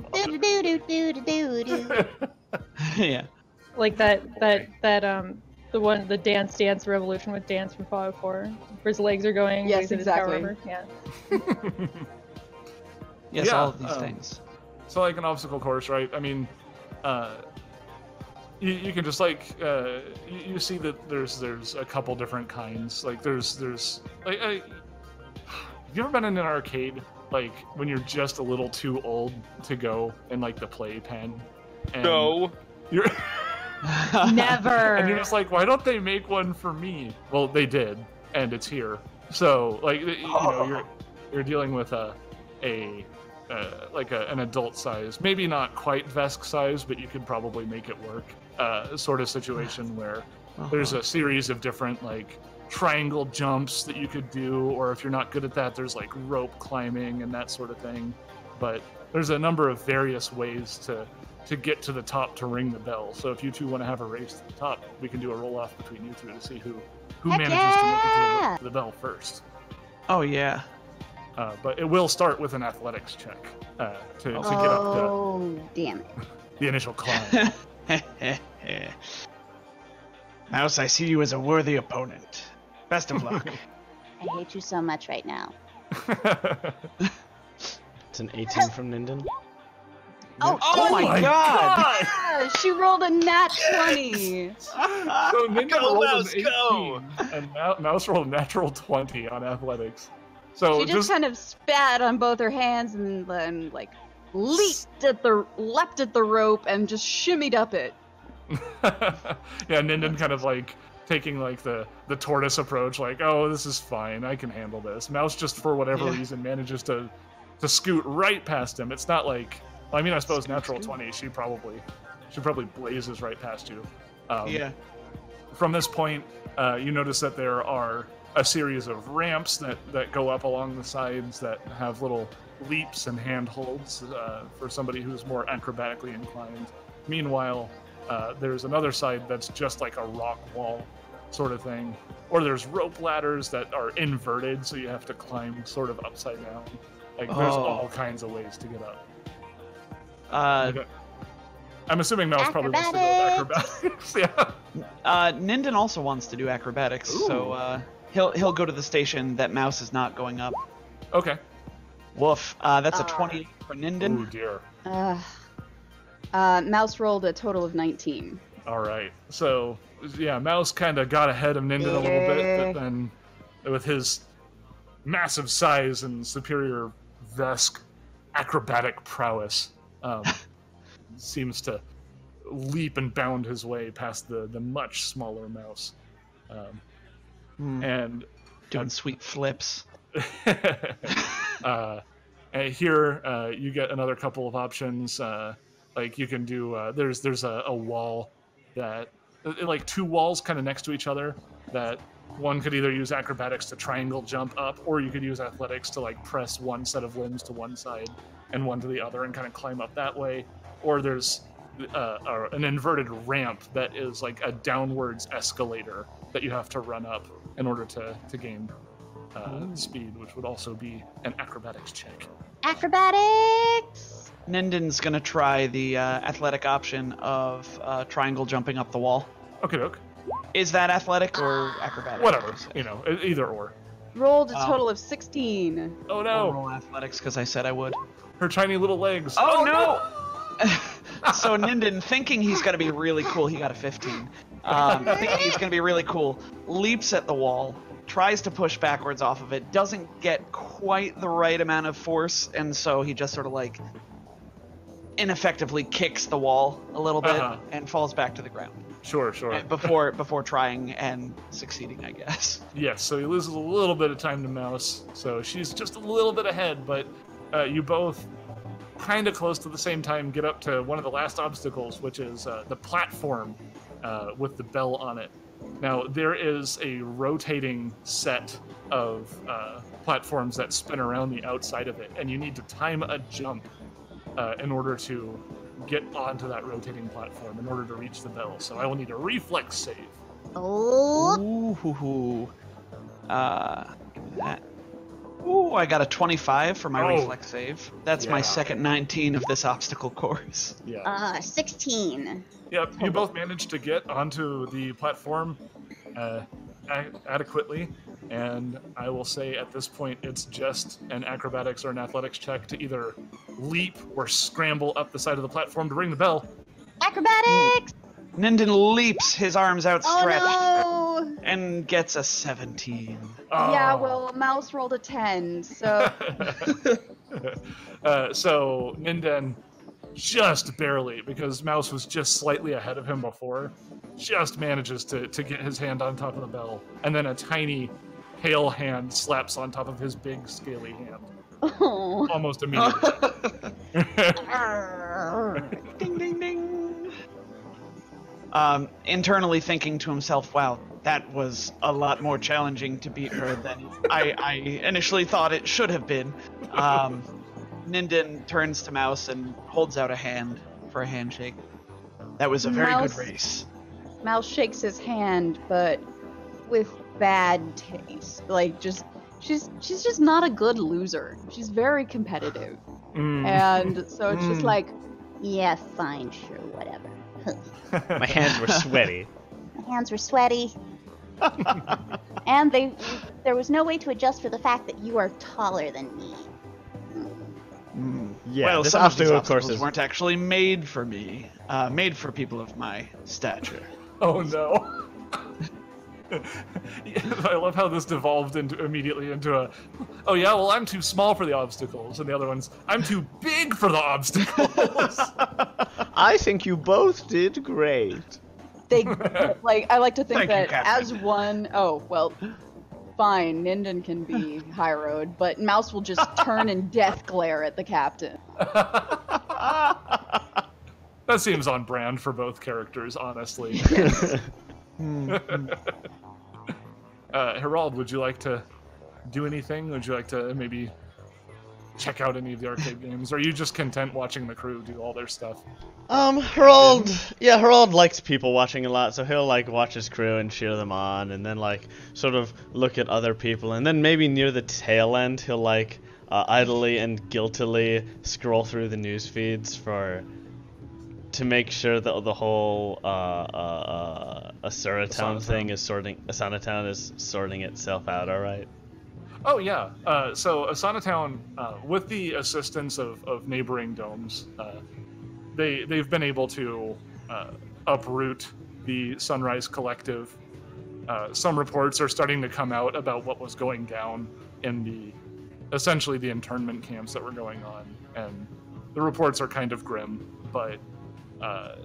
yeah. Like that that that um the one the Dance Dance Revolution with Dance from Fallout 4, where his legs are going. Yes, he's in his power exactly. Yeah. Yes, Yeah, all of these um, things. so like an obstacle course, right? I mean, uh, you, you can just like uh, you, you see that there's there's a couple different kinds. Like there's there's like I, have you ever been in an arcade like when you're just a little too old to go in like the playpen? And No. You're Never. and you're just like, why don't they make one for me? Well, they did, and it's here. So like you know you're you're dealing with a a uh, like a, an adult size, maybe not quite Vesk size, but you could probably make it work. Uh, sort of situation where there's Uh-huh. a series of different like triangle jumps that you could do, or if you're not good at that, there's like rope climbing and that sort of thing. But there's a number of various ways to to get to the top to ring the bell. So if you two want to have a race to the top, we can do a roll off between you two to see who who Heck manages to make it to the, the bell first. Oh yeah. Uh, but it will start with an athletics check uh, to, to get up Oh, damn it. the, the initial climb. Mouse, I see you as a worthy opponent. Best of luck. I hate you so much right now. It's an 18 from Ninden. Oh, oh, Oh my my god! Yeah, she rolled a nat 20. so Ninja Go, rolled Mouse, an 18, go! and Mouse rolled a natural 20 on athletics. So she just, just kind of spat on both her hands and then like leaped at the leapt at the rope and just shimmied up it. yeah, Ninden kind of like taking like the the tortoise approach, like, oh, this is fine, I can handle this. Mouse just for whatever Yeah. reason manages to to scoot right past him. It's not like, I mean, I suppose natural twenty, she probably she probably blazes right past you. Um, yeah. From this point, uh, you notice that there are a series of ramps that that go up along the sides that have little leaps and handholds uh, for somebody who's more acrobatically inclined. Meanwhile, uh, there's another side that's just like a rock wall sort of thing. Or there's rope ladders that are inverted, so you have to climb sort of upside down. Like there's Oh. all kinds of ways to get up. Uh, Okay. I'm assuming Mouse probably wants to go with acrobatics. yeah. uh, Ninden also wants to do acrobatics, so uh, he'll he'll go to the station that Mouse is not going up. Okay. Woof. Uh, that's a Uh. 20 for Oh dear. Uh, uh, Mouse rolled a total of 19. All right. So yeah, Mouse kind of got ahead of Ninden a little bit, but then with his massive size and superior Vesk acrobatic prowess, um, seems to leap and bound his way past the the much smaller mouse. Um, Hmm, and doing sweet flips. uh, and here uh, you get another couple of options. Uh, like you can do uh, there's there's a, a wall that uh, like two walls kind of next to each other that one could either use acrobatics to triangle jump up or you could use athletics to like press one set of limbs to one side and one to the other and kind of climb up that way or there's uh, uh, an inverted ramp that is like a downwards escalator that you have to run up in order to, to gain uh, speed, which would also be an acrobatics check. Acrobatics! Ninden's gonna try the uh, athletic option of uh, triangle jumping up the wall. Okay, doke. Is that athletic or acrobatic? Whatever, you know, e- either or. Rolled a Oh. total of 16. Oh I'll no, roll athletics because I said I would. Her tiny little legs. Oh, no! so Ninden, thinking he's gonna be really cool, he got a 15. Um, thinking he's gonna be really cool, leaps at the wall, tries to push backwards off of it, doesn't get quite the right amount of force, and so he just sort of like ineffectively kicks the wall a little bit Uh-huh. and falls back to the ground Sure, sure. Before before trying and succeeding, I guess. Yes, so he loses a little bit of time to Mouse. So she's just a little bit ahead, but uh, you both kind of close to the same time get up to one of the last obstacles, which is uh, the platform uh, with the bell on it. Now, there is a rotating set of uh, platforms that spin around the outside of it, and you need to time a jump uh, in order to get onto that rotating platform in order to reach the bell. So I will need a reflex save. Oh, Ooh, hoo, hoo. Uh, that. Ooh, I got a 25 for my Oh. reflex save. That's my second 19 of this obstacle course. Yeah. uh, 16. Yep, you both managed to get onto the platform uh, a- adequately, and I will say at this point it's just an acrobatics or an athletics check to either leap or scramble up the side of the platform to ring the bell. Acrobatics! Ninden leaps, his arms outstretched, Oh no! and gets a 17. Yeah, Oh. well, Mouse rolled a 10, so uh, so Ninden just barely, because Mouse was just slightly ahead of him before, just manages to, to get his hand on top of the bell, and then a tiny pale hand slaps on top of his big scaly hand oh, almost immediately. ding, ding, ding. Um, internally thinking to himself, wow, that was a lot more challenging to beat her than I, I initially thought it should have been. Um, Ninden turns to Mouse and holds out a hand for a handshake. That was a very Mouse- good race. Mouse shakes his hand, but with bad taste. Like, just she's she's just not a good loser. She's very competitive, Mm. and so it's just Mm. like, Yeah, fine, sure, whatever. My hands were sweaty. My hands were sweaty. and they there was no way to adjust for the fact that you are taller than me. Mm. Yeah, well, this some of these obstacle course obstacles is weren't actually made for me. Uh, made for people of my stature. Oh no. I love how this devolved into immediately into a oh yeah well I'm too small for the obstacles and the other one's I'm too big for the obstacles. I think you both did great. They like I like to think Thank that Captain. as one oh well fine, Ninden can be High Road, but Mouse will just turn and death glare at the captain. that seems on brand for both characters honestly. Mm. Uh, Harald, would you like to do anything? Would you like to maybe check out any of the arcade games? Or are you just content watching the crew do all their stuff? Um, Harald, yeah, Harald likes people watching a lot, so he'll like watch his crew and cheer them on, and then like sort of look at other people, and then maybe near the tail end, he'll like uh, idly and guiltily scroll through the news feeds for to make sure that the whole uh, uh, uh, Asura Town thing is sorting, Asana Town is sorting itself out, all right. Oh yeah. Uh, so Asana Town, uh, with the assistance of, of neighboring domes, uh, they they've been able to uh, uproot the Sunrise Collective. Uh, some reports are starting to come out about what was going down in the essentially the internment camps that were going on, and the reports are kind of grim. But uh,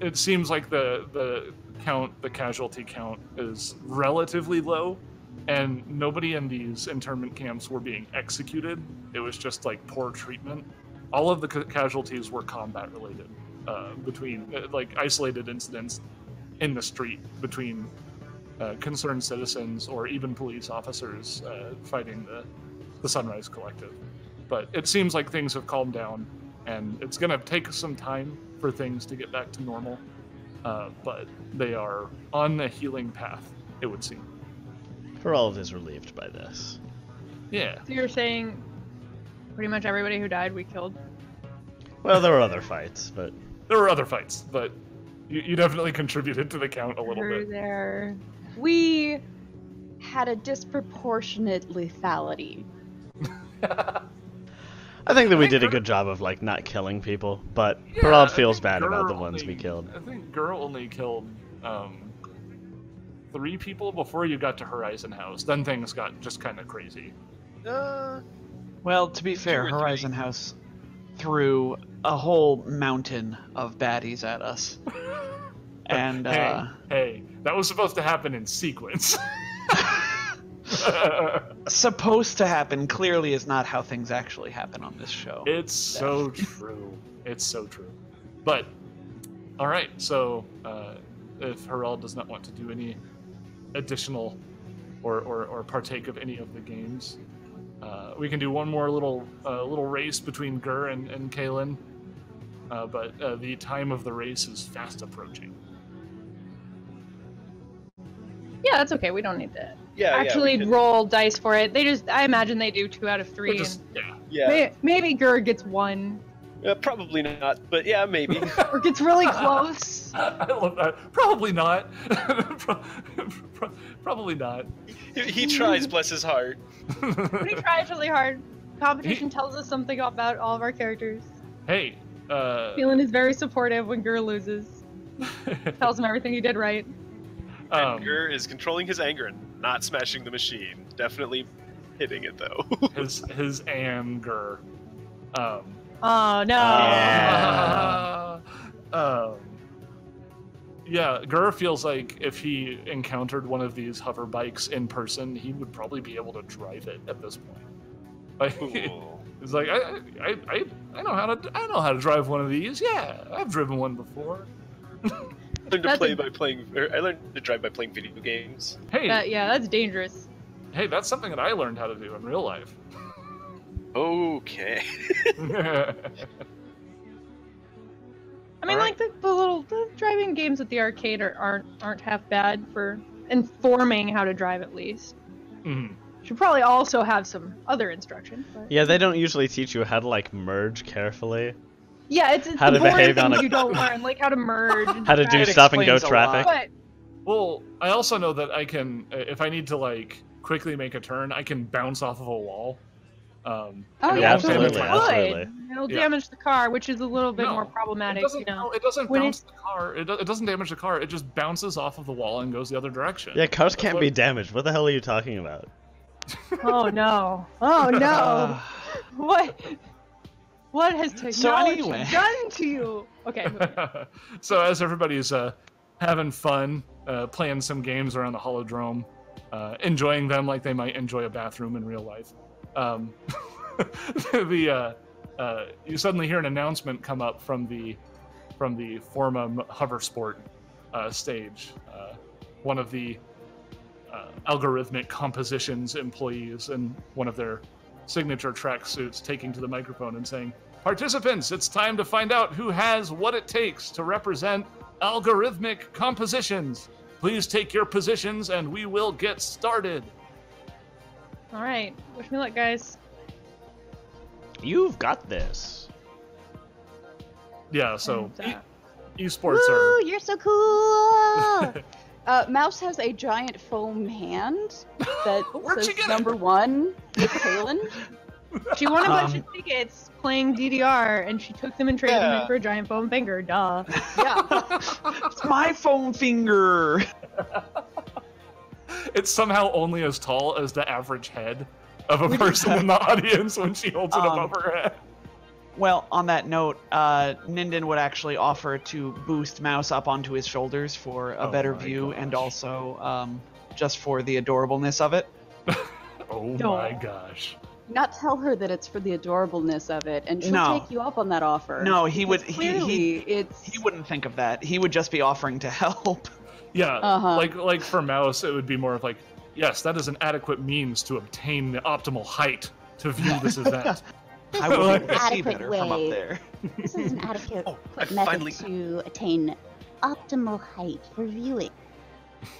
it seems like the the count, the casualty count, is relatively low and nobody in these internment camps were being executed. It was just like poor treatment. All of the ca- casualties were combat related, uh, between uh, like isolated incidents in the street between uh, concerned citizens or even police officers uh, fighting the the Sunrise Collective. But it seems like things have calmed down, and it's gonna take some time for things to get back to normal. Uh, but they are on a healing path, it would seem. Harald is relieved by this. Yeah. So you're saying pretty much everybody who died we killed? Well, there were other fights, but There were other fights, but you, you definitely contributed to the count a little bit. there? We had a disproportionate lethality. I think that we did a good job of like not killing people. But Yeah, Harald feels think bad about the Gur ones we killed. I think Gur only killed um, three people before you got to Horizon House. Then things got just kind of crazy. Uh, Well, to be fair, or three. Horizon House threw a whole mountain of baddies at us. And hey, uh, hey, that was supposed to happen in sequence. supposed to happen clearly is not how things actually happen on this show. It's so true. It's so true. But all right, so uh, if Harald does not want to do any additional or, or, or partake of any of the games, uh, we can do one more little uh, little race between Gur and, and Kailan. Uh, but uh, the time of the race is fast approaching. Yeah, that's okay. We don't need to yeah, actually yeah, roll dice for it. They just, I imagine they do two out of three. just, yeah. Yeah, may- maybe Gur gets one uh, probably not, but yeah, maybe. or gets really close. I love that. Probably not. Pro- pro- Probably not. he, he tries, bless his heart. He tries really hard. Competition tells us something about all of our characters. hey, uh, Phelan is very supportive when Gur loses. Tells him everything he did right. um, and Gur is controlling his anger and not smashing the machine. Definitely hitting it though. his his anger. Um, Oh no. Yeah. um, yeah, Gur feels like if he encountered one of these hover bikes in person, he would probably be able to drive it at this point. Like, Ooh. it's like I, I, I, I know how to I know how to drive one of these. Yeah, I've driven one before. I learned to That's play a- by playing. Or I learned to drive by playing video games. Hey, That, yeah, that's dangerous. hey, that's something that I learned how to do in real life. Okay. I mean, Alright. like the, the little the driving games at the arcade are, aren't aren't half bad for informing how to drive at least. Mhm. Should probably also have some other instruction. But... Yeah, they don't usually teach you how to like merge carefully. Yeah, it's, it's How the to behave on a- you don't learn, like how to merge. How to do It stop and go explains a lot. traffic. But Well, I also know that I can, uh, if I need to like quickly make a turn, I can bounce off of a wall. Um, Oh, and it yeah, absolutely, my Good. car. absolutely. It'll Yeah. damage the car, which is a little bit No, more It problematic, doesn't, you know. no, it doesn't When bounce the car. It, do- it doesn't damage the car. It just bounces off of the wall and goes the other direction. Yeah, cars That's can't what- be damaged. What the hell are you talking about? Oh no! Oh no! What? What has technology So anyway. done to you? Okay. so as everybody's uh, having fun, uh, playing some games around the holodrome, uh, enjoying them like they might enjoy a bathroom in real life, um, the uh, uh, you suddenly hear an announcement come up from the from the Forma hover sport uh, stage. Uh, one of the uh, algorithmic compositions employees and one of their signature track suits taking to the microphone and saying, Participants, it's time to find out who has what it takes to represent algorithmic compositions. Please take your positions and we will get started. All right. Wish me luck, guys. You've got this. Yeah, so And, uh, e- esports Woo, are. you're so cool. Uh, Mouse has a giant foam hand that Where'd says you get it? number one with Kailan. She won a bunch Um, of tickets playing DDR, and she took them and traded them Yeah. in for a giant foam finger. Duh. Yeah. it's my foam finger. It's somehow only as tall as the average head of a person in the audience when she holds it Um, above her head. Well, on that note, uh, Ninden would actually offer to boost Mouse up onto his shoulders for a Oh better my view and also um, just for the adorableness of it. Oh No. my gosh. Not tell her that it's for the adorableness of it, and she'll No. take you up on that offer. No, he would. Because He, Clearly, he it's he wouldn't think of that. He would just be offering to help. Yeah, Uh-huh. like like for mouse, it would be more of like, yes, that is an adequate means to obtain the optimal height to view this event. I would Like- to see Adequate better from up way. there. this is an adequate Oh, method finally- to attain optimal height for viewing.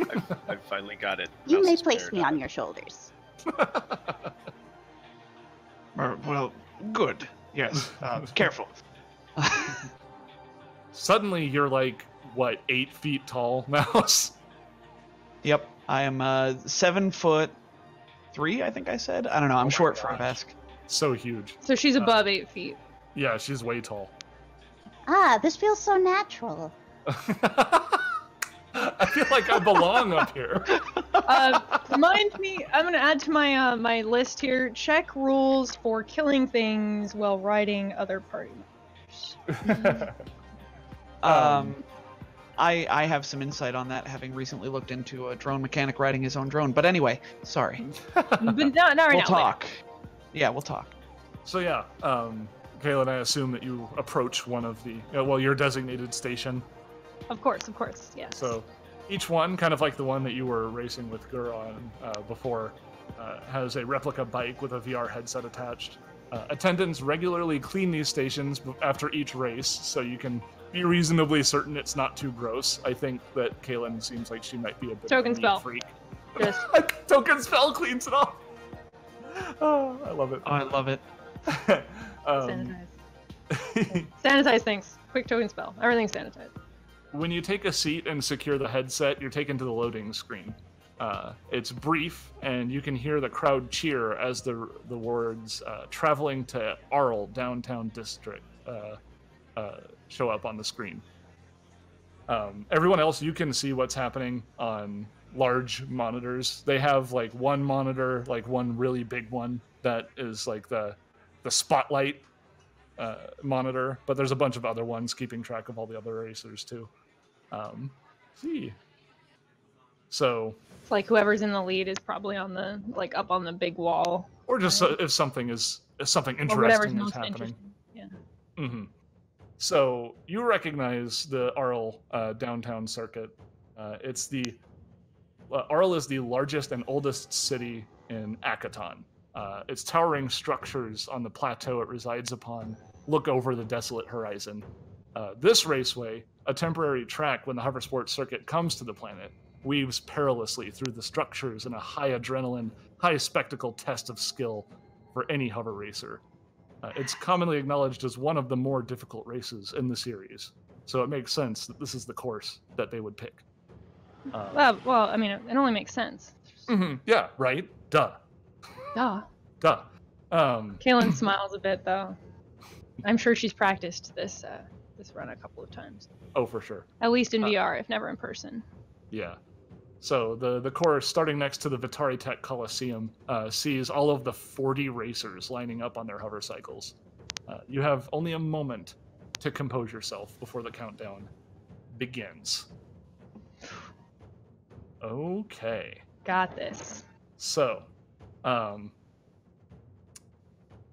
I've, I've finally got it. You Mouse may place me paradigm. on your shoulders. Well, good. Yes. Uh, careful. Suddenly, you're like what eight feet tall, mouse. Yep. I am uh, seven foot three. I think I said. I don't know. I'm Oh my short for a gosh. Vesk. So huge. So she's Uh, above eight feet. Yeah, she's way tall. Ah, this feels so natural. I feel like I belong up here. Uh, remind me, I'm gonna add to my uh, my list here. Check rules for killing things while riding other party members. Um, I I have some insight on that, having recently looked into a drone mechanic riding his own drone. But anyway, sorry. but not, not right we'll now. talk. Yeah, we'll talk. so yeah, um, Kailan, I assume that you approach one of the uh, well, your designated station. Of course, of course, yes. So each one, kind of like the one that you were racing with Gur on uh, before, uh, has a replica bike with a VR headset attached. Uh, attendants regularly clean these stations after each race, so you can be reasonably certain it's not too gross. I think that Kailan seems like she might be a bit Token of a spell. freak. Yes. Token spell cleans it off. Oh, I love it. Oh, I love it. um, sanitize. sanitize things. Quick token spell. Everything's sanitized. when you take a seat and secure the headset, you're taken to the loading screen. Uh, it's brief, and you can hear the crowd cheer as the the words uh, "traveling to Arl downtown district" uh, uh, show up on the screen. Um, everyone else, you can see what's happening on large monitors. They have like one monitor, like one really big one that is like the the spotlight uh, monitor, but there's a bunch of other ones keeping track of all the other racers too. Um, see. So, It's like whoever's in the lead is probably on the like up on the big wall or just so, if something is if something interesting is happening. interesting. Yeah. hmm So you recognize the Arl uh, downtown circuit. Uh, it's the uh, Arl is the largest and oldest city in Akiton. Uh, its towering structures on the plateau it resides upon look over the desolate horizon. Uh, this raceway, a temporary track when the hover sports circuit comes to the planet, weaves perilously through the structures in a high adrenaline, high spectacle test of skill for any hover racer. Uh, it's commonly acknowledged as one of the more difficult races in the series, so it makes sense that this is the course that they would pick. Uh, Well, well, I mean, it only makes sense. mhm, Yeah, right. Duh. Duh. Duh. Um, Kailan smiles a bit, though. I'm sure she's practiced this uh, this run a couple of times, oh, for sure. at least in Uh, VR, if never in person. Yeah. So the the course starting next to the Vitari Tech Coliseum uh, sees all of the 40 racers lining up on their hover cycles. Uh, you have only a moment to compose yourself before the countdown begins. Okay. Got this. So, um,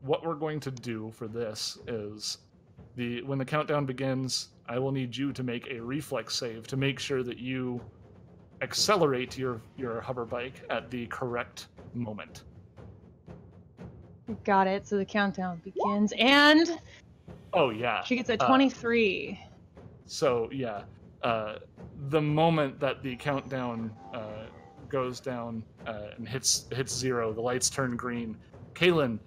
what we're going to do for this is the when the countdown begins, I will need you to make a reflex save to make sure that you accelerate your your hover bike at the correct moment. Got it. So the countdown begins, and Oh yeah. she gets a Uh, 23. So yeah, uh, the moment that the countdown uh, goes down uh, and hits hits zero, the lights turn green. Kailan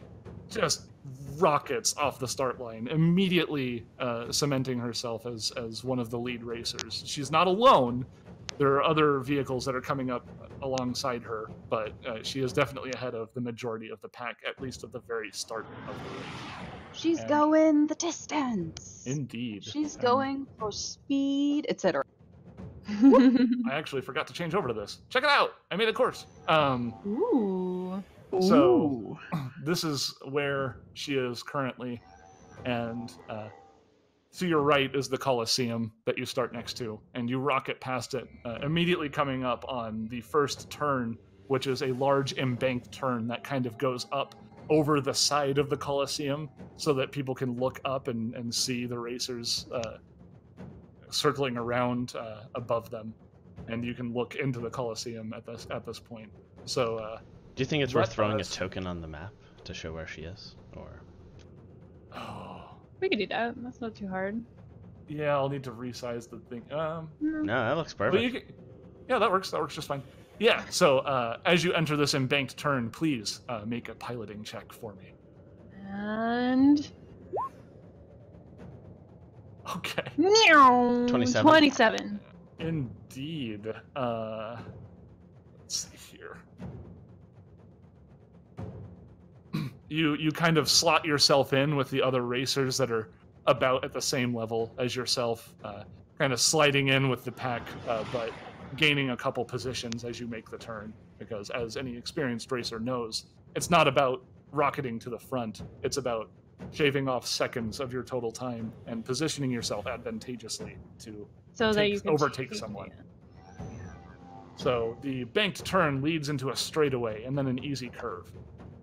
just rockets off the start line, immediately uh, cementing herself as as one of the lead racers. She's not alone. There are other vehicles that are coming up alongside her, but she is definitely ahead of the majority of the pack, at least at the very start of the race. She's And- going the distance. Indeed. She's And- going for speed, etc. I actually forgot to change over to this. Check it out. I made a course. Um, Ooh. So- Ooh. this is where she is currently, and uh, to your right is the Colosseum that you start next to, and you rocket past it, uh, immediately coming up on the first turn, which is a large embanked turn that kind of goes up over the side of the Colosseum, so that people can look up and, and see the racers uh, circling around uh, above them, and you can look into the Colosseum at this at this point. So. Uh, Do you think it's worth throwing a token on the map to show where she is? Or Oh, we could do that. That's not too hard. yeah, I'll need to resize the thing. Um, Mm. no, that looks but perfect. you can, yeah, that works. That works just fine. Yeah. So uh, as you enter this embanked turn, please uh, make a piloting check for me. And. Okay. 27. 27. Indeed. Uh, let's see here. you you kind of slot yourself in with the other racers that are about at the same level as yourself, uh, kind of sliding in with the pack, uh, but gaining a couple positions as you make the turn. Because as any experienced racer knows, it's not about rocketing to the front; it's about shaving off seconds of your total time and positioning yourself advantageously to So that Take- you can overtake take- someone. So the banked turn leads into a straightaway and then an easy curve.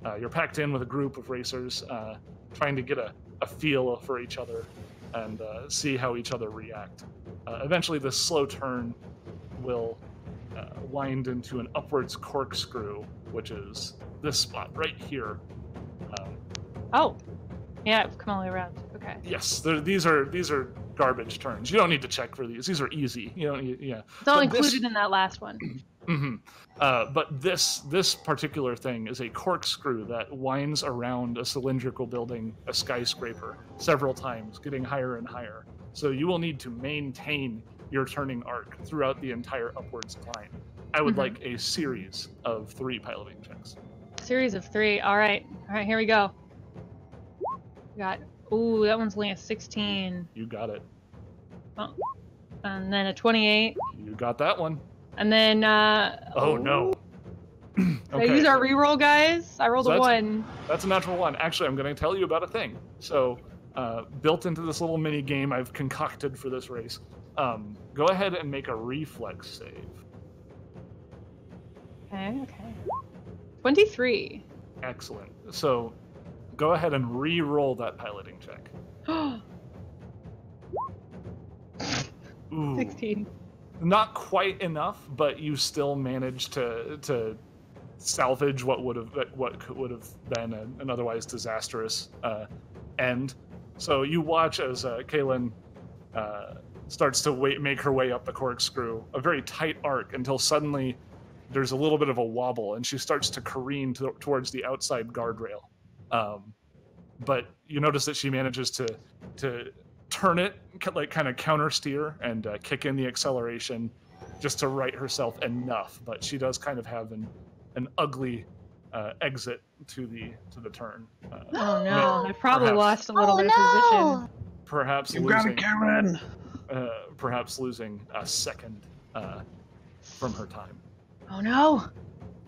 Uh, you're packed in with a group of racers, uh, trying to get a, a feel for each other and uh, see how each other react. Uh, eventually, this slow turn will uh, wind into an upwards corkscrew, which is this spot right here. Um, Oh. Yeah, I've come all the way around. Okay. yes, these are these are garbage turns. You don't need to check for these. These are easy. You don't. need- Yeah. It's all But this- included in that last one. hmm Uh, but this this particular thing is a corkscrew that winds around a cylindrical building, a skyscraper, several times, getting higher and higher. So you will need to maintain your turning arc throughout the entire upwards climb. I would Mhm. like a series of three piloting checks. Series of three. All right. All right, here we go. We got. Ooh, that one's only a 16. You got it. And then a 28. You got that one. And then. uh Oh, no. Did I use our reroll, guys? I rolled So a that's- one. That's a natural one. Actually, I'm going to tell you about a thing. So, uh, built into this little mini game I've concocted for this race, um, go ahead and make a reflex save. Okay, okay. 23. Excellent. So, go ahead and re-roll that piloting check. Ooh, 16. not quite enough, but you still managed to to salvage what would have what could- would have been an, an otherwise disastrous uh, end. So you watch as uh, Kailan uh, starts to wait, make her way up the corkscrew, a very tight arc, until suddenly there's a little bit of a wobble, and she starts to careen to, towards the outside guardrail. Um, but you notice that she manages to to turn it like kind of counter steer and uh, kick in the acceleration just to right herself enough. But she does kind of have an an ugly uh, exit to the to the turn. Uh, Oh no, I probably Perhaps. lost a little Oh bit of position. no! perhaps You got losing it, Karen. uh, perhaps losing a second uh, from her time. Oh no.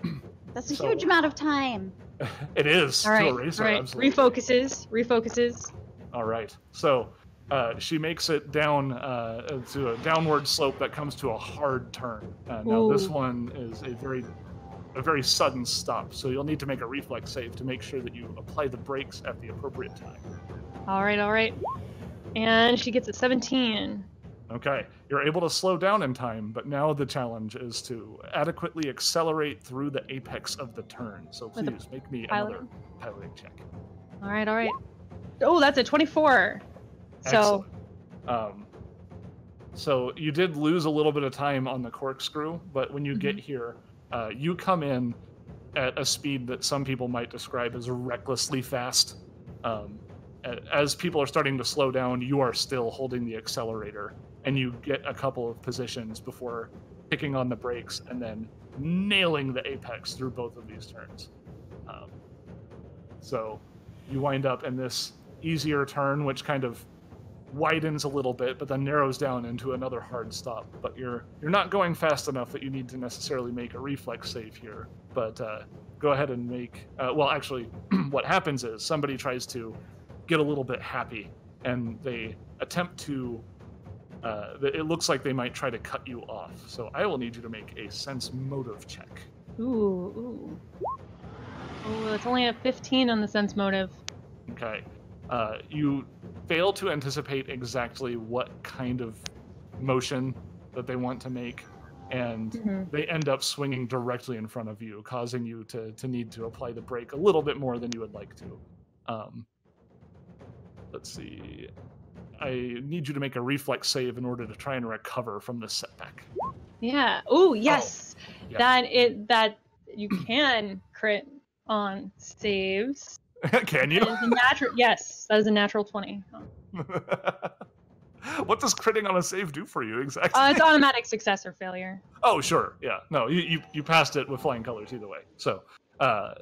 That's a So- huge amount of time. It is All right, to a racer, all right. absolutely. Refocuses, refocuses. All right. So uh, she makes it down uh, to a downward slope that comes to a hard turn. Uh, now this one is a very a very sudden stop, so you'll need to make a reflex save to make sure that you apply the brakes at the appropriate time. All right, all right. And she gets a 17. Okay, you're able to slow down in time, but now the challenge is to adequately accelerate through the apex of the turn. So please make me pilot? another piloting check. All right, all right. Oh, that's a 24. So, Um, so you did lose a little bit of time on the corkscrew, but when you get here, uh, you come in at a speed that some people might describe as recklessly fast. Um, as people are starting to slow down, you are still holding the accelerator, and you get a couple of positions before kicking on the brakes and then nailing the apex through both of these turns. Um, so you wind up in this easier turn, which kind of widens a little bit, but then narrows down into another hard stop. But you're you're not going fast enough that you need to necessarily make a reflex save here. But uh, go ahead and make. Uh, well, actually, what happens is somebody tries to get a little bit happy, and they attempt to. Uh, it looks like they might try to cut you off. So I will need you to make a sense motive check. ooh, ooh. Oh, it's only a 15 on the sense motive. Okay. Uh, you fail to anticipate exactly what kind of motion that they want to make, and Mhm. they end up swinging directly in front of you, causing you to, to need to apply the brake a little bit more than you would like to. Um, let's see. I need you to make a reflex save in order to try and recover from this setback. Yeah. Oh, yes. yeah. That it that you can crit on saves. Can you? That is natural. Yes, that is a natural 20. what does critting on a save do for you exactly? Uh, it's automatic success or failure. Oh, sure. Yeah. No, you, you, you passed it with flying colors either way. So, uh,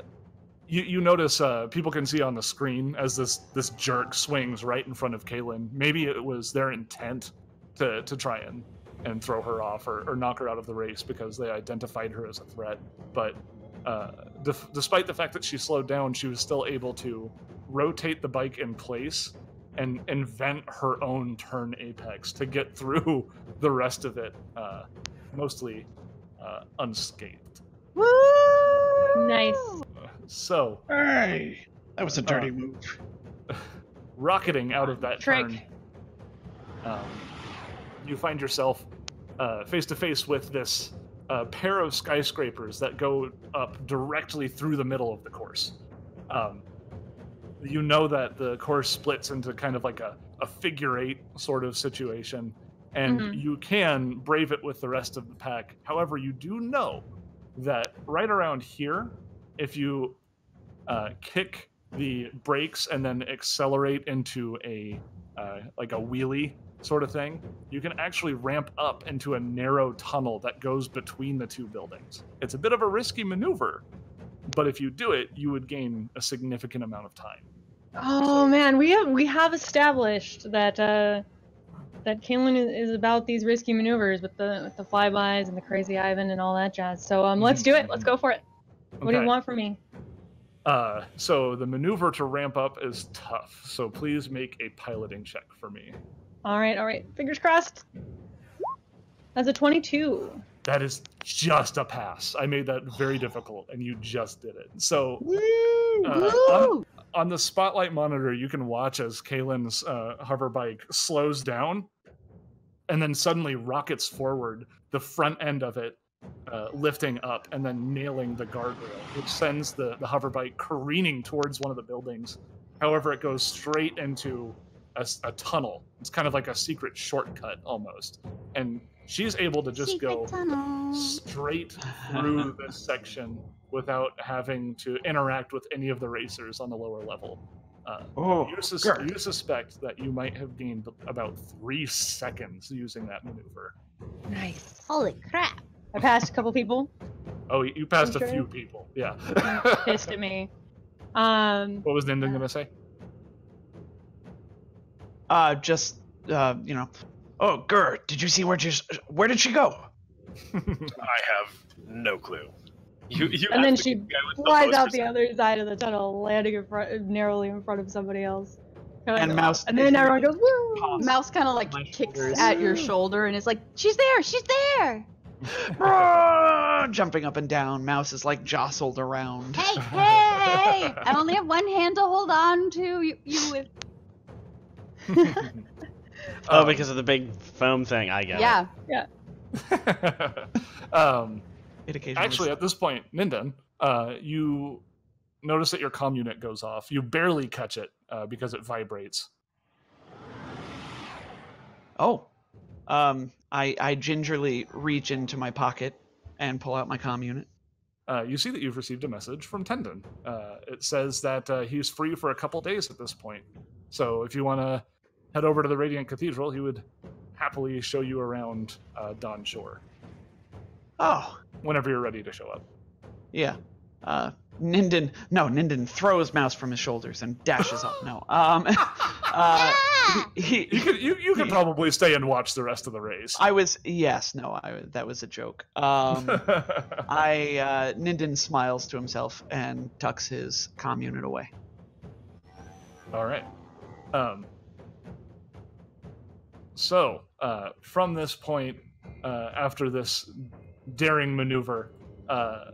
you, you notice uh, people can see on the screen as this, this jerk swings right in front of Kailan. Maybe it was their intent to, to try and, and throw her off or, or knock her out of the race because they identified her as a threat. But uh, def- despite the fact that she slowed down, she was still able to rotate the bike in place and invent her own turn apex to get through the rest of it, uh, mostly uh, unscathed. Woo! Nice. So, Hey, that was a dirty Uh, move. rocketing out of that Trick. turn, um, you find yourself face to face with this uh, pair of skyscrapers that go up directly through the middle of the course. Um, you know that the course splits into kind of like a, a figure eight sort of situation, and Mhm. you can brave it with the rest of the pack. However, you do know that right around here, if you uh, kick the brakes and then accelerate into a uh, like a wheelie sort of thing, you can actually ramp up into a narrow tunnel that goes between the two buildings. It's a bit of a risky maneuver, but if you do it, you would gain a significant amount of time. Oh man, we have we have established that uh, that Kailan is, is about these risky maneuvers with the with the flybys and the crazy Ivan and all that jazz. So um, let's do it. Let's go for it. What do you want from me? Uh, so the maneuver to ramp up is tough. So please make a piloting check for me. All right, all right. Fingers crossed. That's a 22. That is just a pass. I made that very difficult, and you just did it. So uh, on, on the spotlight monitor, you can watch as Kailan's uh, hover bike slows down and then suddenly rockets forward, the front end of it uh, lifting up and then nailing the guardrail, which sends the, the hover bike careening towards one of the buildings. However, it goes straight into a, s- a tunnel. It's kind of like a secret shortcut almost. And she's able to just Secret go tunnel. straight through this section without having to interact with any of the racers on the lower level. Uh, Oh, you, sus- you suspect that you might have gained about three seconds using that maneuver. Nice. Holy crap. I passed a couple people. Oh, you passed a Okay. few people. Yeah. pissed at me. Um, what was Ninden gonna say? Uh, just uh, you know. Oh, Gert, did you see where she where did she go? I have no clue. You, you and then the she the flies out the other side of the tunnel, landing in front, narrowly in front of somebody else. Kinda And like, Mouse- And then everyone goes, woo! Mouse kind of like My kicks shoulders. at your shoulder and is like, She's there. She's there. Jumping up and down, Mouse is like jostled around. Hey, hey! I only have one hand to hold on to you, you with. Oh, Um, because of the big foam thing. I get yeah. um, It occasionally actually, at this point, Ninden, uh, you notice that your comm unit goes off. You barely catch it uh, because it vibrates. Oh. Um, I, I gingerly reach into my pocket and pull out my comm unit. Uh, you see that you've received a message from Tendon. Uh, it says that uh, he's free for a couple days at this point. So if you want to head over to the Radiant Cathedral, he would happily show you around uh, Dawnshore Oh, whenever you're ready to show up. yeah. Uh, Ninden, no, Ninden throws Mouse from his shoulders and dashes off. No, um, uh, Ah! he, You could you, you could probably stay and watch the rest of the race. I was, yes, no, I, that was a joke. Um, I, uh, Ninden smiles to himself and tucks his comm unit away. All right. Um, so, uh, from this point, uh, after this daring maneuver, uh,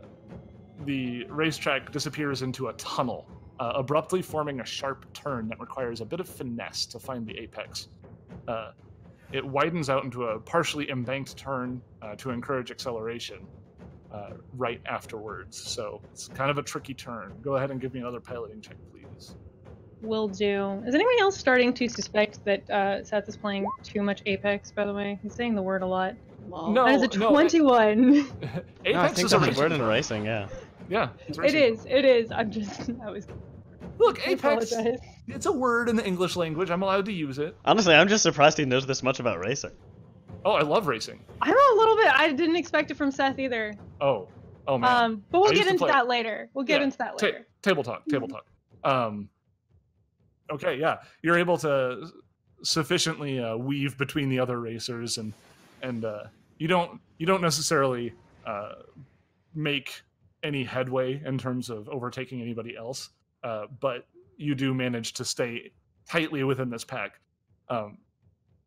the racetrack disappears into a tunnel, uh, abruptly forming a sharp turn that requires a bit of finesse to find the apex. Uh, it widens out into a partially embanked turn uh, to encourage acceleration right afterwards. So it's kind of a tricky turn. Go ahead and give me another piloting check, please. Will do. Is anyone else starting to suspect that uh, Seth is playing too much Apex, by the way? He's saying the word a lot. Well, No, that is a 21. it. Apex No, I think is a that's a word in racing. Yeah. Yeah, it's it racing. is. It is. I'm just. I was. Look, Apex. It's a word in the English language. I'm allowed to use it. Honestly, I'm just surprised he knows this much about racing. Oh, I love racing. I'm a little bit. I didn't expect it from Seth either. Oh, oh man. Um, but we'll I get into play- that later. We'll get Yeah, into that Ta- later. table talk. Table talk. Um. Okay, yeah, you're able to sufficiently uh, weave between the other racers, and and uh, you don't you don't necessarily uh, make any headway in terms of overtaking anybody else, uh, but you do manage to stay tightly within this pack. Um,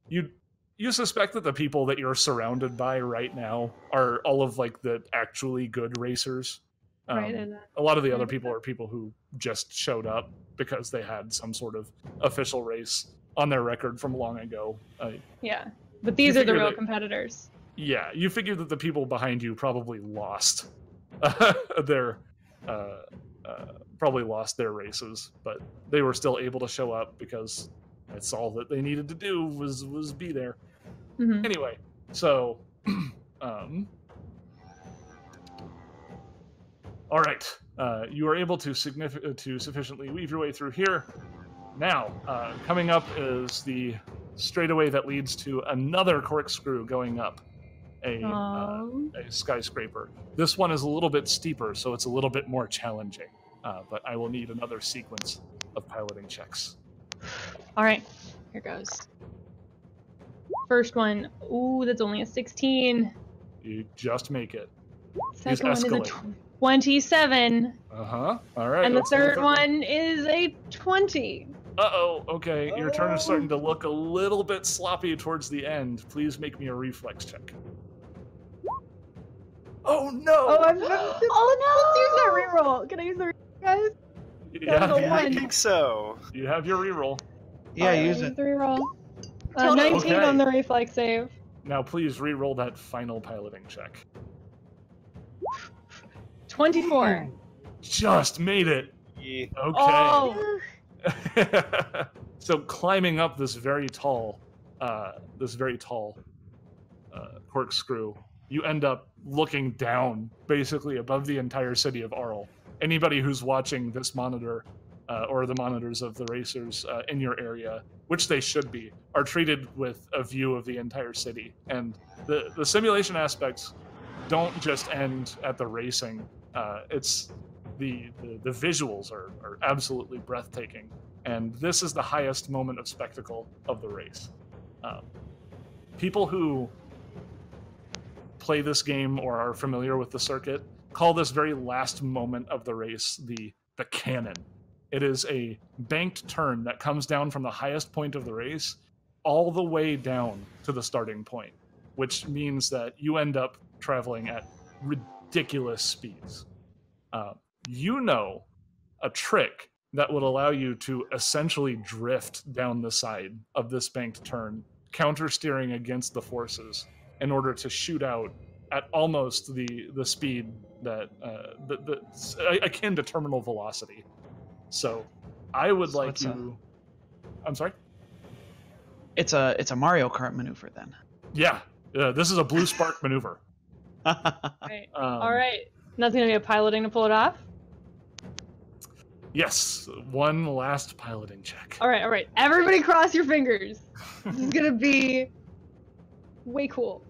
you you suspect that the people that you're surrounded by right now are all of like the actually good racers. Right. Um, And, uh, a lot of the other people are people who just showed up because they had some sort of official race on their record from long ago. Uh, yeah. But these are the real that- competitors. yeah, you figure that the people behind you probably lost their uh, uh, probably lost their races, but they were still able to show up because that's all that they needed to do was was be there. hmm Anyway, so um, all right, uh, you are able to significant to sufficiently weave your way through here. Now, uh, coming up is the straightaway that leads to another corkscrew going up a, uh, a skyscraper. This one is a little bit steeper, so it's a little bit more challenging. Uh, but I will need another sequence of piloting checks. all right. Here goes. First one. Ooh, that's only a 16. You just make it. Second one is a escalate. 27. Uh huh. All right. and the third third one is a 20. Uh oh, okay. Your turn is Oh. starting to look a little bit sloppy towards the end. Please make me a reflex check. Oh no! Oh, I'm. Oh Let's use that reroll. Can I use the reroll, guys? yeah, that was a Yeah, I think so. you have your reroll. Yeah, Alright, use it. the reroll. Uh, 19 Okay. on the reflex save. Now please re-roll that final piloting check. 24. Just made it. Yeah. Okay. Oh, so climbing up this very tall, uh, this very tall uh, corkscrew, you end up looking down, basically above the entire city of Arl. Anybody who's watching this monitor uh, or the monitors of the racers uh, in your area, which they should be, are treated with a view of the entire city. And the, the simulation aspects don't just end at the racing. Uh, it's the, the the visuals are, are absolutely breathtaking, and this is the highest moment of spectacle of the race. Um, people who play this game or are familiar with the circuit call this very last moment of the race the the cannon. It is a banked turn that comes down from the highest point of the race all the way down to the starting point, which means that you end up traveling at ridiculous speeds. Uh, you know a trick that would allow you to essentially drift down the side of this banked turn, counter steering against the forces in order to shoot out at almost the the speed that uh, the, the akin to terminal velocity. So, I would So like you. I'm sorry. It's a it's a Mario Kart maneuver then. Yeah, uh, this is a blue spark maneuver. Right. Um, All right. Nothing gonna be a piloting to pull it off. Yes, one last piloting check. All right. All right. Everybody, cross your fingers. This is gonna be way cool.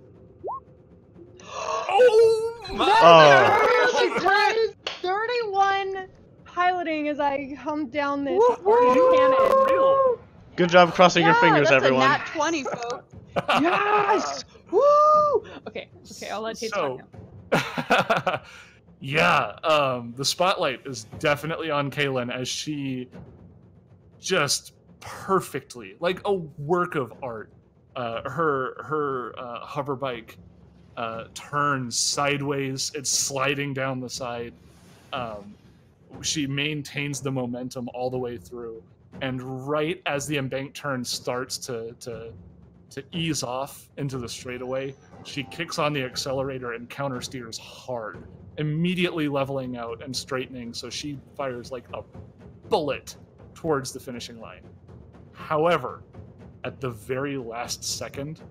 Oh my! Oh. That is 31 piloting as I hum down this Woo, orange woo. cannon. Good job crossing your fingers, that's everyone. A nat 20, folks. Yes! Woo! Okay. Okay. I'll let Tate So- talk now. yeah, um, the spotlight is definitely on Kailan as she just perfectly, like a work of art. Uh, her her uh, hover bike uh, turns sideways. It's sliding down the side. Um, she maintains the momentum all the way through, and right as the embanked turn starts to to to ease off into the straightaway, she kicks on the accelerator and counter steers hard, immediately leveling out and straightening. So she fires like a bullet towards the finishing line. However, at the very last second,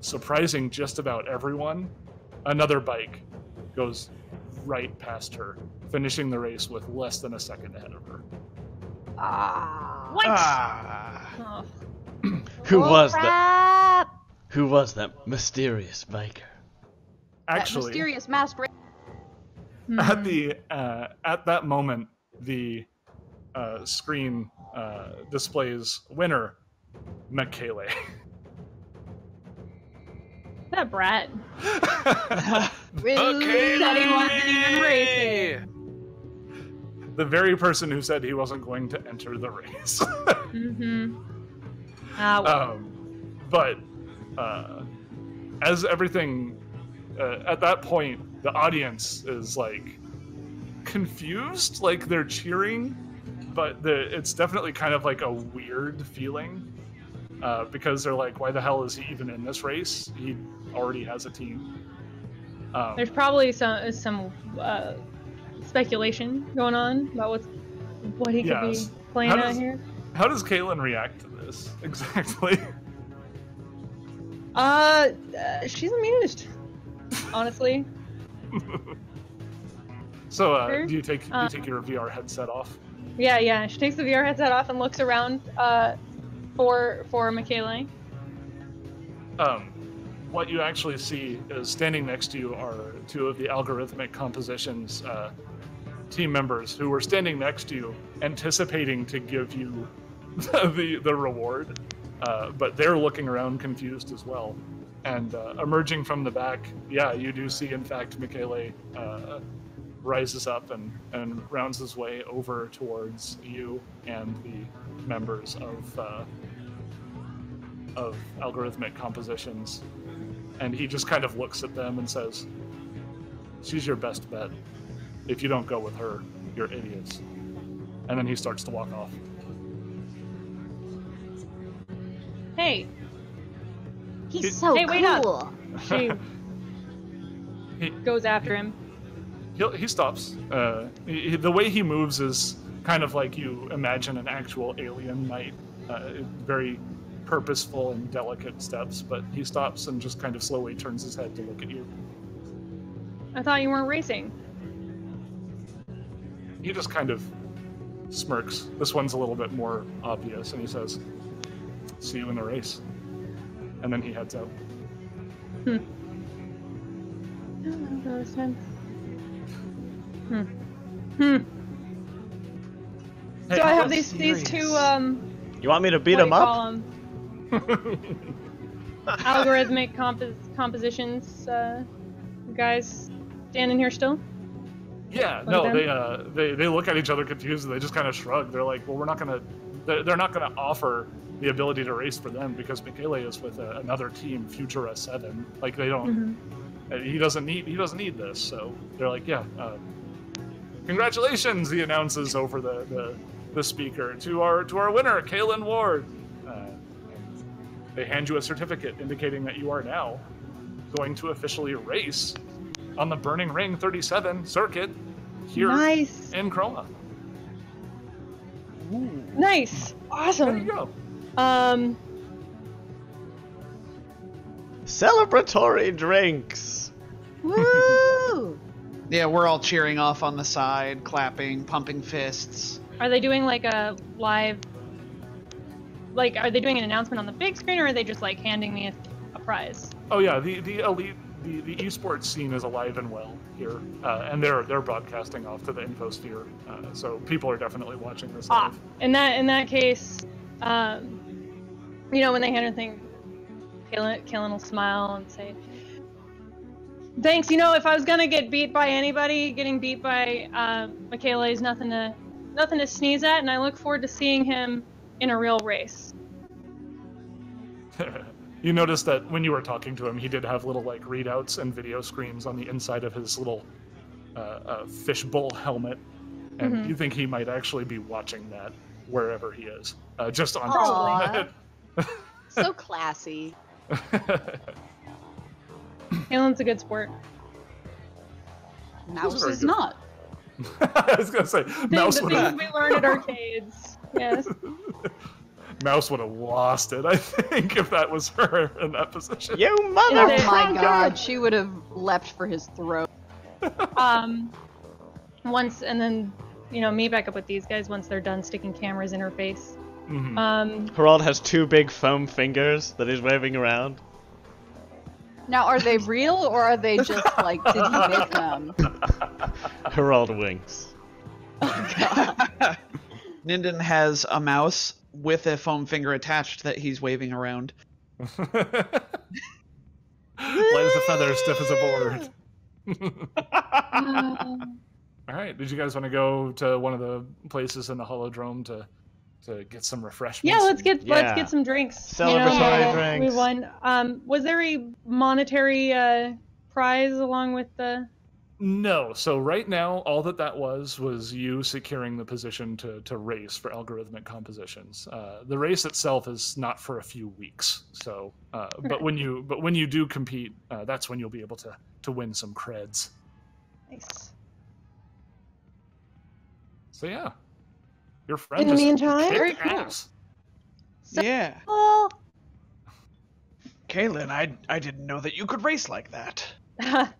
surprising just about everyone, another bike goes right past her, finishing the race with less than a second ahead of her. Ah. What? Ah. Oh, Who Oh, was that? Who was that mysterious biker? That Actually, mysterious masked ra- at hmm. the uh, at that moment the uh, screen uh, displays winner Michele. that brat. Okay, Said he wasn't even racing. the very person who said he wasn't going to enter the race. Mm-hmm. Um, but uh, as everything uh, at that point, the audience is like confused, like they're cheering, but the, it's definitely kind of like a weird feeling uh, because they're like, "Why the hell is he even in this race? He already has a team." Um, There's probably some some uh, speculation going on about what's what he could Yes. be playing How out here. how does Kailan react exactly? Uh, uh, she's amused. Honestly, so, uh, Sure. do you take do Uh, you take your VR headset off? yeah, yeah. She takes the VR headset off and looks around uh, for for Michele. um, what you actually see is standing next to you are two of the algorithmic compositions uh, team members who were standing next to you, anticipating to give you the the reward, uh, but they're looking around confused as well. And uh, emerging from the back, yeah, you do see, in fact, Michele uh, rises up and, and rounds his way over towards you and the members of uh, of algorithmic compositions and he just kind of looks at them and says, "She's your best bet. If you don't go with her, you're idiots." And then he starts to walk off. Hey, He's Hey, so hey, wait up. cool. she He goes after him. he, he stops. Uh, he, he- the way he moves is kind of like you imagine an actual alien might. Uh, very purposeful and delicate steps, but he stops and just kind of slowly turns his head to look at you. I thought you weren't racing. He just kind of smirks. This one's a little bit more obvious, and he says, "See you in the race." And then he heads out. Oh, that was time. Hmm. Hmm. Hey, so I have how these these two um You want me to beat what do him up? call 'em? algorithmic compos- compositions uh, guys standing here still. Yeah, Look no, at they uh, they they look at each other confused and they just kind of shrug. They're like, well, we're not gonna, they're, they're not gonna offer the ability to race for them because Michele is with uh another team, Futura Seven. Like they don't, uh, he doesn't need he doesn't need this. So they're like, yeah, uh, congratulations, he announces over the, the the speaker to our to our winner, Kailan Ward. Uh, they hand you a certificate indicating that you are now going to officially race on the Burning Ring 37 circuit here Nice, in Chroma. nice, Awesome. There you awesome. go. Um, Celebratory drinks. Woo! Yeah, we're all cheering off on the side, clapping, pumping fists. are they doing like a live? Like, are they doing an announcement on the big screen, or are they just like handing me a, a prize? Oh yeah, the the elite the, the esports scene is alive and well here, uh, and they're they're broadcasting off to the infosphere, uh, so people are definitely watching this Ah, live. in that in that case, um, you know, when they hand her thing, Kailan, Kailan will smile and say, "Thanks." You know, if I was gonna get beat by anybody, getting beat by uh, Michaela is nothing to nothing to sneeze at, and I look forward to seeing him in a real race. you noticed that when you were talking to him, he did have little like readouts and video screens on the inside of his little uh, uh, fishbowl helmet, and Mhm. you think he might actually be watching that wherever he is, uh, just on Aw. So classy. Kailan's a good sport. Mouse is good. not. I was gonna say Thing- Mouse the would things have we learn at arcades. Yes. Mouse would have lost it. I think if that was her in that position. You mother! Oh my god, she would have leapt for his throat. um once and then you know meet back up with these guys once they're done sticking cameras in her face Mhm. um Harald has two big foam fingers that he's waving around. Now, are they real or are they just like, did he make them? Harald winks. Ninden has a mouse with a foam finger attached that he's waving around. Light as a feather, stiff as a board. All right. Did you guys want to go to one of the places in the holodrome to to get some refreshments? yeah let's get let's get some drinks Celebratory uh, drinks. we won um was there a monetary uh prize along with the No. So right now, all that that was was you securing the position to to race for algorithmic compositions. Uh, the race itself is not for a few weeks. So, uh, but when you but when you do compete, uh, that's when you'll be able to to win some creds. nice So yeah, your friend In the meantime- Very cool. So- yeah. Oh, Kailan, I, I didn't know that you could race like that.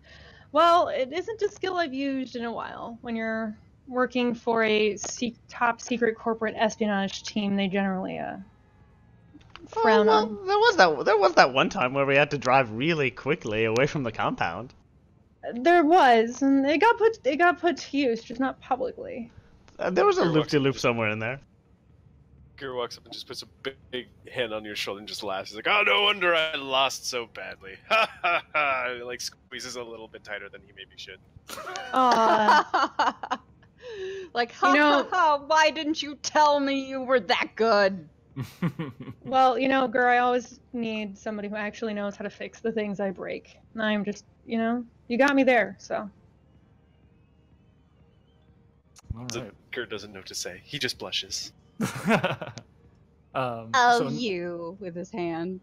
well it isn't a skill i've used in a while when you're working for a se- top secret corporate espionage team they generally uh frown Oh, well, on there was that. There was that one time where we had to drive really quickly away from the compound. There was, and it got put it got put to use, just not publicly. Uh, there was a loop de loop somewhere in there. Guru walks up and just puts a big, big hand on your shoulder and just laughs. He's like, "Oh, no wonder I lost so badly." Ha ha ha! Like squeezes a little bit tighter than he maybe should. Aw. like, ha, You know- ha, ha, why didn't you tell me you were that good? well, you know, Gur, I always need somebody who actually knows how to fix the things I break. And I'm just, you know, you got me there, so. All So right. Gur doesn't know what to say. He just blushes. um, oh, so- you. With his hand.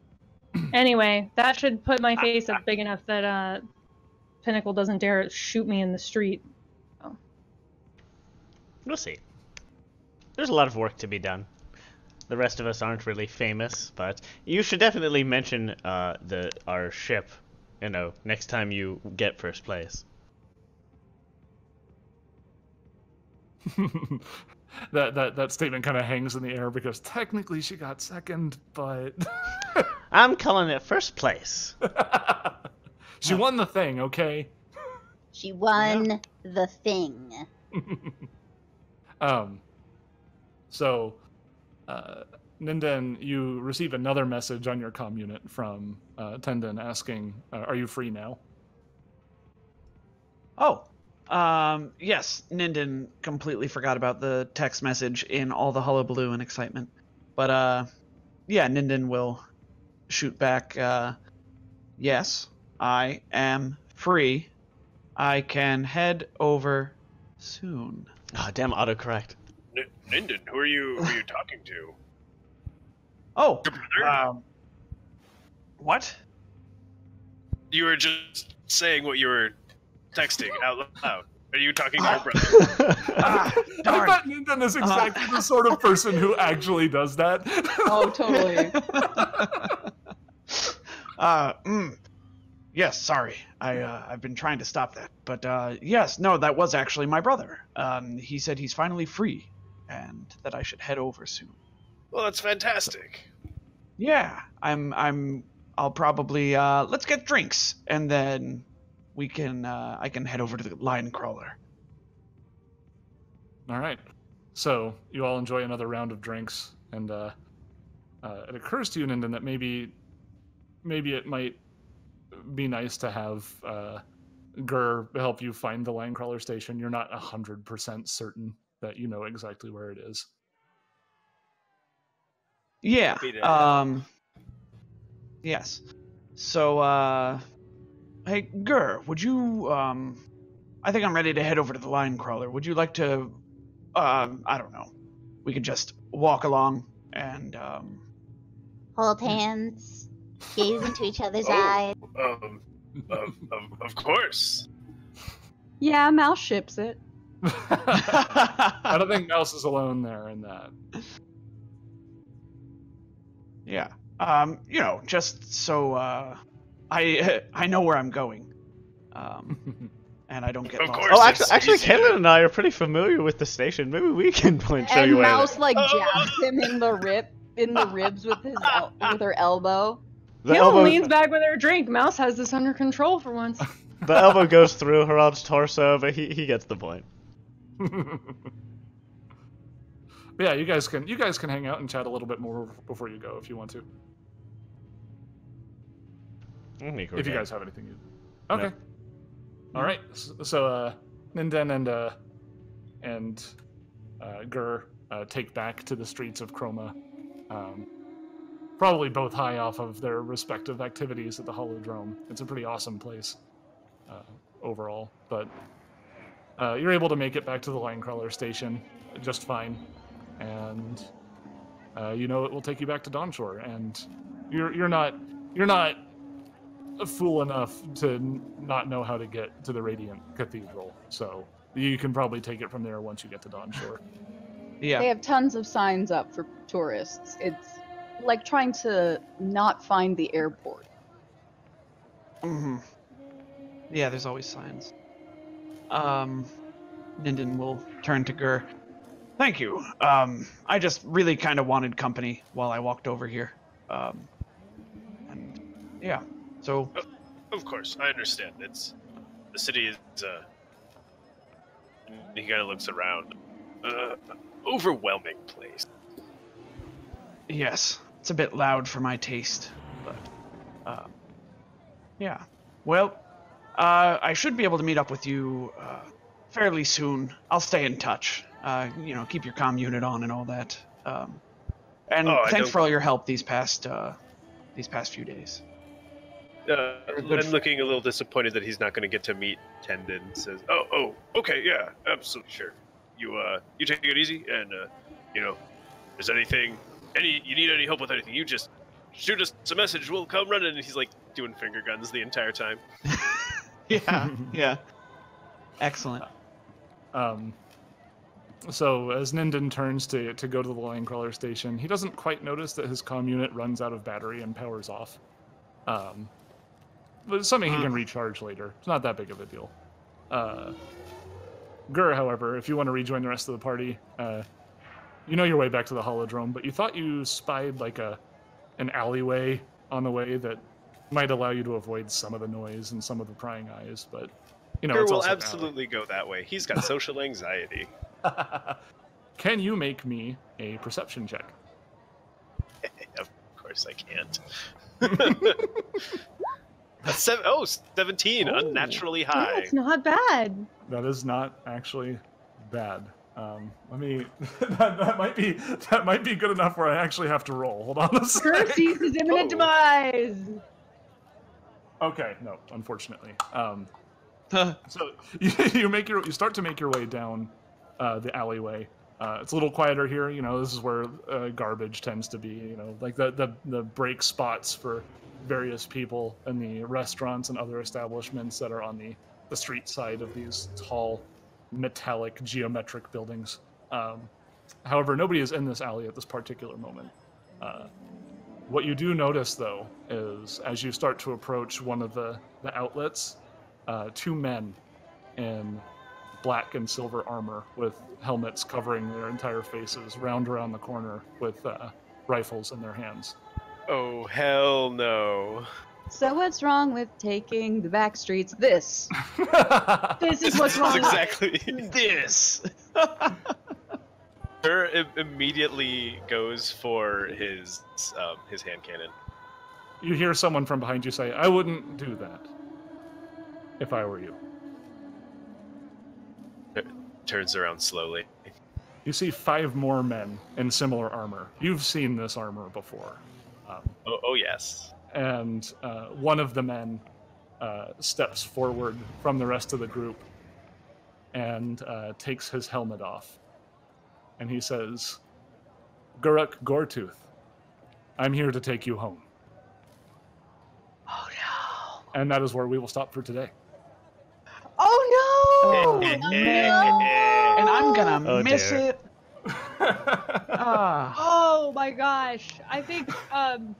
Anyway, that should put my face up big enough that uh, Pinnacle doesn't dare shoot me in the street. Oh. We'll see. There's a lot of work to be done. The rest of us aren't really famous, but you should definitely mention uh, the our ship. You know, next time you get first place. that that that statement kind of hangs in the air because technically she got second, but I'm calling it first place. she won the thing. Okay. She won the thing. um. So, uh, Ninden, you receive another message on your comm unit from uh, Tendon asking, uh, "Are you free now?" Oh, um, yes, Ninden completely forgot about the text message in all the hullabaloo and excitement. But, uh, yeah, Ninden will shoot back, uh, yes, I am free. I can head over soon. Oh, damn autocorrect. N- Ninden, who are you? Who are you talking to? Oh, um, what? you were just saying what you were texting out loud. Are you talking to your brother? Ah, I bet Ninden is exactly the sort of person who actually does that. Oh, totally. uh, mm, yes, sorry. I uh, I've been trying to stop that, but uh, yes, no, that was actually my brother. Um, he said he's finally free, and that I should head over soon. well, that's fantastic. Yeah, I'm I'm I'll probably uh, let's get drinks, and then we can uh, I can head over to the line crawler. All right. So you all enjoy another round of drinks, and uh, uh, it occurs to you, Ninden, that maybe, maybe it might be nice to have uh, Gur help you find the line crawler station. You're not hundred percent certain that you know exactly where it is. Yeah. Um. Yes. So, uh, hey, Gur, would you um, I think I'm ready to head over to the line crawler. Would you like to, um, I don't know, we could just walk along and um, Hold hands, gaze into each other's Oh. eyes. Um, of, of, of course. yeah, Mouse ships it. I don't think Mouse is alone there in that. Yeah. Um, you know, just so uh, I I know where I'm going, um, and I don't get Of lost. course. Oh, actually, actually, easy Kailan and I are pretty familiar with the station. Maybe we can point show and you where. Mouse like Oh. jabs him in the rib, in the ribs with his el- with her elbow. The Hill elbow, leans back with her drink. Mouse has this under control for once. the elbow goes through Harald's torso, but he, he gets the point. Yeah, you guys can you guys can hang out and chat a little bit more before you go if you want to. If you guys have anything you. Okay. All right. So, so uh, Ninden and uh, and uh, Gur uh, take back to the streets of Chroma. Um, probably both high off of their respective activities at the Holodrome. It's a pretty awesome place uh, overall, but uh, you're able to make it back to the line crawler station just fine, and uh, you know it will take you back to Dawnshore, and you're you're not you're not fool enough to n- not know how to get to the Radiant Cathedral, so you can probably take it from there once you get to Dawnshore. Yeah. They have tons of signs up for tourists. It's like trying to not find the airport. hmm Yeah, there's always signs. Um, Ninden will turn to Gur. Thank you. Um, I just really kind of wanted company while I walked over here. Um, and yeah, so Of course, I understand. It's the city is. Uh, he kind of looks around. Uh, overwhelming place. yes, it's a bit loud for my taste, but um, yeah. Well, uh, I should be able to meet up with you uh, fairly soon. I'll stay in touch. Uh, you know, keep your comm unit on and all that. Um, and Oh, thanks for all your help these past uh, these past few days. Uh, good and looking a little disappointed that he's not going to get to meet Tendon, says, "Oh, oh, okay, yeah, absolutely, sure. You, uh, you take it easy, and uh, you know, if there's anything, any, you need any help with anything, you just shoot us a message. We'll come running." And he's like doing finger guns the entire time. Yeah, yeah. Excellent. Um, so as Ninden turns to, to go to the line crawler station, he doesn't quite notice that his comm unit runs out of battery and powers off. Um, but it's something he can Hmm. recharge later. It's not that big of a deal. Uh, Gur, however, if you want to rejoin the rest of the party, uh, you know your way back to the holodrome, but you thought you spied like a an alleyway on the way that might allow you to avoid some of the noise and some of the prying eyes. But you know, Gur will also an alley. absolutely go that way. He's got social anxiety. Can you make me a perception check? of course I can't. Seven, oh, 17, Oh. unnaturally high. it's not bad. That is not actually bad. Um, let me. that, that might be that might be good enough where I actually have to roll. Hold on a second. Perseus is imminent Oh. demise. Okay, no, unfortunately. Um, Huh. so you, you make your you start to make your way down uh, the alleyway. Uh, it's a little quieter here. You know, this is where uh, garbage tends to be. You know, like the, the the break spots for various people in the restaurants and other establishments that are on the the street side of these tall, metallic geometric buildings. Um, however, nobody is in this alley at this particular moment. Uh, what you do notice, though, is as you start to approach one of the, the outlets, uh, two men in black and silver armor with helmets covering their entire faces round around the corner with uh, rifles in their hands. Oh, hell no. So what's wrong with taking the back streets? This. This is what's This wrong. exactly. This. Her im- immediately goes for his um, his hand cannon. you hear someone from behind you say, I wouldn't do that if I were you. Turns around slowly. You see five more men in similar armor. You've seen this armor before. Um, Oh, oh yes. and uh, one of the men uh, steps forward from the rest of the group and uh, takes his helmet off. And he says, Guruk Gortooth, I'm here to take you home. Oh no. And that is where we will stop for today. Oh no! And I'm gonna Oh, miss dear. it. Ah. Oh my gosh! I think um,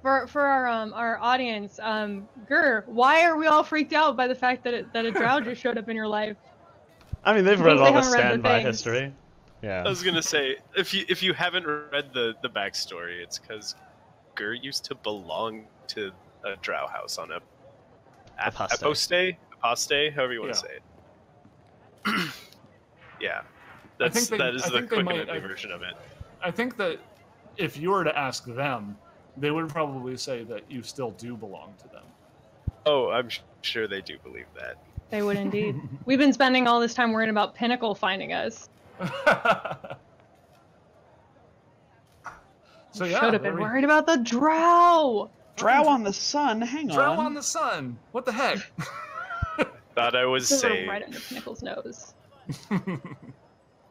for for our um our audience, um, Gur, why are we all freaked out by the fact that it, that a drow just showed up in your life? I mean, they've read all they the haven't read the standby history. Yeah. I was gonna say if you if you haven't read the the backstory, it's because Gur used to belong to a drow house on a ap- Apostae. apostae, apostae, however you want Yeah. to say it. yeah, I that's think they- that is I the quick might- and easy I- version of it. I think that if you were to ask them, they would probably say that you still do belong to them. Oh, I'm sh- sure they do believe that. They would indeed. We've been spending all this time worrying about Pinnacle finding us. so yeah, Should have been we- worried about the drow. Drow on the sun. Hang Drow on. Drow on the sun. What the heck? Thought I was They were safe. right under Pinnacle's nose.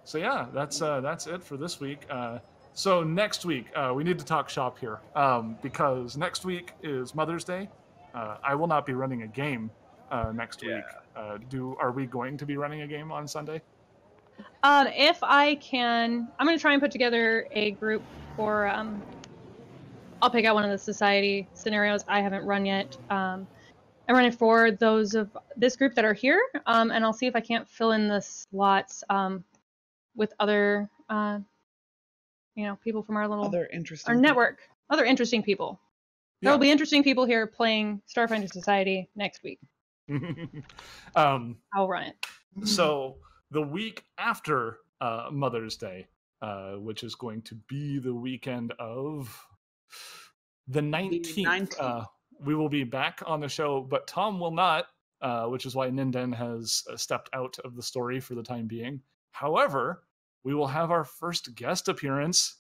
so yeah, that's uh, that's it for this week. Uh, so next week uh, we need to talk shop here um, because next week is Mother's Day. Uh, I will not be running a game uh, next week. Uh, do are we going to be running a game on Sunday? Um, if I can, I'm gonna try and put together a group for. Um, I'll pick out one of the society scenarios I haven't run yet. Um, I'm running for those of this group that are here, um, and I'll see if I can't fill in the slots um, with other, uh, you know, people from our little Other interesting. our people. network, other interesting people. There will be interesting people here playing Starfinder Society next week. um, I'll run it. so the week after uh, Mother's Day, uh, which is going to be the weekend of the 19th, 19th. We will be back on the show, but Tom will not, uh, which is why Ninden has uh, stepped out of the story for the time being. However, we will have our first guest appearance.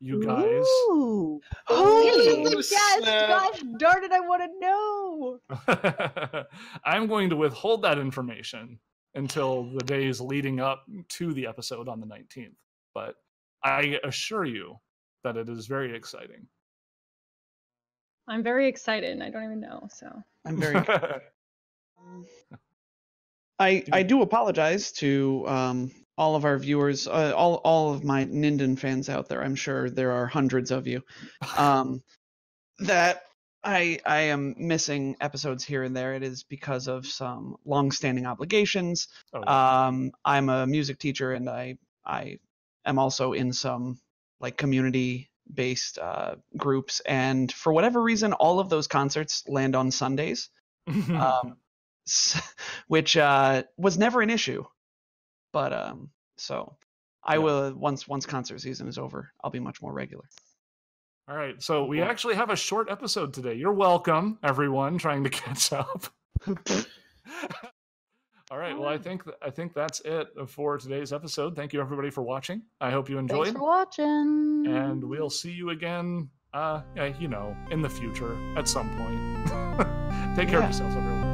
You guys. Ooh. Oh, yes, snap. gosh darn it, I want to know. I'm going to withhold that information until the days leading up to the episode on the 19th. But I assure you that it is very exciting. I'm very excited, and I don't even know. So I'm very. I I do apologize to um, all of our viewers, uh, all all of my Ninden fans out there. I'm sure there are hundreds of you. Um, that I I am missing episodes here and there. It is because of some long-standing obligations. Oh, Um, I'm a music teacher, and I I am also in some like community based uh, groups, and for whatever reason, all of those concerts land on Sundays, um, which uh, was never an issue. But um, so I Yeah. will once once concert season is over, I'll be much more regular. All right, so we actually have a short episode today. You're welcome, everyone, trying to catch up. All right, well, I think I think that's it for today's episode. Thank you everybody for watching. I hope you enjoyed. Thanks for watching. and we'll see you again. Uh, you know, in the future at some point. Take care Yeah. of yourselves, everyone.